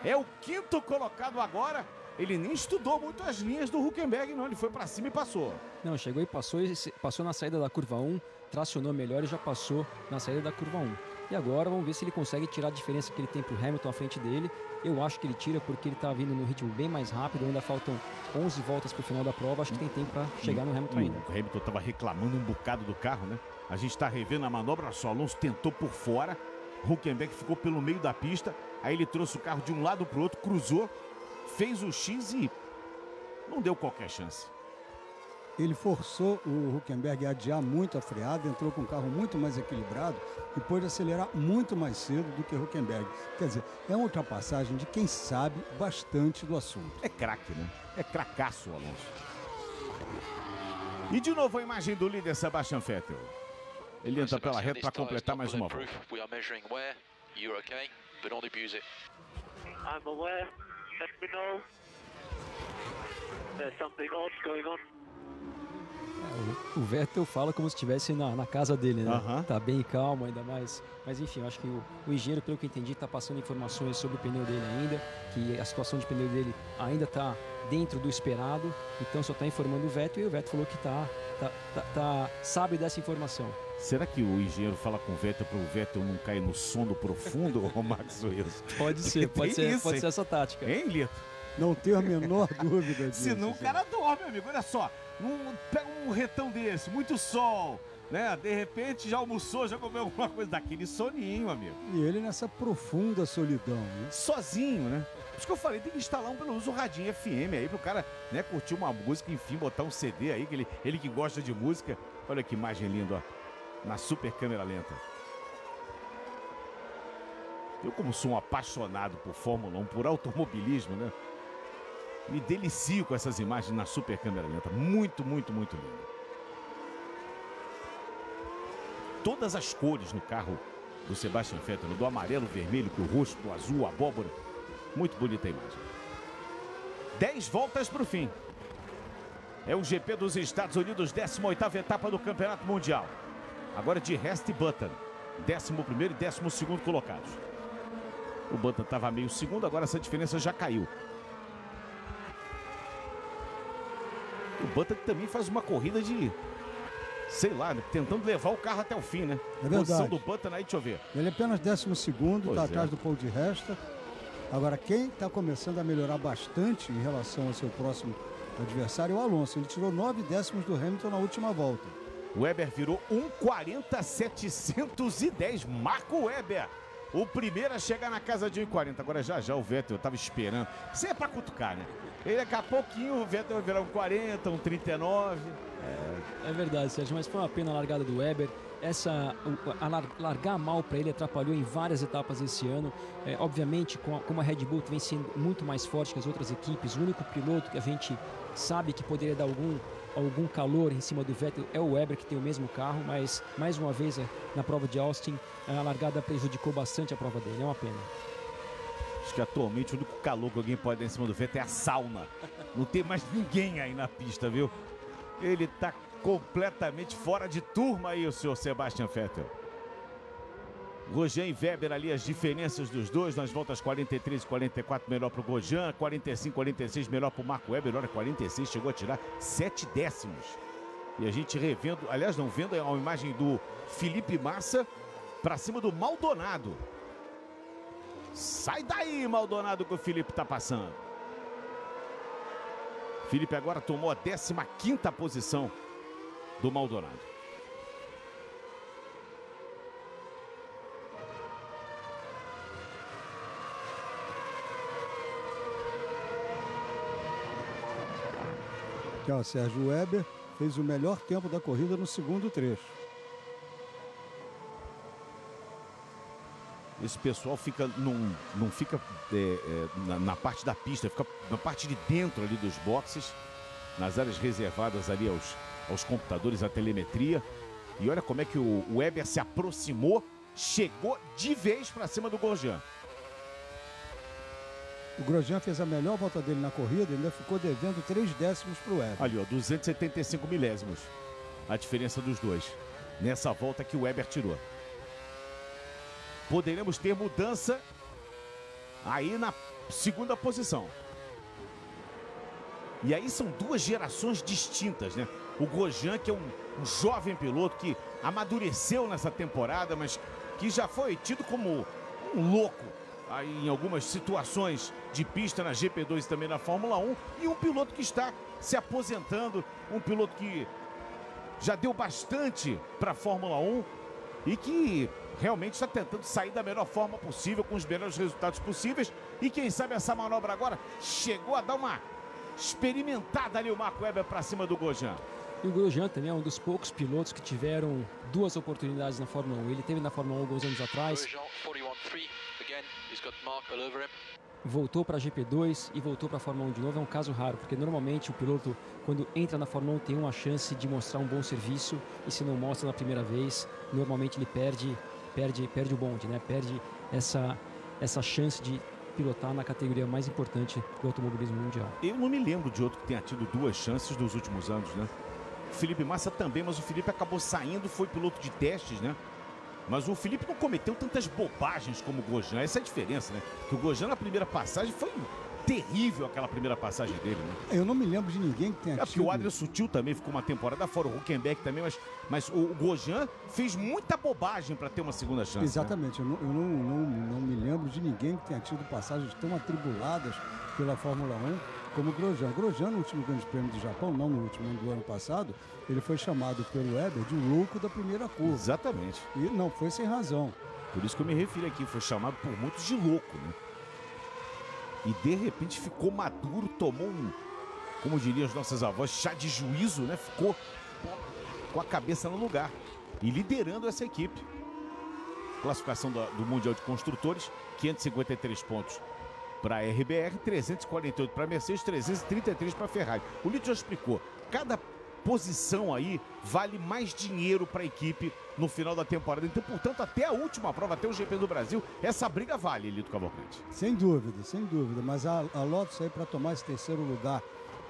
S1: É o quinto colocado agora. Ele nem estudou muito as linhas do Huckenberg, não. Ele foi para cima e passou.
S5: Não, chegou e passou, passou na saída da curva 1, tracionou melhor e já passou na saída da curva 1. E agora vamos ver se ele consegue tirar a diferença que ele tem para o Hamilton à frente dele. Eu acho que ele tira porque ele está vindo num ritmo bem mais rápido. Ainda faltam 11 voltas para o final da prova. Acho que tem tempo para chegar no Hamilton ainda.
S1: O Hamilton estava reclamando um bocado do carro, né? A gente está revendo a manobra só. Alonso tentou por fora. Huckenberg ficou pelo meio da pista. Aí ele trouxe o carro de um lado para o outro, cruzou, fez o X e não deu qualquer chance.
S6: Ele forçou o Huckenberg a adiar muito a freada, entrou com o carro muito mais equilibrado e pôde acelerar muito mais cedo do que o Huckenberg. Quer dizer, é uma ultrapassagem de quem sabe bastante do assunto.
S1: É craque, né? É cracaço o Alonso. E de novo a imagem do líder Sebastian Vettel. Ele entra pela reta para completar mais uma volta. I'm aware. Let me know.
S5: There's something odd going on. O, Vettel fala como se estivesse na, na, casa dele, né? Uhum. Tá bem calmo, ainda mais. Mas enfim, eu acho que o, o engenheiro, pelo que eu entendi, tá passando informações sobre o pneu dele ainda, que a situação de pneu dele ainda tá dentro do esperado, então só tá informando o Vettel e o Vettel falou que tá, tá, tá, tá sabe dessa informação.
S1: Será que o engenheiro fala com o Vettel para o Vettel não cair no sono profundo, ou Max *laughs* Wilson?
S5: Pode ser, pode ser, isso, pode ser essa tática.
S1: Hein, Lito?
S6: Não tenho a menor *laughs* dúvida disso.
S1: Senão o cara dorme, amigo. Olha só, um, pega um retão desse, muito sol, né? De repente já almoçou, já comeu alguma coisa daquele soninho, amigo.
S6: E ele nessa profunda solidão, né?
S1: Sozinho, né? Por isso que eu falei, tem que instalar um pelo menos um radinho FM aí pro cara, né, curtir uma música, enfim, botar um CD aí, que ele, ele que gosta de música. Olha que imagem linda, ó. Na super câmera lenta. Eu, como sou um apaixonado por Fórmula 1, por automobilismo, né? Me delicio com essas imagens na super câmera lenta. Muito, muito, muito lindo. Todas as cores no carro do Sebastian Vettel, do amarelo, vermelho, pro roxo, pro azul, abóbora. Muito bonita a imagem. 10 voltas para o fim. É o GP dos Estados Unidos, 18ª etapa do Campeonato Mundial. Agora de Rest e Button, 11º e 12º colocados. O Button estava meio segundo, agora essa diferença já caiu. O Button também faz uma corrida de, sei lá, né, tentando levar o carro até o fim, né?
S6: É verdade.
S1: Posição do Button aí, deixa eu ver.
S6: Ele é apenas 12 segundo, está
S1: é.
S6: atrás do Paul de Resta. Agora, quem está começando a melhorar bastante em relação ao seu próximo adversário é o Alonso. Ele tirou 9 décimos do Hamilton na última volta.
S1: O Weber virou 1,40,710. Marco Weber. O primeiro a chegar na casa de 1,40. Agora já já o Vettel, eu tava esperando. Isso é pra cutucar, né? Ele daqui a pouquinho o Vettel vai virar um 40, um 39.
S5: É verdade, Sérgio, mas foi uma pena a largada do Weber. Essa, a lar- largar mal para ele atrapalhou em várias etapas esse ano. É, obviamente, como a Red Bull vem sendo muito mais forte que as outras equipes, o único piloto que a gente sabe que poderia dar algum, algum calor em cima do Vettel é o Weber, que tem o mesmo carro, mas mais uma vez é, na prova de Austin, a largada prejudicou bastante a prova dele. É uma pena.
S1: Acho que atualmente o único calor que alguém pode dar em cima do Vettel é a sauna. Não tem mais ninguém aí na pista, viu? Ele tá completamente fora de turma aí, o senhor Sebastian Vettel. Grosjean e Weber ali, as diferenças dos dois nas voltas 43 e 44, melhor pro Grosjean, 45 46, melhor pro Marco Weber. Olha, 46 chegou a tirar 7 décimos. E a gente revendo, aliás, não vendo a imagem do Felipe Massa pra cima do Maldonado. Sai daí, Maldonado, que o Felipe tá passando. Felipe agora tomou a 15ª posição do Maldonado.
S6: Sérgio Weber fez o melhor tempo da corrida no segundo trecho.
S1: Esse pessoal fica num, não fica é, é, na, na parte da pista, fica na parte de dentro ali dos boxes, nas áreas reservadas ali aos, aos computadores, à telemetria. E olha como é que o Weber se aproximou, chegou de vez para cima do Grosjean.
S6: O Grosjean fez a melhor volta dele na corrida e ainda ficou devendo 3 décimos para o Weber.
S1: Ali, ó, 275 milésimos. A diferença dos dois. Nessa volta que o Weber tirou. Poderemos ter mudança aí na segunda posição. E aí são duas gerações distintas, né? O Grosjean, que é um, um jovem piloto que amadureceu nessa temporada, mas que já foi tido como um louco aí em algumas situações de pista na GP2 e também na Fórmula 1. E um piloto que está se aposentando, um piloto que já deu bastante para a Fórmula 1 e que realmente está tentando sair da melhor forma possível, com os melhores resultados possíveis. E quem sabe essa manobra agora chegou a dar uma experimentada ali o Marco Weber para cima do Grosjean.
S5: E o Grosjean também é um dos poucos pilotos que tiveram duas oportunidades na Fórmula 1. Ele teve na Fórmula 1 alguns anos atrás,
S8: Grosjean 41.3. Again, he's got Mark all over him.
S5: voltou para a GP2 e voltou para a Fórmula 1 de novo. É um caso raro, porque normalmente o piloto, quando entra na Fórmula 1, tem uma chance de mostrar um bom serviço e se não mostra na primeira vez, normalmente ele perde, perde, perde o bonde, né? Perde essa, essa chance de pilotar na categoria mais importante do automobilismo mundial.
S1: Eu não me lembro de outro que tenha tido duas chances nos últimos anos, né? O Felipe Massa também, mas o Felipe acabou saindo, foi piloto de testes, né? Mas o Felipe não cometeu tantas bobagens como o Grosjean. Essa é a diferença, né? Que o Grosjean na primeira passagem foi terrível aquela primeira passagem dele, né?
S6: Eu não me lembro de ninguém que tenha
S1: É porque
S6: tido...
S1: o Adrian Sutil também ficou uma temporada fora, o Huckenberg também, mas, mas o Grosjean fez muita bobagem para ter uma segunda chance. né?
S6: Exatamente, eu, não, eu não, não, não me lembro de ninguém que tenha tido passagens tão atribuladas pela Fórmula 1 como Grosjean. Grosjean, no último Grande Prêmio do Japão, não no último, do ano passado, ele foi chamado pelo Weber de louco da primeira curva.
S1: Exatamente.
S6: E não foi sem razão.
S1: Por isso que eu me refiro aqui, foi chamado por muitos de louco, né? E de repente ficou maduro, tomou um, como diriam as nossas avós, chá de juízo, né? Ficou com a cabeça no lugar e liderando essa equipe. Classificação do, do Mundial de Construtores, 553 pontos para a RBR, 348 para a Mercedes, 333 para a Ferrari. O Lito já explicou, cada posição aí vale mais dinheiro para a equipe no final da temporada. Então, portanto, até a última prova, até o GP do Brasil, essa briga vale, Lito Cavalcante.
S6: Sem dúvida, sem dúvida. Mas a, a Lotus aí, para tomar esse terceiro lugar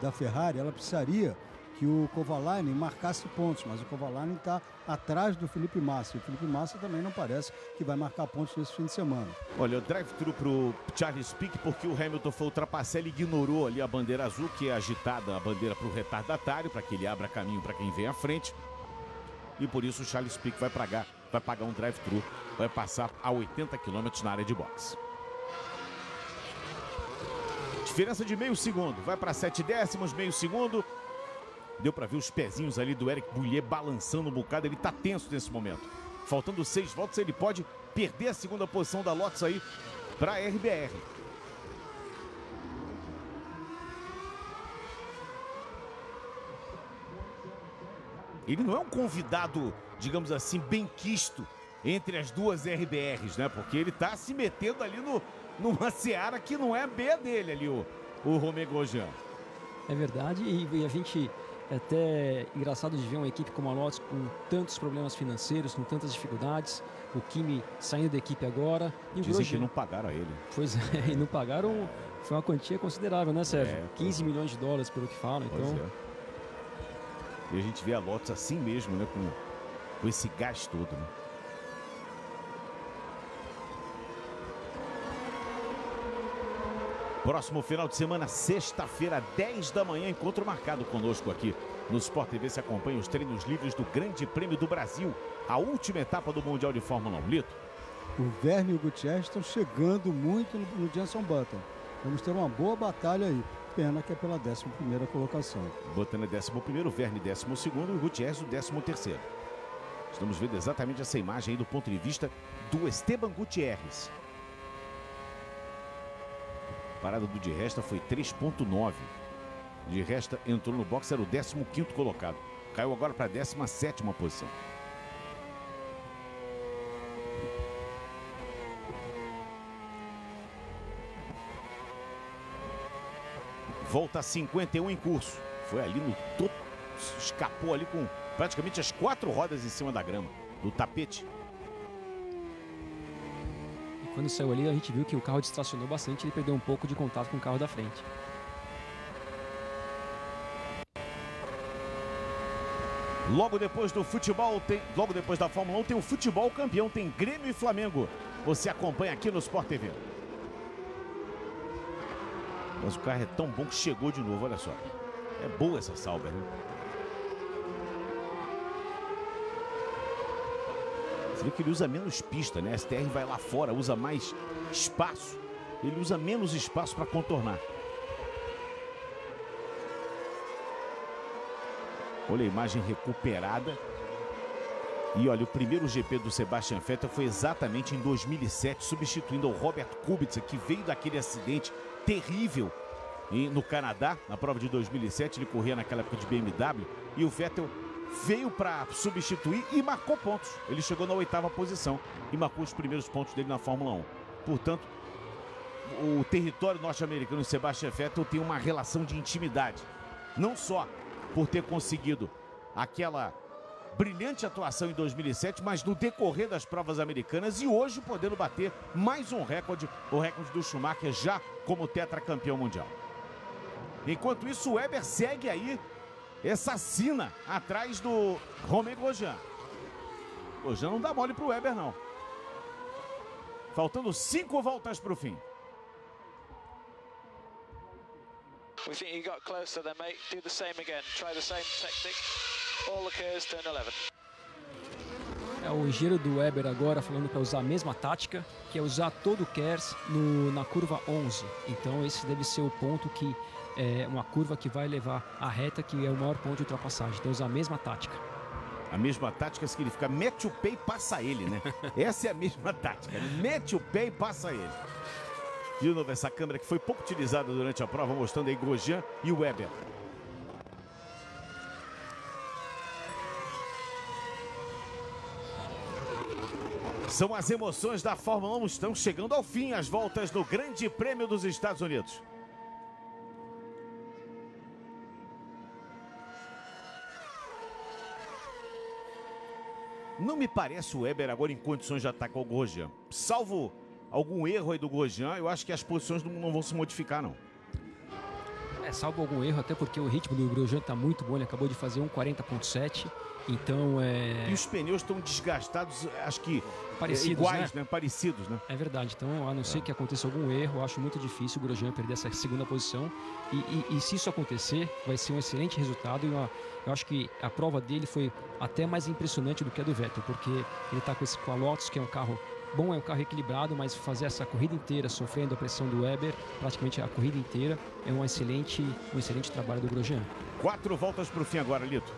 S6: da Ferrari, ela precisaria que o Kovalainen marcasse pontos, mas o Kovalainen está atrás do Felipe Massa. E o Felipe Massa também não parece que vai marcar pontos nesse fim de semana.
S1: Olha, o drive-thru pro Charles Pick, porque o Hamilton foi ultrapassar, ele ignorou ali a bandeira azul, que é agitada a bandeira para o retardatário, para que ele abra caminho para quem vem à frente. E por isso o Charles Pick vai pagar, vai pagar um drive-thru, vai passar a 80 km na área de boxe. Diferença de meio segundo, vai para 7 décimos, meio segundo. Deu para ver os pezinhos ali do Eric Boulier balançando um bocado. Ele tá tenso nesse momento. Faltando seis voltas, ele pode perder a segunda posição da Lotus aí para a RBR. Ele não é um convidado, digamos assim, bem quisto entre as duas RBRs, né? Porque ele tá se metendo ali no, numa seara que não é B dele ali, o, o Romé Grosjean.
S5: É verdade, e, e a gente é até engraçado de ver uma equipe como a Lotus com tantos problemas financeiros, com tantas dificuldades. O Kimi saindo da equipe agora.
S1: E Dizem Grosjean... que não pagaram a ele.
S5: Pois é, *laughs* e não pagaram. Foi uma quantia considerável, né, Sérgio? É, 15 milhões de dólares, pelo que falam. Então... É.
S1: E a gente vê a Lotus assim mesmo, né? Com, com esse gás todo, né? Próximo final de semana, sexta-feira, 10 da manhã, encontro marcado conosco aqui no Sport TV. Se acompanha os treinos livres do Grande Prêmio do Brasil, a última etapa do Mundial de Fórmula 1. Lito.
S6: O Verne e o Gutierrez estão chegando muito no, Jenson Button. Vamos ter uma boa batalha aí. Pena que é pela 11 colocação.
S1: Button é 11, Verne 12 e o Gutierrez o 13. Estamos vendo exatamente essa imagem aí do ponto de vista do Esteban Gutierrez parada do de resta foi 3.9. De resta entrou no box, era o 15 colocado. Caiu agora para a 17 posição. Volta 51 em curso. Foi ali no topo, escapou ali com praticamente as quatro rodas em cima da grama, do tapete.
S5: Quando saiu ali, a gente viu que o carro distracionou bastante ele perdeu um pouco de contato com o carro da frente.
S1: Logo depois do futebol, tem, logo depois da Fórmula 1, tem o futebol campeão, tem Grêmio e Flamengo. Você acompanha aqui no Sport TV. Mas o carro é tão bom que chegou de novo, olha só. É boa essa Sauber, né? Que ele usa menos pista, né? A STR vai lá fora, usa mais espaço. Ele usa menos espaço para contornar. Olha a imagem recuperada. E olha, o primeiro GP do Sebastian Vettel foi exatamente em 2007, substituindo o Robert Kubica, que veio daquele acidente terrível no Canadá, na prova de 2007. Ele corria naquela época de BMW. E o Vettel veio para substituir e marcou pontos. Ele chegou na oitava posição e marcou os primeiros pontos dele na Fórmula 1. Portanto, o território norte-americano Sebastian Vettel tem uma relação de intimidade. Não só por ter conseguido aquela brilhante atuação em 2007, mas no decorrer das provas americanas e hoje podendo bater mais um recorde, o recorde do Schumacher já como tetracampeão mundial. Enquanto isso, o Weber segue aí essa sina atrás do Romero Grosjean. Grosjean não dá mole pro Weber, não. Faltando cinco voltas para o fim. We think you got closer then, mate. Do the same again. Try the same technique. All occurs, turn 11.
S5: É o engenheiro do Weber agora falando para usar a mesma tática, que é usar todo o KERS no, na curva 11. Então esse deve ser o ponto que é uma curva que vai levar a reta, que é o maior ponto de ultrapassagem. Então usar a mesma tática.
S1: A mesma tática significa mete o pé e passa ele, né? *laughs* Essa é a mesma tática. Mete o pé e passa ele. De novo, essa câmera que foi pouco utilizada durante a prova, mostrando aí Grosjean e Weber. São as emoções da Fórmula 1, estão chegando ao fim as voltas no Grande Prêmio dos Estados Unidos. Não me parece o Weber agora em condições de atacar o Grosjean. Salvo algum erro aí do Grosjean, eu acho que as posições não, vão se modificar, não.
S5: É, salvo algum erro, até porque o ritmo do Grosjean está muito bom, ele acabou de fazer um 40.7, então é...
S1: E os pneus estão desgastados, acho que
S5: Parecidos,
S1: iguais,
S5: né?
S1: né? Parecidos, né?
S5: É verdade, então a não ser que aconteça algum erro, acho muito difícil o Grosjean perder essa segunda posição. E, e- e se isso acontecer, vai ser um excelente resultado. E uma- eu acho que a prova dele foi até mais impressionante do que a do Vettel, porque ele está com esse com a Lotus, que é um carro bom, é um carro equilibrado, mas fazer essa corrida inteira sofrendo a pressão do Weber, praticamente a corrida inteira, é um excelente, um excelente trabalho do Grosjean.
S1: Quatro voltas para o fim agora, Lito.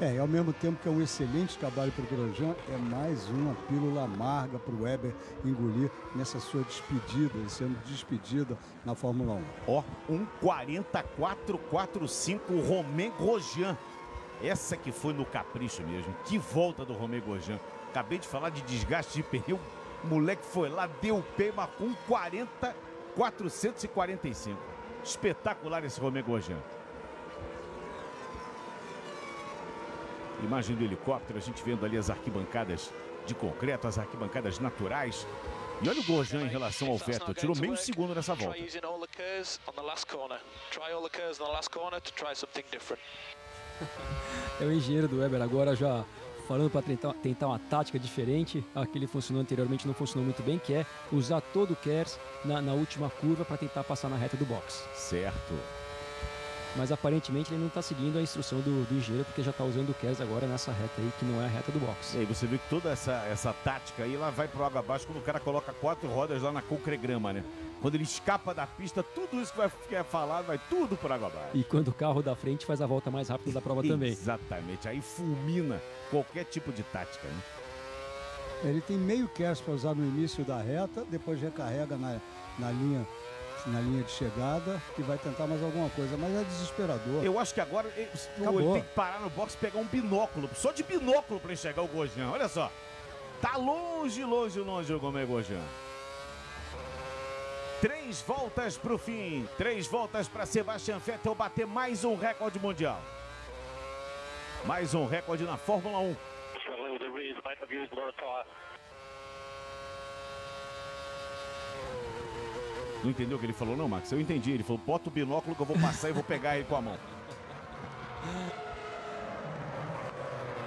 S6: É, e ao mesmo tempo que é um excelente trabalho para o Grosjean, é mais uma pílula amarga para o Weber engolir nessa sua despedida, sendo despedida na Fórmula 1.
S1: Ó, 1,4445 Romain Grosjean. Essa que foi no capricho mesmo. Que volta do Romain Grosjean. Acabei de falar de desgaste de pneu. O moleque foi lá, deu o pé marcou um 40, 445. Espetacular esse Romain Grosjean. Imagem do helicóptero, a gente vendo ali as arquibancadas de concreto, as arquibancadas naturais. E olha o Grosjean em relação ao Vettel, tirou meio segundo nessa volta.
S8: Try using all the curves on the last corner. Try all the curves on the last corner to try something different.
S5: É o engenheiro do Weber agora já falando para tentar, tentar uma tática diferente, a que ele funcionou anteriormente não funcionou muito bem, que é usar todo o KERS na, na última curva para tentar passar na reta do box.
S1: Certo.
S5: Mas aparentemente ele não está seguindo a instrução do, do engenheiro, porque já está usando o KERS agora nessa reta aí, que não é a reta do box.
S1: E aí você vê que toda essa, essa tática aí, ela vai pro água abaixo quando o cara coloca quatro rodas lá na concregrama, né? Quando ele escapa da pista, tudo isso que vai ficar falado vai tudo por água abaixo.
S5: E quando o carro da frente faz a volta mais rápida da prova também. *laughs*
S1: Exatamente, aí fulmina qualquer tipo de tática, né?
S6: Ele tem meio KERS para usar no início da reta, depois recarrega na, na linha na linha de chegada e vai tentar mais alguma coisa, mas é desesperador.
S1: Eu acho que agora ele,
S6: Acabou.
S1: ele tem que parar no box e pegar um binóculo, só de binóculo para enxergar o Grosjean. Olha só, tá longe, longe, longe o Gomes Grosjean. Três voltas pro fim, três voltas para Sebastian Vettel bater mais um recorde mundial. Mais um recorde na Fórmula 1. Não entendeu o que ele falou, não, Max? Eu entendi. Ele falou: bota o binóculo que eu vou passar e vou pegar ele com a mão.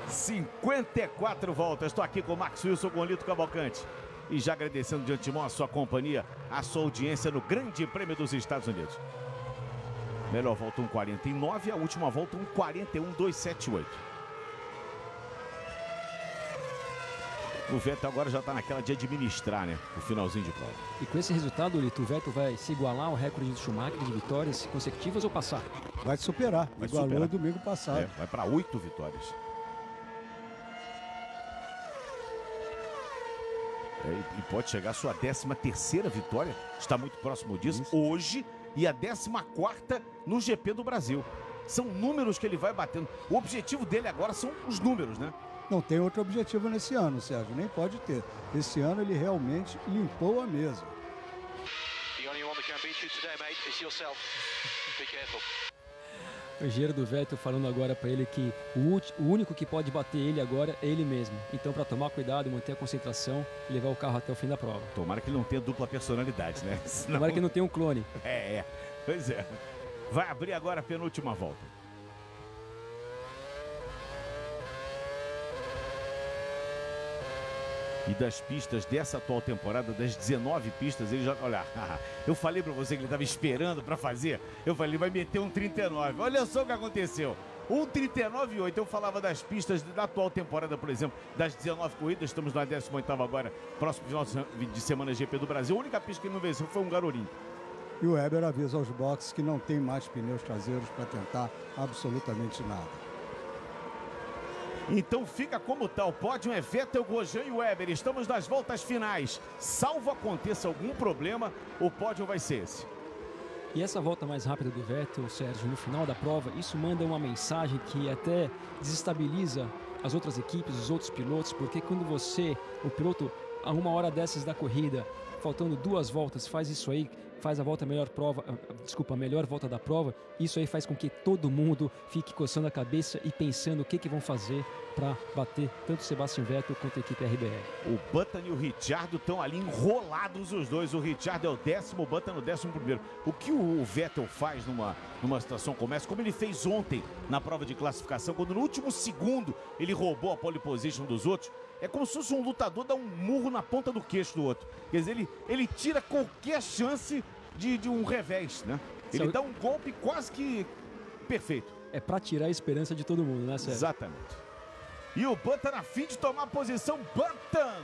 S1: 54 voltas. Estou aqui com o Max Wilson, com o Lito Cavalcante. E já agradecendo de antemão a sua companhia, a sua audiência no Grande Prêmio dos Estados Unidos. Melhor volta 1,49, a última volta 1,41,278. O Vettel agora já está naquela de administrar, né? O finalzinho de prova.
S5: E com esse resultado, Lito, o Vettel vai se igualar ao recorde de Schumacher de vitórias consecutivas ou passar?
S6: Vai superar,
S1: Vai
S6: igualou
S1: superar.
S6: domingo passado.
S1: É, vai para oito vitórias. É, e- pode chegar a sua 13 terceira vitória. Está muito próximo disso. Hoje e a 14 quarta no GP do Brasil. São números que ele vai batendo. O objetivo dele agora são os números, né?
S6: Não tem outro objetivo nesse ano, Sérgio, nem pode ter. Esse ano ele realmente limpou a mesa.
S8: The only one that can beat you today, mate, is yourself. Be careful.
S5: O engenheiro do Vettel falando agora para ele que o, o único que pode bater ele agora é ele mesmo. Então, para tomar cuidado, manter a concentração e levar o carro até o fim da prova.
S1: Tomara que ele não tenha dupla personalidade, né? Senão-
S5: Tomara que não tenha um clone. *laughs*
S1: É, é. Pois é. Vai abrir agora a penúltima volta. E das pistas dessa atual temporada, das 19 pistas, ele já. Olha, *laughs* eu falei pra você que ele tava esperando pra fazer. Eu falei, ele vai meter um 39. Olha só o que aconteceu. 1,39,8. Eu falava das pistas da atual temporada, por exemplo, das 19 corridas, estamos na 18 agora, próximo final de semana GP do Brasil. A única pista que não venceu foi um Garorinho.
S6: E o Weber avisa aos boxes que não tem mais pneus traseiros para tentar absolutamente nada.
S1: Então fica como tal. Pódio é Vettel, Grosjean e Weber. Estamos nas voltas finais. Salvo aconteça algum problema, o pódio vai ser esse.
S5: E essa volta mais rápida do Vettel, Sérgio, no final da prova, isso manda uma mensagem que até desestabiliza as outras equipes, os outros pilotos, porque quando você, o piloto, a uma hora dessas da corrida, faltando duas voltas, faz isso aí, faz a volta melhor prova, ah, desculpa, a melhor volta da prova. Isso aí faz com que todo mundo fique coçando a cabeça e pensando o que, que vão fazer para bater tanto Sebastian Vettel quanto a equipe RBR.
S1: O Button e o Ricciardo estão ali enrolados os dois. O Ricciardo é o décimo, o Button é o décimo primeiro. O que o Vettel faz numa, numa situação como essa, como ele fez ontem na prova de classificação, quando no último segundo ele roubou a pole position dos outros, é como se fosse um lutador dar um murro na ponta do queixo do outro. Quer dizer, ele, ele tira qualquer chance de, de um revés, né? Ele
S5: Sabe-
S1: dá um golpe quase que perfeito.
S5: É para tirar a esperança de todo mundo, né, Sérgio?
S1: Exatamente. E o Button a fim de tomar posição. Button!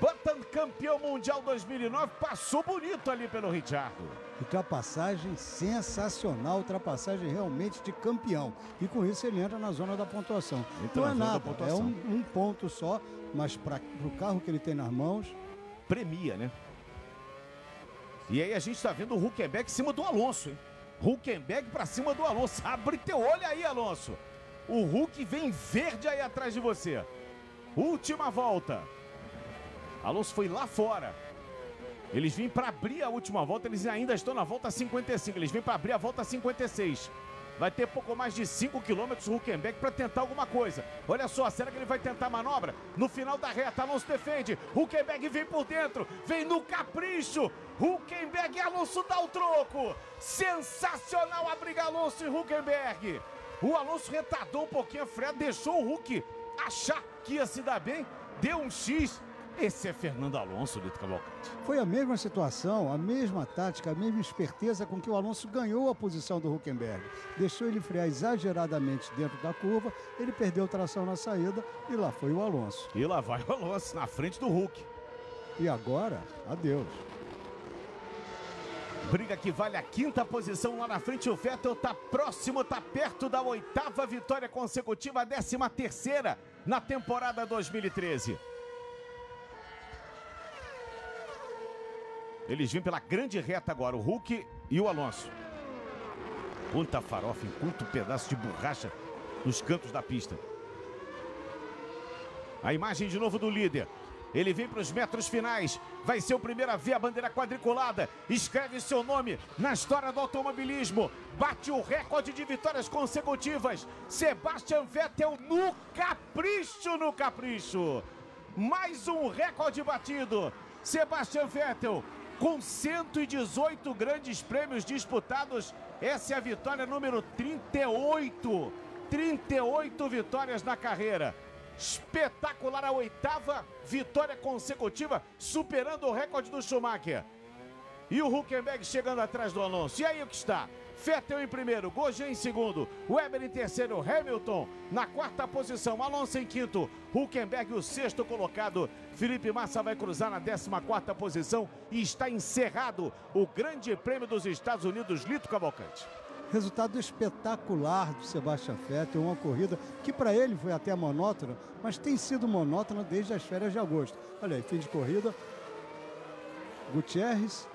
S1: Button campeão mundial 2009. Passou bonito ali pelo Ricciardo.
S6: Ultrapassagem sensacional, ultrapassagem realmente de campeão. E com isso ele entra na zona da pontuação.
S1: Entra
S6: Não é nada, é um, um ponto só, mas para o carro que ele tem nas mãos,
S1: Premia, né? E aí a gente tá vendo o Huckenberg em cima do Alonso, hein? Huckenberg pra cima do Alonso. Abre teu olho aí, Alonso. O Hulk vem verde aí atrás de você. Última volta. Alonso foi lá fora. Eles vêm para abrir a última volta, eles ainda estão na volta 55. Eles vêm para abrir a volta 56. Vai ter pouco mais de 5 km o Huckenberg para tentar alguma coisa. Olha só, será que ele vai tentar manobra? No final da reta, Alonso defende. Huckenberg vem por dentro, vem no capricho. Huckenberg e Alonso dá o troco. Sensacional a briga Alonso e Huckenberg. O Alonso retardou um pouquinho a freada, deixou o Hulk achar que ia se dar bem, deu um X. Esse é Fernando Alonso, Lito Cavalcante.
S6: foi a mesma situação, a mesma tática, a mesma esperteza com que o Alonso ganhou a posição do Huckenberg. Deixou ele frear exageradamente dentro da curva, ele perdeu tração na saída e lá foi o Alonso.
S1: E lá vai o Alonso na frente do Hulk.
S6: E agora, adeus.
S1: Briga que vale a quinta posição lá na frente. O Vettel tá próximo, tá perto da oitava vitória consecutiva, a décima terceira na temporada 2013. Eles vêm pela grande reta agora, o Hulk e o Alonso. Quanta farofa, em quanto pedaço de borracha nos cantos da pista. A imagem de novo do líder. Ele vem para os metros finais. Vai ser o primeiro a ver a bandeira quadriculada. Escreve seu nome na história do automobilismo. Bate o recorde de vitórias consecutivas. Sebastian Vettel no capricho, no capricho. Mais um recorde batido. Sebastian Vettel com 118 grandes prêmios disputados. Essa é a vitória número 38. 38 vitórias na carreira. Espetacular a oitava vitória consecutiva, superando o recorde do Schumacher. E o Huckenberg chegando atrás do Alonso. E aí o que está? Vettel em primeiro, Grosjean em segundo, Weber em terceiro, Hamilton na quarta posição, Alonso em quinto, Huckenberg o sexto colocado. Felipe Massa vai cruzar na décima quarta posição e está encerrado o Grande Prêmio dos Estados Unidos, Lito Cavalcante.
S6: Resultado espetacular do Sebastian Vettel, uma corrida que para ele foi até monótona, mas tem sido monótona desde as férias de agosto. Olha aí, fim de corrida. Gutierrez.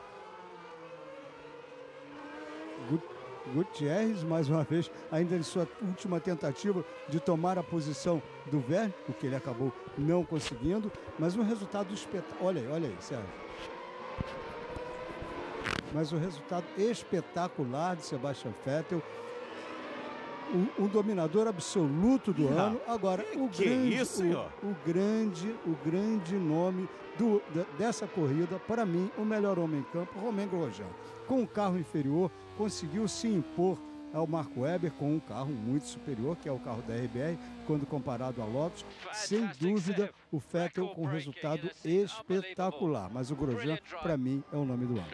S6: Gut- Gutierrez, mais uma vez, ainda em sua última tentativa de tomar a posição do Verne, o que ele acabou não conseguindo, mas um resultado espetacular. Olha aí, olha aí, Sérgio mas o resultado espetacular de Sebastian Vettel. Um, um dominador absoluto do
S1: Ah,
S6: ano. Agora, o
S1: que
S6: grande,
S1: isso,
S6: o, o grande, o grande nome do- dessa corrida, para mim, o melhor homem em campo, Romain Grosjean. Com um carro inferior, conseguiu se impor ao Marco Webber com um carro muito superior, que é o carro da RBR, quando comparado a Lotus. Sem dúvida, o Vettel com resultado espetacular. Mas o Grosjean, para mim, é o nome do ano.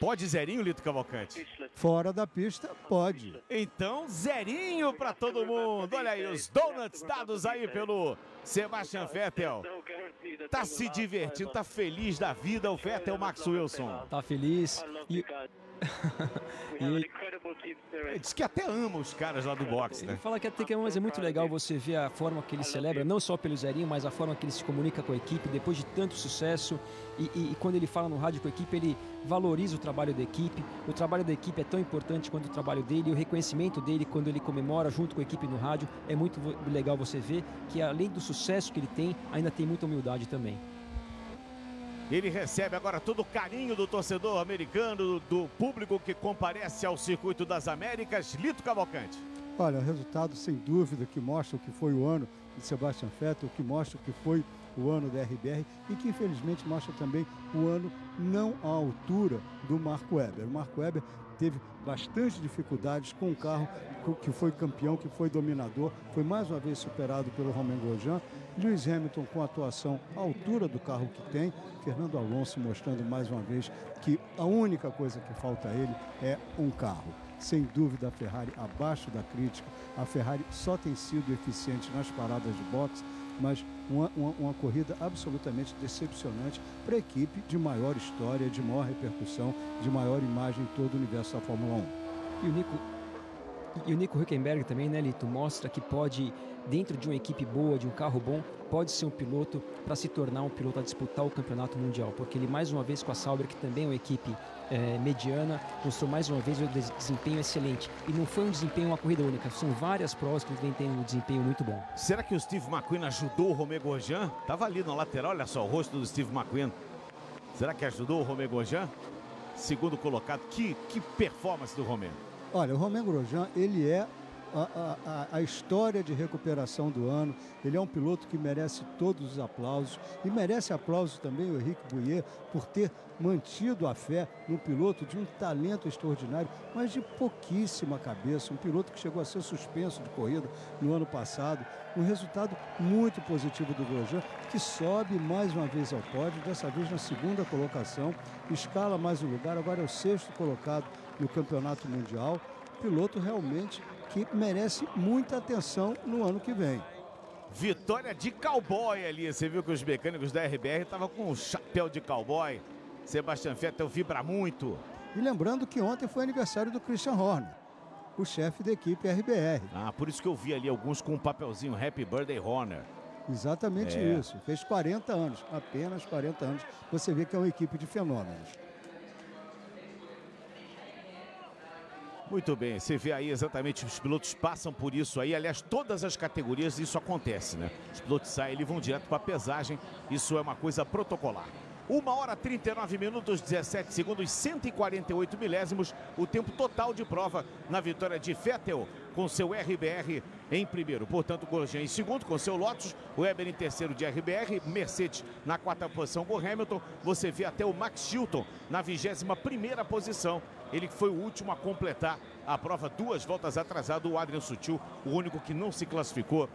S1: Pode zerinho, Lito Cavalcante?
S6: Fora da pista, pode.
S1: Então, zerinho para todo mundo. Olha aí os donuts dados aí pelo Sebastian Vettel. Tá se divertindo, tá feliz da vida o Vettel Max Wilson.
S5: Tá feliz. E
S1: e ele diz que até ama os caras lá do boxe, né?
S5: Ele fala que até que mas é muito legal você ver a forma que ele celebra, não só pelo Zerinho, mas a forma que ele se comunica com a equipe depois de tanto sucesso. E, e, e quando ele fala no rádio com a equipe, ele valoriza o trabalho da equipe. O trabalho da equipe é tão importante quanto o trabalho dele. E o reconhecimento dele quando ele comemora junto com a equipe no rádio é muito legal você ver que além do sucesso que ele tem, ainda tem muita humildade também.
S1: Ele recebe agora todo o carinho do torcedor americano, do público que comparece ao Circuito das Américas. Lito Cavalcante.
S6: Olha, o resultado sem dúvida que mostra o que foi o ano de Sebastian Vettel, que mostra o que foi o ano da RBR e que infelizmente mostra também o ano não à altura do Marco Webber. O Marco Webber teve bastante dificuldades com o carro que foi campeão, que foi dominador, foi mais uma vez superado pelo Romain Grosjean Lewis Hamilton com atuação à altura do carro que tem. Fernando Alonso mostrando mais uma vez que a única coisa que falta a ele é um carro. Sem dúvida, a Ferrari abaixo da crítica. A Ferrari só tem sido eficiente nas paradas de boxe, mas uma, uma, uma corrida absolutamente decepcionante para a equipe de maior história, de maior repercussão, de maior imagem em todo o universo da Fórmula
S5: 1. E o Nico, e o Nico Hülkenberg também, né, Lito, mostra que pode dentro de uma equipe boa, de um carro bom, pode ser um piloto para se tornar um piloto a disputar o campeonato mundial. Porque ele, mais uma vez, com a Sauber, que também é uma equipe é, mediana, mostrou mais uma vez um desempenho excelente. E não foi um desempenho, uma corrida única, são várias provas que ele vem tendo um desempenho muito bom.
S1: Será que o Steve McQueen ajudou o Romeo Grosjean? Tava ali na lateral, olha só o rosto do Steve McQueen. Será que ajudou o Romeo Grosjean? Segundo colocado, que, que performance do Romeo.
S6: Olha, o Romeo Grosjean, ele é a, a, história de recuperação do ano. Ele é um piloto que merece todos os aplausos e merece aplausos também o Henrique Bouillet por ter mantido a fé no piloto de um talento extraordinário, mas de pouquíssima cabeça. Um piloto que chegou a ser suspenso de corrida no ano passado. Um resultado muito positivo do Grosjean, que sobe mais uma vez ao pódio, dessa vez na segunda colocação, escala mais um lugar, agora é o sexto colocado no campeonato mundial. Piloto realmente que merece muita atenção no ano que vem.
S1: Vitória de cowboy ali. Você viu que os mecânicos da RBR estavam com um chapéu de cowboy. Sebastian Vettel vibra muito.
S6: E lembrando que ontem foi aniversário do Christian Horner, o chefe da equipe RBR.
S1: Ah, por isso que eu vi ali alguns com um papelzinho Happy Birthday Horner.
S6: Exatamente é. isso. Fez 40 anos, apenas 40 anos. Você vê que é uma equipe de fenômenos.
S1: Muito bem, você vê aí exatamente, os pilotos passam por isso aí, aliás, todas as categorias isso acontece, né? Os pilotos saem, eles vão direto para a pesagem, isso é uma coisa protocolar. 1 hora 39 minutos, 17 segundos, 148 milésimos, o tempo total de prova na vitória de Vettel com seu RBR em primeiro. Portanto, Grosjean em segundo com seu Lotus, Weber em terceiro de RBR, Mercedes na quarta posição com Hamilton. Você vê até o Max Chilton na vigésima primeira posição. Ele foi o último a completar a prova duas voltas atrasado, o Adrian Sutil, o único que não se classificou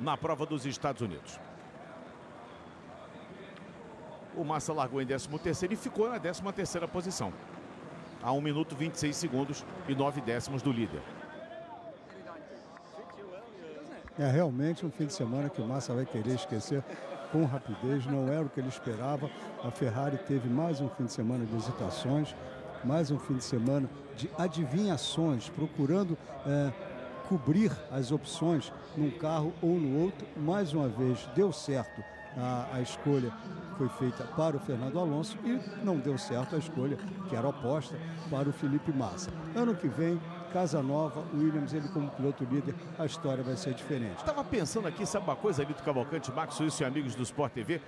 S1: na prova dos Estados Unidos. O Massa largou em 13º e ficou na 13ª posição. A 1 minuto 26 segundos e 9 décimos do líder.
S6: É realmente um fim de semana que Massa vai querer esquecer com rapidez. Não era o que ele esperava. A Ferrari teve mais um fim de semana de hesitações, mais um fim de semana de adivinhações, procurando é, cobrir as opções num carro ou no outro. Mais uma vez, deu certo a, a, escolha foi feita para o Fernando Alonso e não deu certo a escolha, que era oposta, para o Felipe Massa. Ano que vem, Casa Nova, Williams, ele como piloto líder, a história vai ser diferente.
S1: Estava pensando aqui, sabe uma coisa, Lito Cavalcante, Max Suíço e amigos do Sport TV?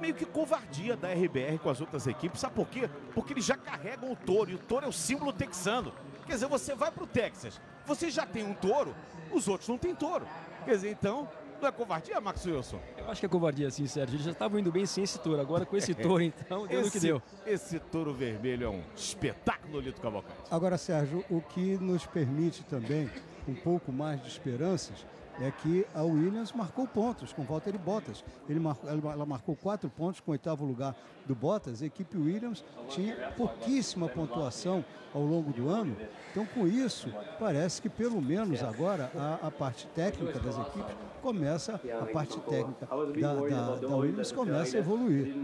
S1: meio que covardia da RBR com as outras equipes. Sabe por quê? Porque eles já carregam o touro e o touro é o símbolo texano. Quer dizer, você vai para o Texas, você já tem um touro, os outros não têm touro. Quer dizer, então, não é covardia, Max Wilson?
S5: Eu acho que é covardia, sim, Sérgio. Eles já estavam indo bem sem esse touro. Agora com esse *laughs* touro, então, deu esse, no que deu.
S1: Esse touro vermelho é um espetáculo, Lito Cavalcante.
S6: Agora, Sérgio, o que nos permite também um pouco mais de esperanças é que a Williams marcou pontos com Valtteri Bottas. Ele mar, ela marcou quatro pontos com o oitavo lugar do Bottas. A equipe Williams tinha pouquíssima pontuação ao longo do ano. Então, com isso, parece que pelo menos agora a, a parte técnica das equipes começa, a parte técnica da, da, da Williams começa a evoluir.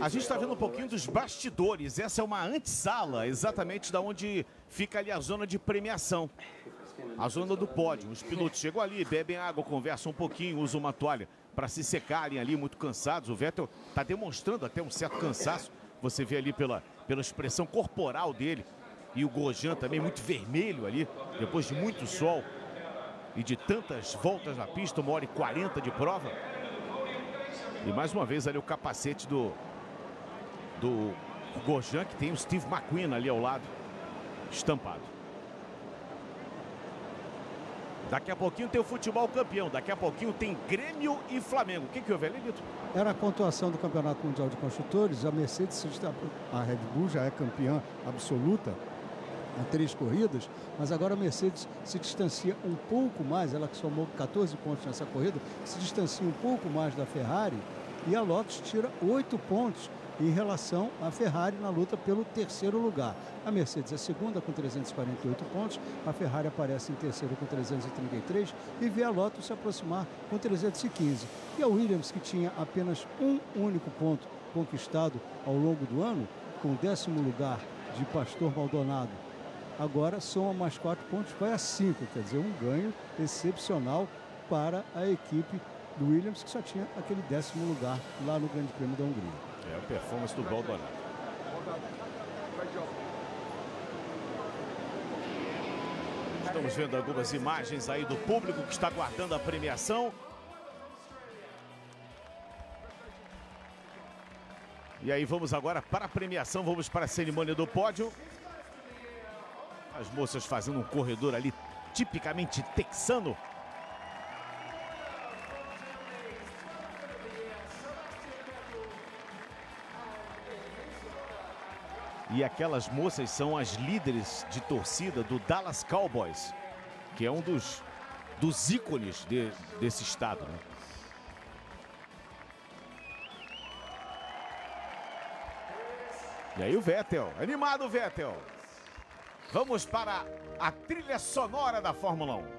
S1: A gente está vendo um pouquinho dos bastidores. Essa é uma antessala, exatamente da onde fica ali a zona de premiação a zona do pódio. Os pilotos chegam ali, bebem água, conversam um pouquinho, usam uma toalha para se secarem ali, muito cansados. O Vettel está demonstrando até um certo cansaço. Você vê ali pela, pela expressão corporal dele. E o Grosjean também muito vermelho ali, depois de muito sol e de tantas voltas na pista, uma hora e 40 de prova. E mais uma vez ali o capacete do, do Grosjean, que tem o Steve McQueen ali ao lado, estampado. Daqui a pouquinho tem o futebol campeão. Daqui a pouquinho tem Grêmio e Flamengo. O que, que houve ali, Lito?
S6: Era a pontuação do Campeonato Mundial de Construtores. A Mercedes, a Red Bull já é campeã absoluta há três corridas, mas agora a Mercedes se distancia um pouco mais, ela que somou 14 pontos nessa corrida, se distancia um pouco mais da Ferrari e a Lotus tira oito pontos em relação à Ferrari na luta pelo terceiro lugar. A Mercedes é segunda com 348 pontos, a Ferrari aparece em terceiro com 333 e vê a Lotus se aproximar com 315. E a Williams, que tinha apenas um único ponto conquistado ao longo do ano, com décimo lugar de Pastor Maldonado, agora soma mais quatro pontos, vai a cinco, quer dizer, um ganho excepcional para a equipe do Williams, que só tinha aquele décimo lugar lá no Grande Prêmio da Hungria.
S1: É a performance do Baldonado. Estamos vendo algumas imagens aí do público que está aguardando a premiação. E aí vamos agora para a premiação, vamos para a cerimônia do pódio. As moças fazendo um corredor ali tipicamente texano. E aquelas moças são as líderes de torcida do Dallas Cowboys, que é um dos, dos ícones de, desse estado. Né? E aí o Vettel, animado Vettel. Vamos para a trilha sonora da Fórmula 1.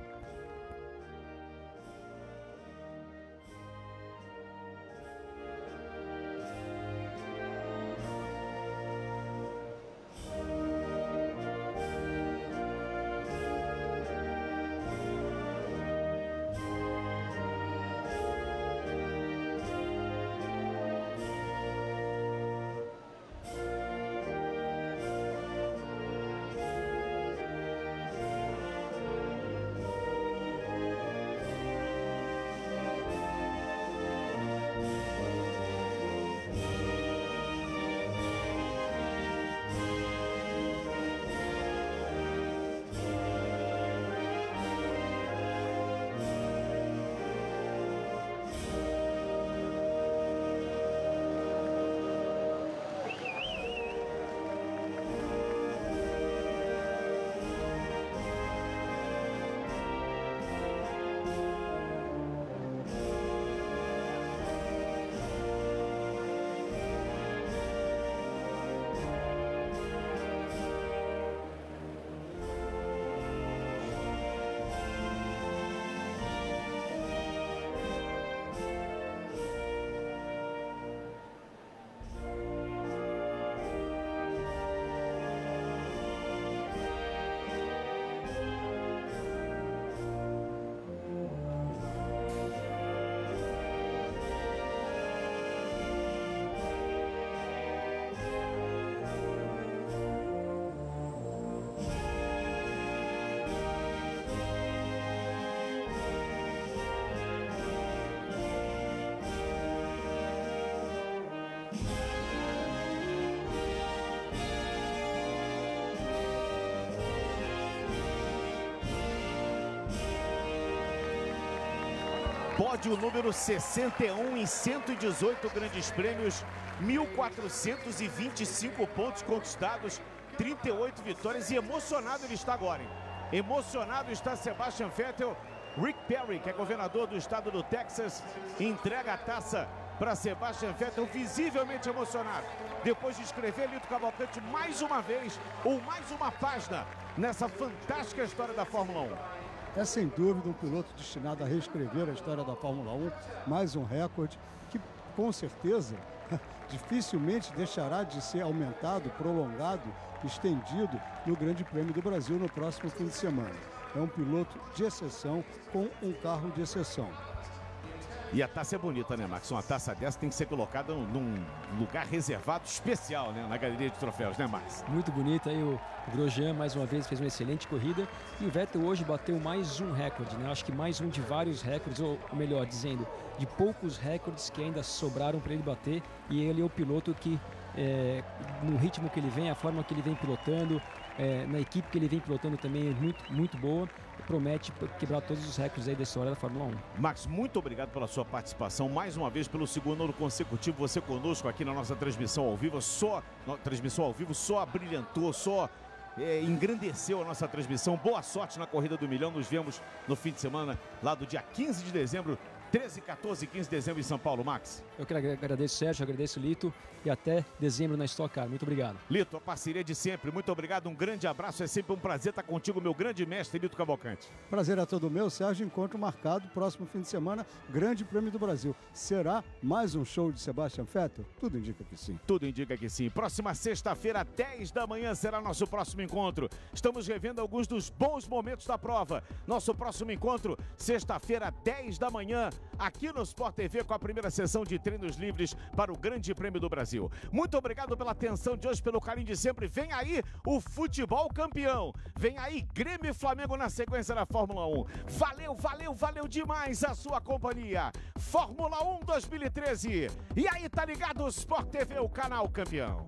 S1: Pódio número 61 em 118 grandes prêmios, 1.425 pontos conquistados, 38 vitórias e emocionado ele está agora. Hein? Emocionado está Sebastian Vettel. Rick Perry, que é governador do estado do Texas, entrega a taça para Sebastian Vettel, visivelmente emocionado. Depois de escrever Lito Cavalcante mais uma vez, ou mais uma página, nessa fantástica história da Fórmula 1.
S6: É sem dúvida um piloto destinado a reescrever a história da Fórmula 1, mais um recorde que com certeza *laughs* dificilmente deixará de ser aumentado, prolongado, estendido no Grande Prêmio do Brasil no próximo fim de semana. É um piloto de exceção com um carro de exceção.
S1: E a taça é bonita, né, Max? Uma taça dessa tem que ser colocada num lugar reservado especial, né? Na galeria de troféus, né, Max?
S5: Muito bonita. Aí o Grosjean, mais uma vez, fez uma excelente corrida. E o Vettel hoje bateu mais um recorde, né? Acho que mais um de vários recordes, ou melhor dizendo, de poucos recordes que ainda sobraram para ele bater. E ele é o piloto que, é, no ritmo que ele vem, a forma que ele vem pilotando, é, na equipe que ele vem pilotando também é muito, muito boa promete quebrar todos os recordes aí da história da Fórmula 1.
S1: Max, muito obrigado pela sua participação. Mais uma vez, pelo segundo ano consecutivo, você conosco aqui na nossa transmissão ao vivo. Só, transmissão ao vivo, só brilhantou, só é, engrandeceu a nossa transmissão. Boa sorte na Corrida do Milhão. Nos vemos no fim de semana, lá do dia 15 de dezembro, 13, 14 e 15 de dezembro em São Paulo, Max.
S5: Eu quero agradecer, Sérgio, agradeço, Lito, e até dezembro na Stock Car. Muito obrigado.
S1: Lito, a parceria de sempre. Muito obrigado, um grande abraço. É sempre um prazer estar contigo, meu grande mestre, Lito Cavalcante.
S6: Prazer é todo meu, Sérgio. Encontro marcado, próximo fim de semana, Grande Prêmio do Brasil. Será mais um show de Sebastian Vettel? Tudo indica que sim.
S1: Tudo indica que sim. Próxima sexta-feira, 10 da manhã, será nosso próximo encontro. Estamos revendo alguns dos bons momentos da prova. Nosso próximo encontro, sexta-feira, 10 da manhã, aqui no Sport TV com a primeira sessão de treinos livres para o Grande Prêmio do Brasil. Muito obrigado pela atenção de hoje, pelo carinho de sempre. Vem aí o futebol campeão. Vem aí Grêmio e Flamengo na sequência da Fórmula 1. Valeu, valeu, valeu demais a sua companhia. Fórmula 1 2013. E aí, tá ligado? Sport TV, o canal campeão.